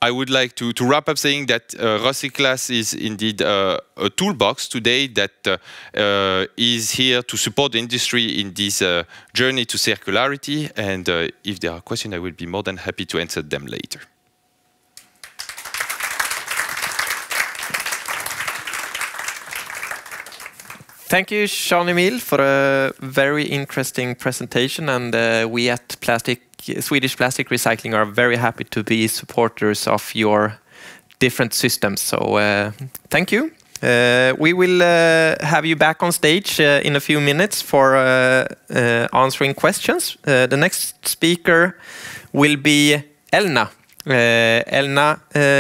I would like to, to wrap up saying that uh, RecyClass is indeed uh, a toolbox today that uh, uh, is here to support the industry in this uh, journey to circularity. And uh, if there are questions, I will be more than happy to answer them later. Thank you, Jean-Emile, for a very interesting presentation. And we at Plastic Swedish Plastic Recycling are very happy to be supporters of your different systems. So uh, thank you. Uh, we will uh, have you back on stage uh, in a few minutes for uh, uh, answering questions. the next speaker will be Elna. Elna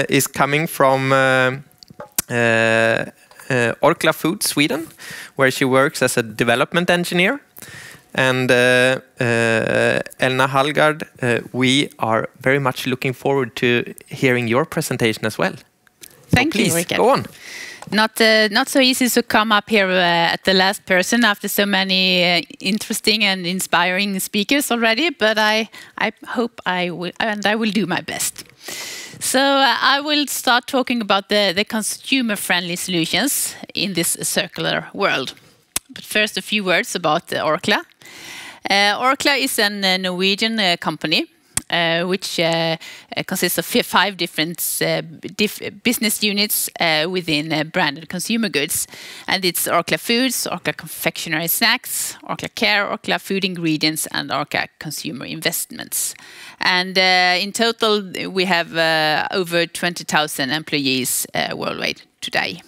is coming from Orkla Food Sweden, where she works as a development engineer. And uh, uh, Elna Hallgard, uh, we are very much looking forward to hearing your presentation as well. Thank so you, please, Rickard. Go on. Not, uh, not so easy to come up here uh, at the last person after so many uh, interesting and inspiring speakers already, but I, I hope I will, and I will do my best. So I will start talking about the, the consumer-friendly solutions in this circular world. But first, a few words about Orkla. Uh, Orkla is a uh, Norwegian uh, company uh, which uh, consists of five different uh, diff business units within branded consumer goods. And it's Orkla Foods, Orkla Confectionery Snacks, Orkla Care, Orkla Food Ingredients, and Orkla Consumer Investments. And in total, we have over 20,000 employees worldwide today.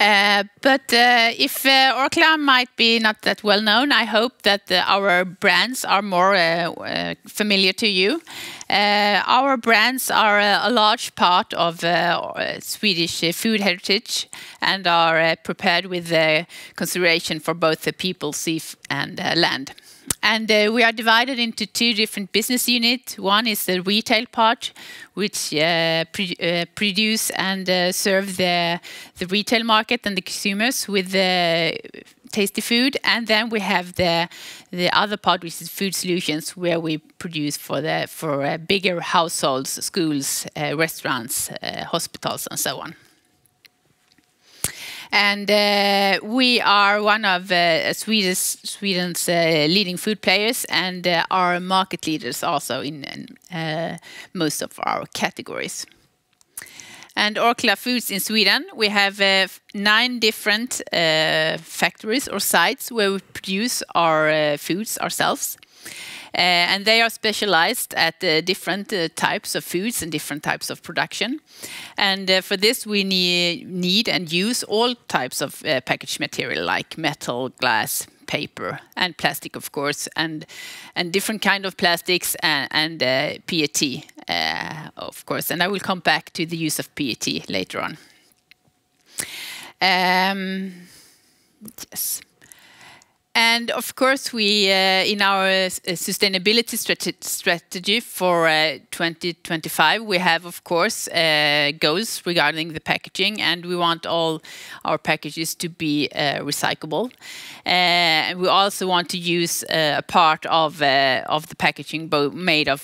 Uh, but uh, if uh, Orkla might be not that well known, I hope that uh, our brands are more uh, familiar to you. our brands are a large part of Swedish food heritage and are prepared with consideration for both the people, sea, and land. And uh, we are divided into two different business units. One is the retail part, which uh, uh, produce and uh, serve the, the retail market and the consumers with the tasty food. And then we have the the other part, which is food solutions, where we produce for the for uh, bigger households, schools, uh, restaurants, hospitals, and so on. And uh, we are one of uh, Swedish, Sweden's uh, leading food players and uh, are market leaders also in, in uh, most of our categories. And Orkla Foods in Sweden, we have uh, nine different factories or sites where we produce our foods ourselves. Uh, and they are specialized at uh, different uh, types of foods and different types of production. And for this, we need, need and use all types of package material like metal, glass, paper and plastic, of course, and and different kind of plastics and, and uh, PET, uh, of course. And I will come back to the use of PET later on. Um, yes. And of course, we uh, in our uh, sustainability strate strategy for uh, 2025, we have, of course, uh, goals regarding the packaging, and we want all our packages to be uh, recyclable. Uh, and we also want to use a part of of the packaging made of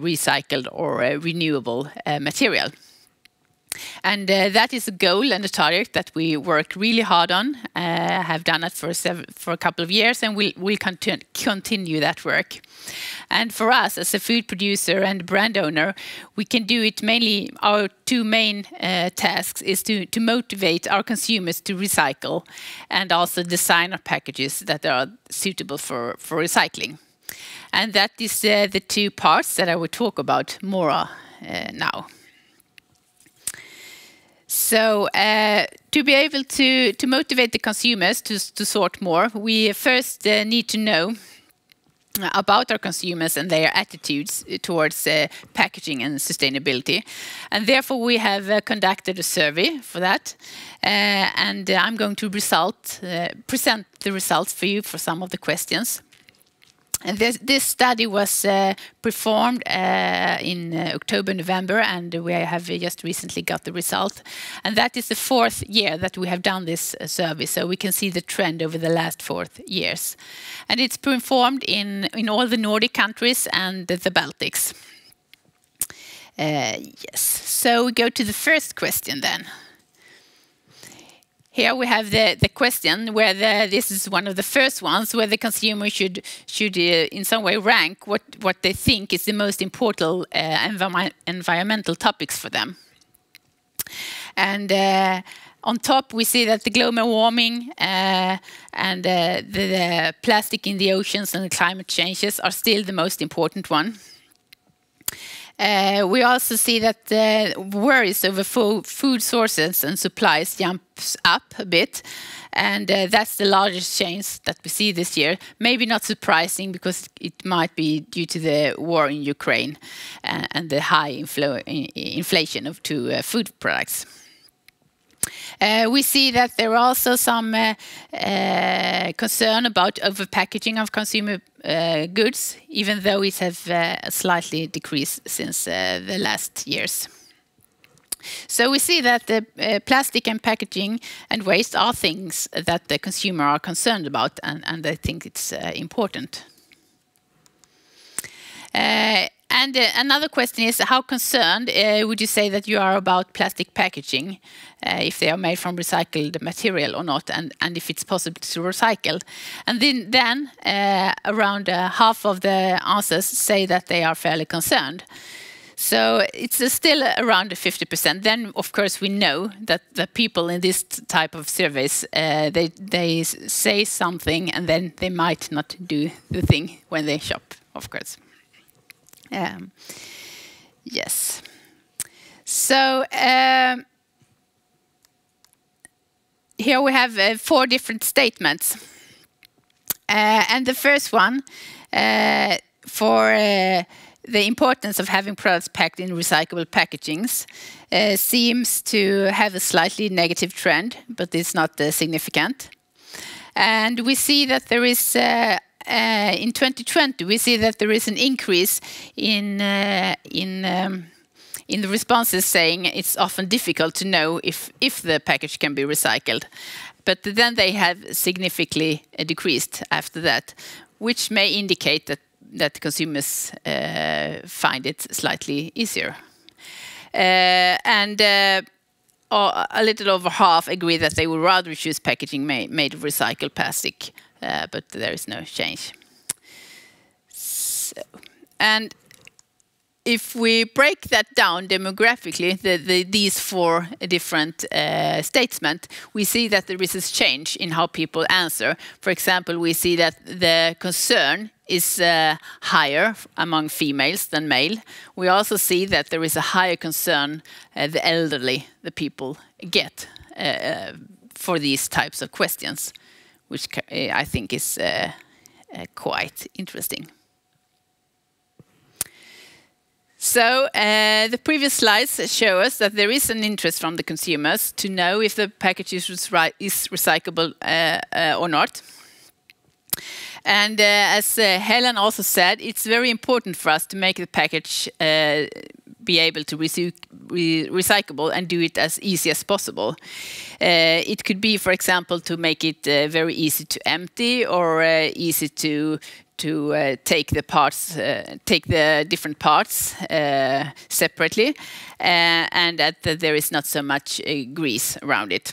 recycled or renewable material. And uh, that is a goal and a target that we work really hard on, uh, have done it for, for a couple of years, and we'll, we'll continu continue that work. And for us, as a food producer and brand owner, we can do it mainly, our two main uh, tasks is to, to motivate our consumers to recycle and also design our packages that are suitable for, for recycling. And that is uh, the two parts that I will talk about more uh, now. So uh, to be able to, to motivate the consumers to, to sort more, we first uh, need to know about our consumers and their attitudes towards uh, packaging and sustainability. And therefore we have uh, conducted a survey for that. Uh, and I'm going to result, present the results for you for some of the questions. This, this study was uh, performed uh, in uh, October, November, and we have just recently got the result. And that is the fourth year that we have done this uh, survey, so we can see the trend over the last four years. And it's performed in, in all the Nordic countries and the, the Baltics. Uh, yes, so we go to the first question then. Here we have the, the question whether this is one of the first ones where the consumer should should uh, in some way rank what what they think is the most important uh, environmental topics for them. And uh, on top we see that the global warming uh, and uh, the, the plastic in the oceans and the climate changes are still the most important one. Uh, we also see that the worries over food sources and supplies jumps up a bit, and uh, that's the largest change that we see this year. Maybe not surprising because it might be due to the war in Ukraine uh, and the high inflation of food products. Uh, we see that there are also some uh, uh, concern about overpackaging of consumer goods, even though it has slightly decreased since the last years. So we see that the plastic and packaging and waste are things that the consumer are concerned about and, they think it's important. And uh, another question is, how concerned uh, would you say that you are about plastic packaging, uh, if they are made from recycled material or not, and, and if it's possible to recycle? And then, then uh, around uh, half of the answers say that they are fairly concerned. So it's uh, still around 50%. Then, of course, we know that the people in this type of surveys, they, they say something and then they might not do the thing when they shop, of course. Um, yes. So um, here we have uh, four different statements. Uh, and the first one uh, for uh, the importance of having products packed in recyclable packagings uh, seems to have a slightly negative trend, but it's not uh, significant. And we see that there is, in 2020, we see that there is an increase in, uh, in, um, in the responses saying it's often difficult to know if, if the package can be recycled. But then they have significantly decreased after that, which may indicate that that consumers uh, find it slightly easier. Uh, and uh, a little over half agree that they would rather choose packaging made of recycled plastic, but there is no change. And if we break that down demographically, the, the, these four different uh, statements, we see that there is a change in how people answer. For example, we see that the concern is uh, higher among females than male. We also see that there is a higher concern uh, the elderly, the people get uh, uh, for these types of questions, which I think is uh, quite interesting. So uh, the previous slides show us that there is an interest from the consumers to know if the package is, recyclable uh, uh, or not. And uh, as uh, Helen also said, it's very important for us to make the package uh, be able to re recyclable and do it as easy as possible. it could be, for example, to make it very easy to empty or easy to to uh, take the parts, uh, take the different parts uh, separately, and that there is not so much grease around it.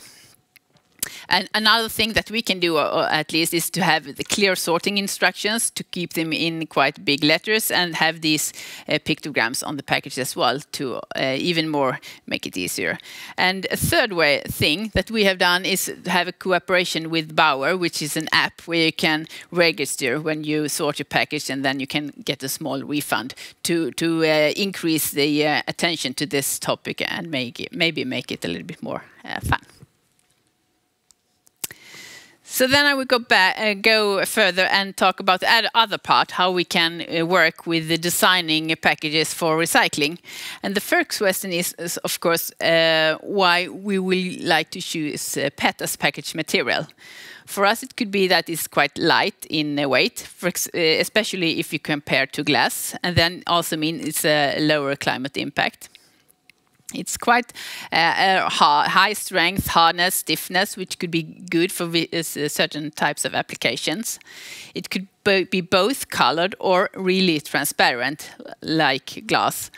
And another thing that we can do, uh, at least, is to have the clear sorting instructions to keep them in quite big letters and have these uh, pictograms on the package as well to uh, even more make it easier. And a third way thing that we have done is have a cooperation with Bower, which is an app where you can register when you sort your package and then you can get a small refund to, to uh, increase the uh, attention to this topic and make it, maybe make it a little bit more uh, fun. So then I would go back, uh, go further and talk about the other part, how we can uh, work with the designing packages for recycling. And the first question is, is of course, uh, why we will like to choose uh, PET as package material. For us, it could be that it's quite light in weight, uh, especially if you compare to glass, and then also mean it's a lower climate impact. It's quite uh, high strength, hardness, stiffness, which could be good for uh, certain types of applications. It could be both colored or really transparent, like glass.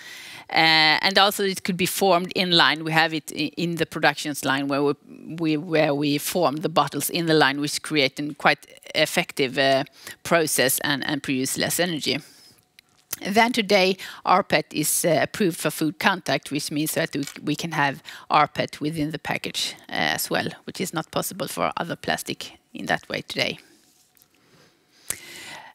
Uh, and also it could be formed in line. We have it in the productions line where we, we where we form the bottles in the line, which create a quite effective uh, process and, and produce less energy. Then today, rPET is uh, approved for food contact, which means that we can have rPET within the package uh, as well, which is not possible for other plastic in that way today.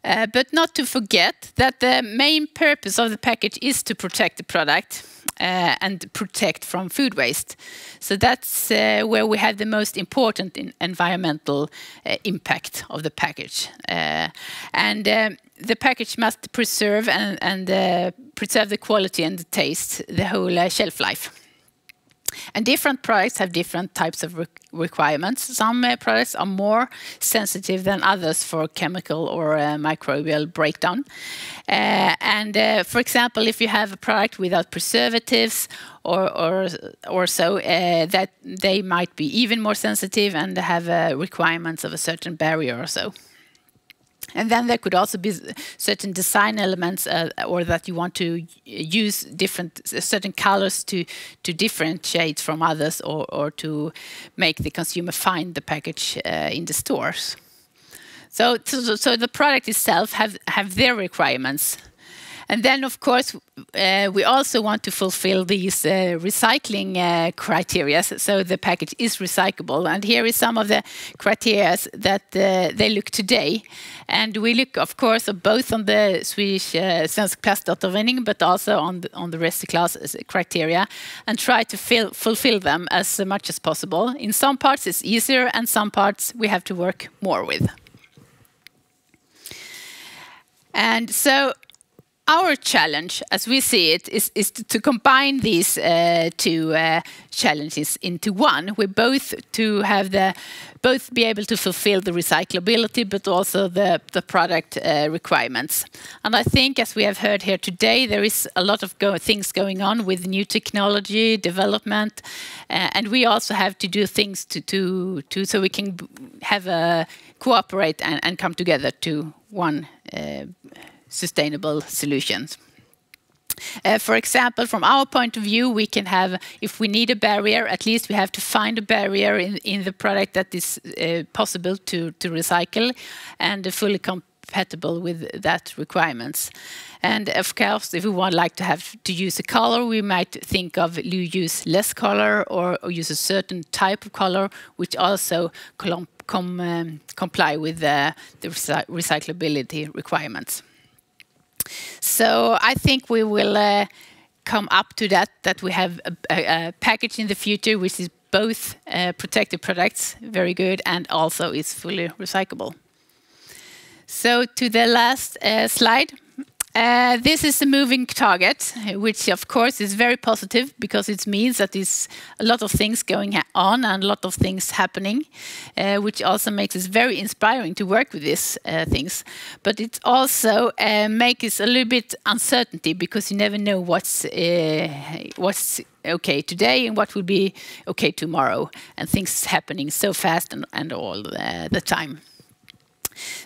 Uh, but not to forget that the main purpose of the package is to protect the product and protect from food waste. So that's uh, where we have the most important environmental uh, impact of the package. Uh, and um, the package must preserve and, and uh, preserve the quality and the taste the whole uh, shelf life. And different products have different types of re requirements. Some uh, products are more sensitive than others for chemical or uh, microbial breakdown. Uh, and uh, for example, if you have a product without preservatives or, or, or so, uh, that they might be even more sensitive and have uh, requirements of a certain barrier or so. And then there could also be certain design elements, uh, or that you want to use different certain colors to to differentiate from others, or or to make the consumer find the package uh, in the stores. So, so, so the product itself have have their requirements, And then, of course, uh, we also want to fulfill these uh, recycling uh, criteria, so the package is recyclable. And here is some of the criteria that uh, they look today. And we look, of course, both on the Swedish uh, Svensk Plaståtervinning, but also on the, on the criteria, and try to fill, fulfill them as much as possible. In some parts, it's easier, and some parts we have to work more with. And so our challenge, as we see it, is, is to, to combine these uh, two uh, challenges into one. We both to have the both be able to fulfill the recyclability, but also the the product uh, requirements. And I think, as we have heard here today, there is a lot of go things going on with new technology development, uh, and we also have to do things to to to so we can have a cooperate and, and come together to one uh, sustainable solutions. Uh, for example, from our point of view, we can have, if we need a barrier, at least we have to find a barrier in, in the product that is uh, possible to, to recycle and fully compatible with that requirements. And of course, if we would like to have to use a color, we might think of use less color or, or use a certain type of color, which also com, um, comply with the, the recyclability requirements. So I think we will uh, come up to that, that we have a, a, package in the future which is both uh, protected products, very good, and also is fully recyclable. So to the last uh, slide. Uh, this is a moving target, which of course is very positive because it means that there's a lot of things going on and a lot of things happening, uh, which also makes it very inspiring to work with these uh, things. But it also uh, makes a little bit uncertainty because you never know what's uh, what's okay today and what will be okay tomorrow, and things happening so fast and, and all the time.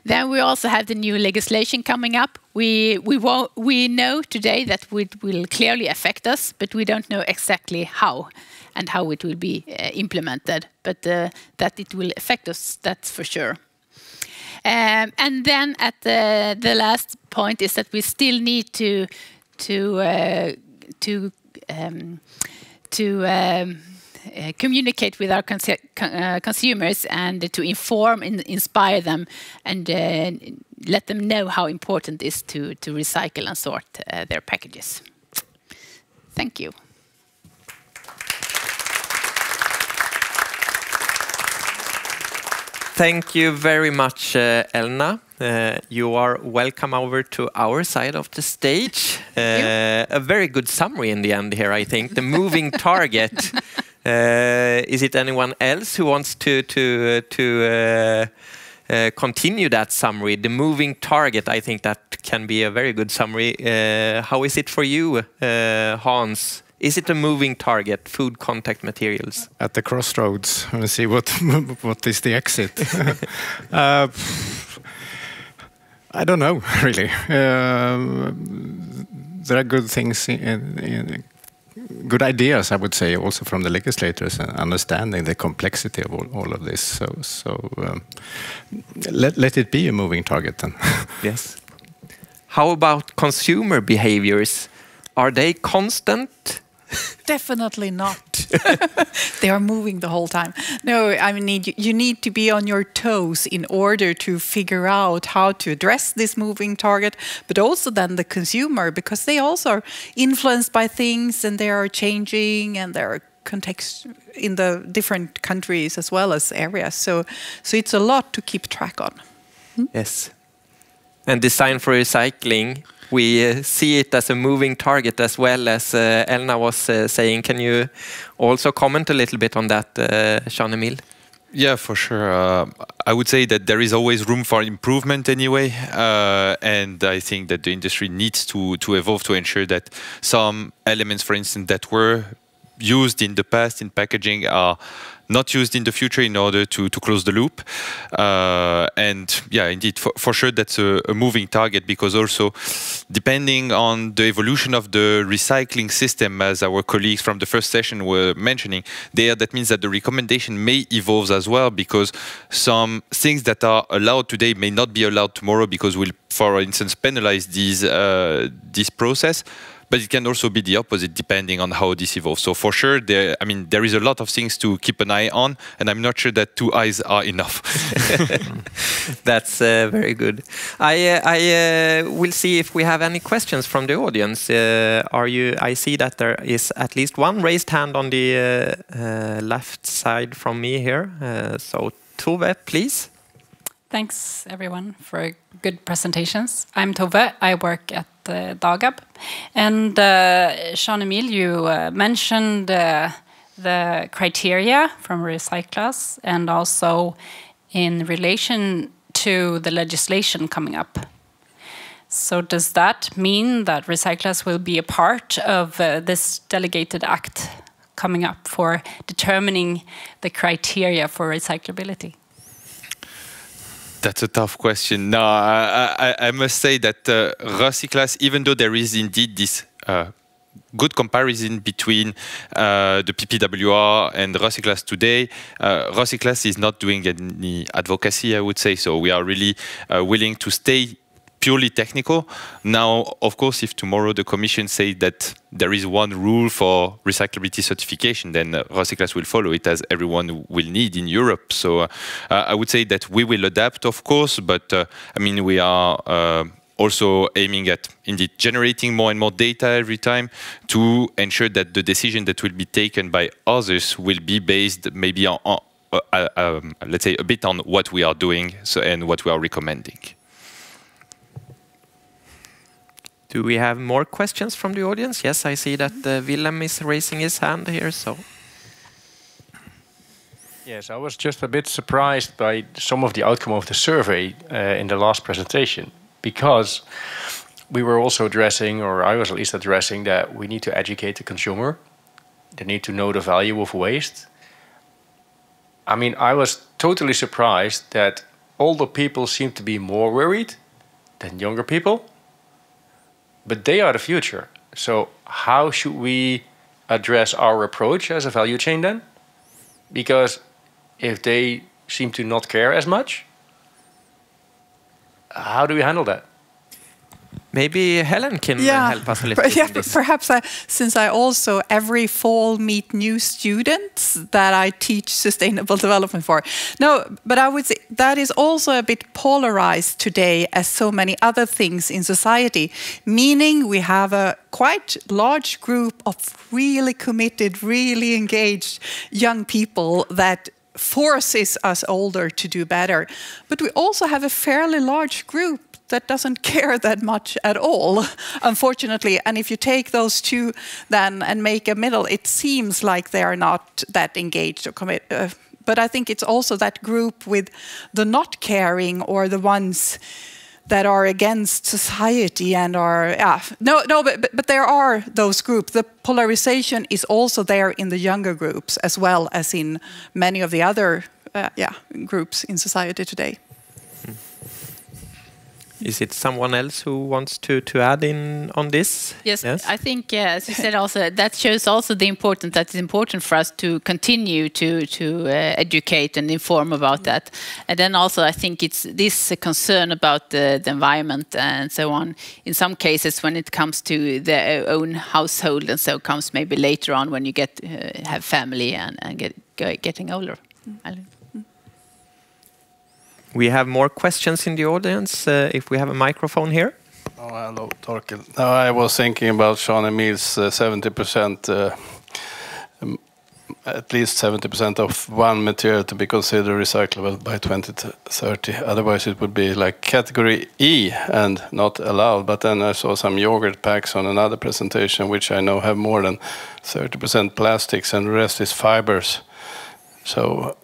Then we also have the new legislation coming up. We we we know today that it will clearly affect us, but we don't know exactly how and how it will be uh, implemented. But uh, that it will affect us, that's for sure. Um, and then at the the last point is that we still need to to uh, to um, to um, uh, communicate with our cons uh, consumers and to inform and inspire them and uh, let them know how important it is to, to recycle and sort uh, their packages. Thank you. Thank you very much, uh, Elna. Uh, you are welcome over to our side of the stage. Uh, a very good summary in the end here, I think. The moving target is it anyone else who wants to to to uh, uh, continue that summary? The moving target. I think that can be a very good summary. how is it for you, Hans? Is it a moving target, food contact materials? At the crossroads, and see what what is the exit. uh, I don't know really. Uh, there are good things in, in, good ideas, I would say, also from the legislators, and understanding the complexity of all, all of this. So, so um, let, let it be a moving target then. yes. How about consumer behaviors? Are they constant? Definitely not. they are moving the whole time. No, I mean, you need to be on your toes in order to figure out how to address this moving target, but also then the consumer, because they also are influenced by things and they are changing and there are context in the different countries as well as areas. So, so it's a lot to keep track on. Hmm? Yes. And design for recycling we uh, see it as a moving target as well as uh, Elna was uh, saying. Can you also comment a little bit on that, Jean-Emile? Yeah, for sure. Uh, I would say that there is always room for improvement anyway, uh, and I think that the industry needs to to evolve to ensure that some elements, for instance, that were used in the past in packaging are not used in the future in order to, to close the loop. Uh, and yeah, indeed, for, for sure, that's a, a, moving target because also depending on the evolution of the recycling system, as our colleagues from the first session were mentioning, there that means that the recommendation may evolve as well because some things that are allowed today may not be allowed tomorrow because we'll for instance, penalize these uh, this process but it can also be the opposite depending on how this evolves. So for sure, there, I mean, there is a lot of things to keep an eye on, and I'm not sure that two eyes are enough. That's uh, very good. I uh, I uh, will see if we have any questions from the audience. Uh, are you? I see that there is at least one raised hand on the uh, uh, left side from me here. so Tove, please. Thanks everyone for good presentations. I'm Tove. I work at uh, Dagab. And uh, Jean-Emile, you uh, mentioned uh, the criteria from RecyClass and also in relation to the legislation coming up. So does that mean that RecyClass will be a part of uh, this delegated act coming up for determining the criteria for recyclability? That's a tough question. No, I, I, I must say that uh, RecyClass, even though there is indeed this uh, good comparison between uh, the PPWR and RecyClass today. Uh, RecyClass is not doing any advocacy, I would say. So we are really uh, willing to stay purely technical. Now, of course, if tomorrow the Commission says that there is one rule for recyclability certification, then uh, will follow it as everyone will need in Europe. So uh, I would say that we will adapt, of course, but uh, I mean, we are uh, also aiming at indeed generating more and more data every time to ensure that the decision that will be taken by others will be based maybe on, on uh, uh, um, let's say a bit on what we are doing so, and what we are recommending. Do we have more questions from the audience? Yes, I see that uh, Willem is raising his hand here. So. Yes, I was just a bit surprised by some of the outcome of the survey uh, in the last presentation because we were also addressing, or I was at least addressing, that we need to educate the consumer. They need to know the value of waste. I mean, I was totally surprised that older people seem to be more worried than younger people but they are the future. So how should we address our approach as a value chain then? Because if they seem to not care as much, how do we handle that? Maybe Helen can yeah. help us a little yeah, bit. Perhaps I, since I also every fall meet new students that I teach sustainable development for. No, but I would say that is also a bit polarized today as so many other things in society, meaning we have a quite large group of really committed, really engaged young people that forces us older to do better. But we also have a fairly large group that doesn't care that much at all, unfortunately. And if you take those two then and make a middle, it seems like they are not that engaged or commit. Uh, but I think it's also that group with the not caring or the ones that are against society and are yeah no no but, but, but there are those groups the polarization is also there in the younger groups as well as in many of the other uh, yeah groups in society today is it someone else who wants to, to add in on this? Yes, yes? I think, yeah, as you said, also that shows also the importance that it's important for us to continue to to uh, educate and inform about that. And then also, I think it's this concern about the, the environment and so on. In some cases, when it comes to their own household and so comes maybe later on when you get uh, have family and, and get getting older. Mm. We have more questions in the audience. Uh, if we have a microphone here. Oh, hello, Torkel. No, I was thinking about Jean-Emile's uh, 70%, uh, at least 70% of one material to be considered recyclable by 2030. Otherwise, it would be like category E and not allowed. But then I saw some yogurt packs on another presentation, which I know have more than 30% plastics and the rest is fibers. So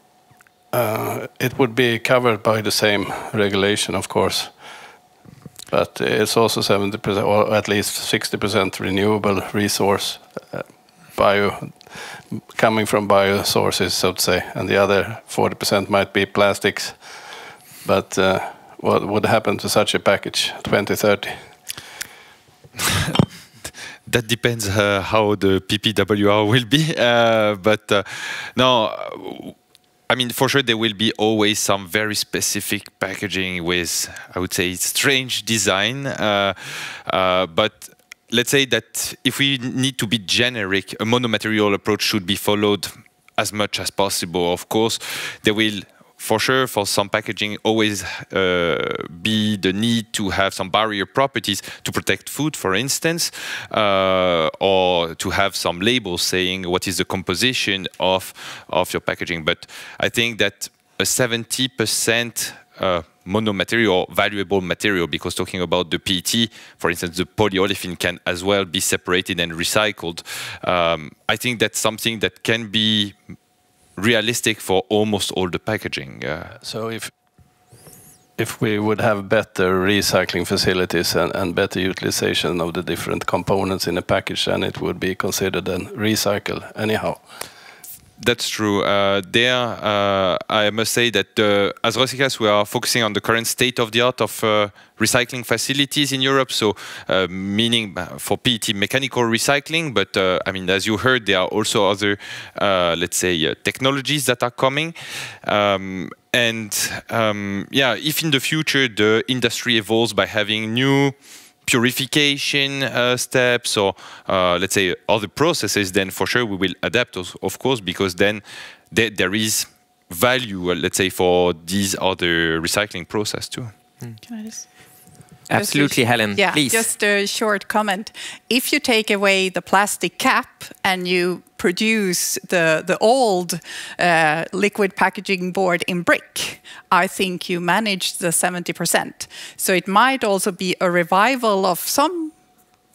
uh, it would be covered by the same regulation, of course. But it's also 70% or at least 60% renewable resource, uh, bio, coming from bio sources, so to say, and the other 40% might be plastics. But uh, what would happen to such a package 2030? that depends uh, how the PPWR will be. Uh, but uh, no, I mean, for sure, there will be always some very specific packaging with, I would say, strange design. Uh, uh, but let's say that if we need to be generic, a monomaterial approach should be followed as much as possible. Of course, there will for sure, for some packaging, always uh, be the need to have some barrier properties to protect food, for instance, uh, or to have some labels saying what is the composition of of your packaging. But I think that a 70% uh, monomaterial, valuable material, because talking about the PET, for instance, the polyolefin can as well be separated and recycled. Um, I think that's something that can be realistic for almost all the packaging. Uh, so if if we would have better recycling facilities and, and, better utilization of the different components in a package, then it would be considered a recycle anyhow. That's true. Uh, there, uh, I must say that uh, as RecyClass, we are focusing on the current state of the art of uh, recycling facilities in Europe. So, uh, meaning uh, for PET mechanical recycling, but I mean, as you heard, there are also other, let's say, technologies that are coming. Um, and um, yeah, if in the future the industry evolves by having new purification uh, steps or uh, let's say other processes, then for sure we will adapt, of course, because then there, there is value, uh, let's say, for these other recycling process too. Mm. Can I just? Absolutely, Helen. Yeah, please. just a short comment. If you take away the plastic cap and you produce the the old uh, liquid packaging board in brick, I think you manage the 70%. So it might also be a revival of some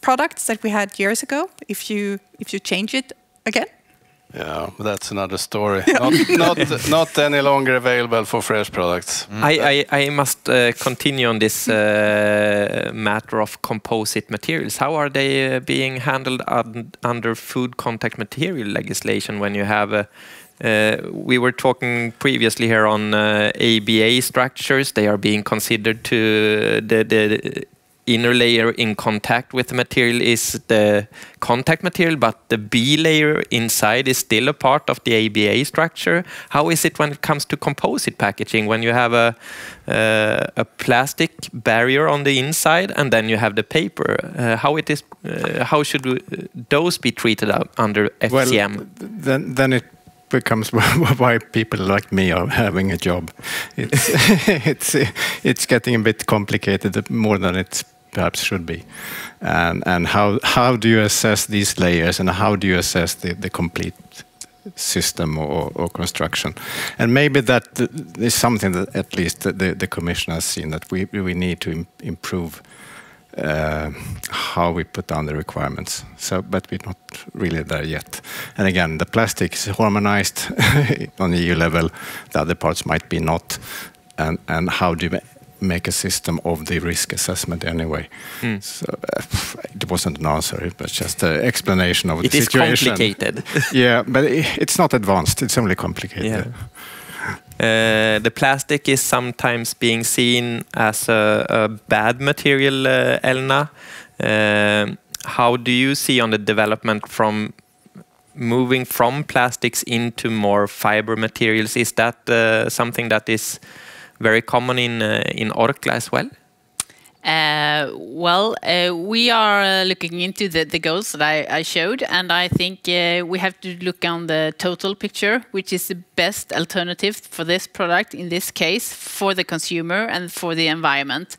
products that we had years ago if you if you change it again. Yeah, that's another story. not, not, not any longer available for fresh products. Mm. I, I, I, must uh, continue on this uh, matter of composite materials. How are they uh, being handled un under food contact material legislation when you have a uh, we were talking previously here on uh, ABA structures. They are being considered to the, the inner layer in contact with the material is the contact material, but the B layer inside is still a part of the ABA structure. How is it when it comes to composite packaging? When you have a, uh, a plastic barrier on the inside and then you have the paper, uh, how it is? Uh, how should we, those be treated under FCM? Well, then, then it becomes why people like me are having a job. It's it's it's getting a bit complicated more than it's perhaps should be. And, and how, how do you assess these layers and how do you assess the, the complete system or, or construction? And maybe that is something that at least the, the Commission has seen that we, we need to improve uh, how we put down the requirements. So, but we're not really there yet. And again, the plastic is harmonized on the EU level. The other parts might be not. And, and how do you make a system of the risk assessment anyway. Mm. So uh, it wasn't an answer, but just an explanation of it the situation. It is complicated. yeah, but it's not advanced. It's only complicated. Yeah. Uh, the plastic is sometimes being seen as a, a bad material, uh, Elna. Uh, how do you see on the development from moving from plastics into more fiber materials? Is that uh, something that is very common in uh, in Orkla as well? Uh, well, uh, we are uh, looking into the, the goals that I, I showed, and I think uh, we have to look on the total picture, which is the best alternative for this product in this case for the consumer and for the environment.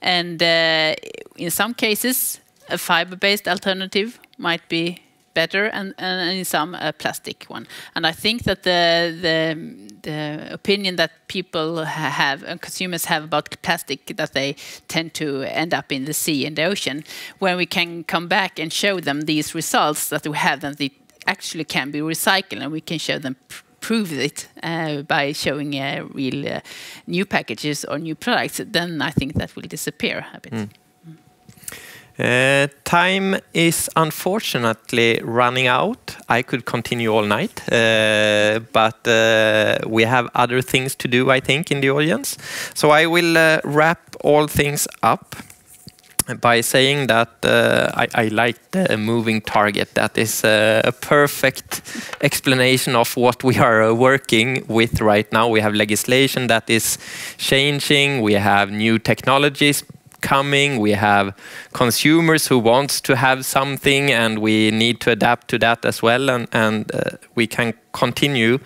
And uh, in some cases, a fiber-based alternative might be better and, and in some a plastic one. And I think that the, the, the opinion that people have and consumers have about plastic that they tend to end up in the sea and the ocean, when we can come back and show them these results that we have that they actually can be recycled and we can show them prove it uh, by showing uh, real uh, new packages or new products, then I think that will disappear a bit. Mm. Uh, time is unfortunately running out. I could continue all night, uh, but uh, we have other things to do, I think, in the audience. So I will wrap all things up. by saying that I, I, like the moving target. That is a perfect explanation of what we are working with right now. We have legislation that is changing. We have new technologies coming. We have consumers who want to have something, and we need to adapt to that as well. And, and uh, we can continue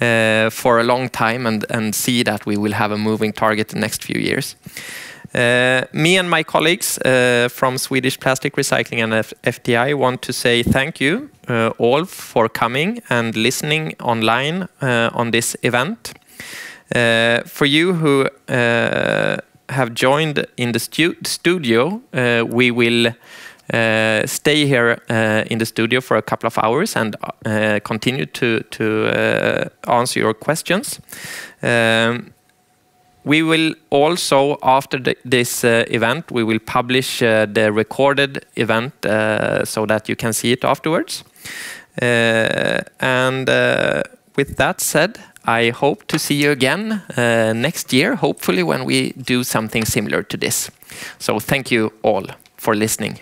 uh, for a long time and, and see that we will have a moving target in the next few years. Uh, me and my colleagues uh, from Swedish Plastic Recycling and F FTI want to say thank you uh, all for coming and listening online uh, on this event. Uh, for you who uh, have joined in the stu studio, we will stay here in the studio for a couple of hours and continue to, to answer your questions. Um, we will also, after the, this uh, event, we will publish uh, the recorded event uh, so that you can see it afterwards. Uh, and uh, with that said, I hope to see you again uh, next year, hopefully when we do something similar to this. So thank you all for listening.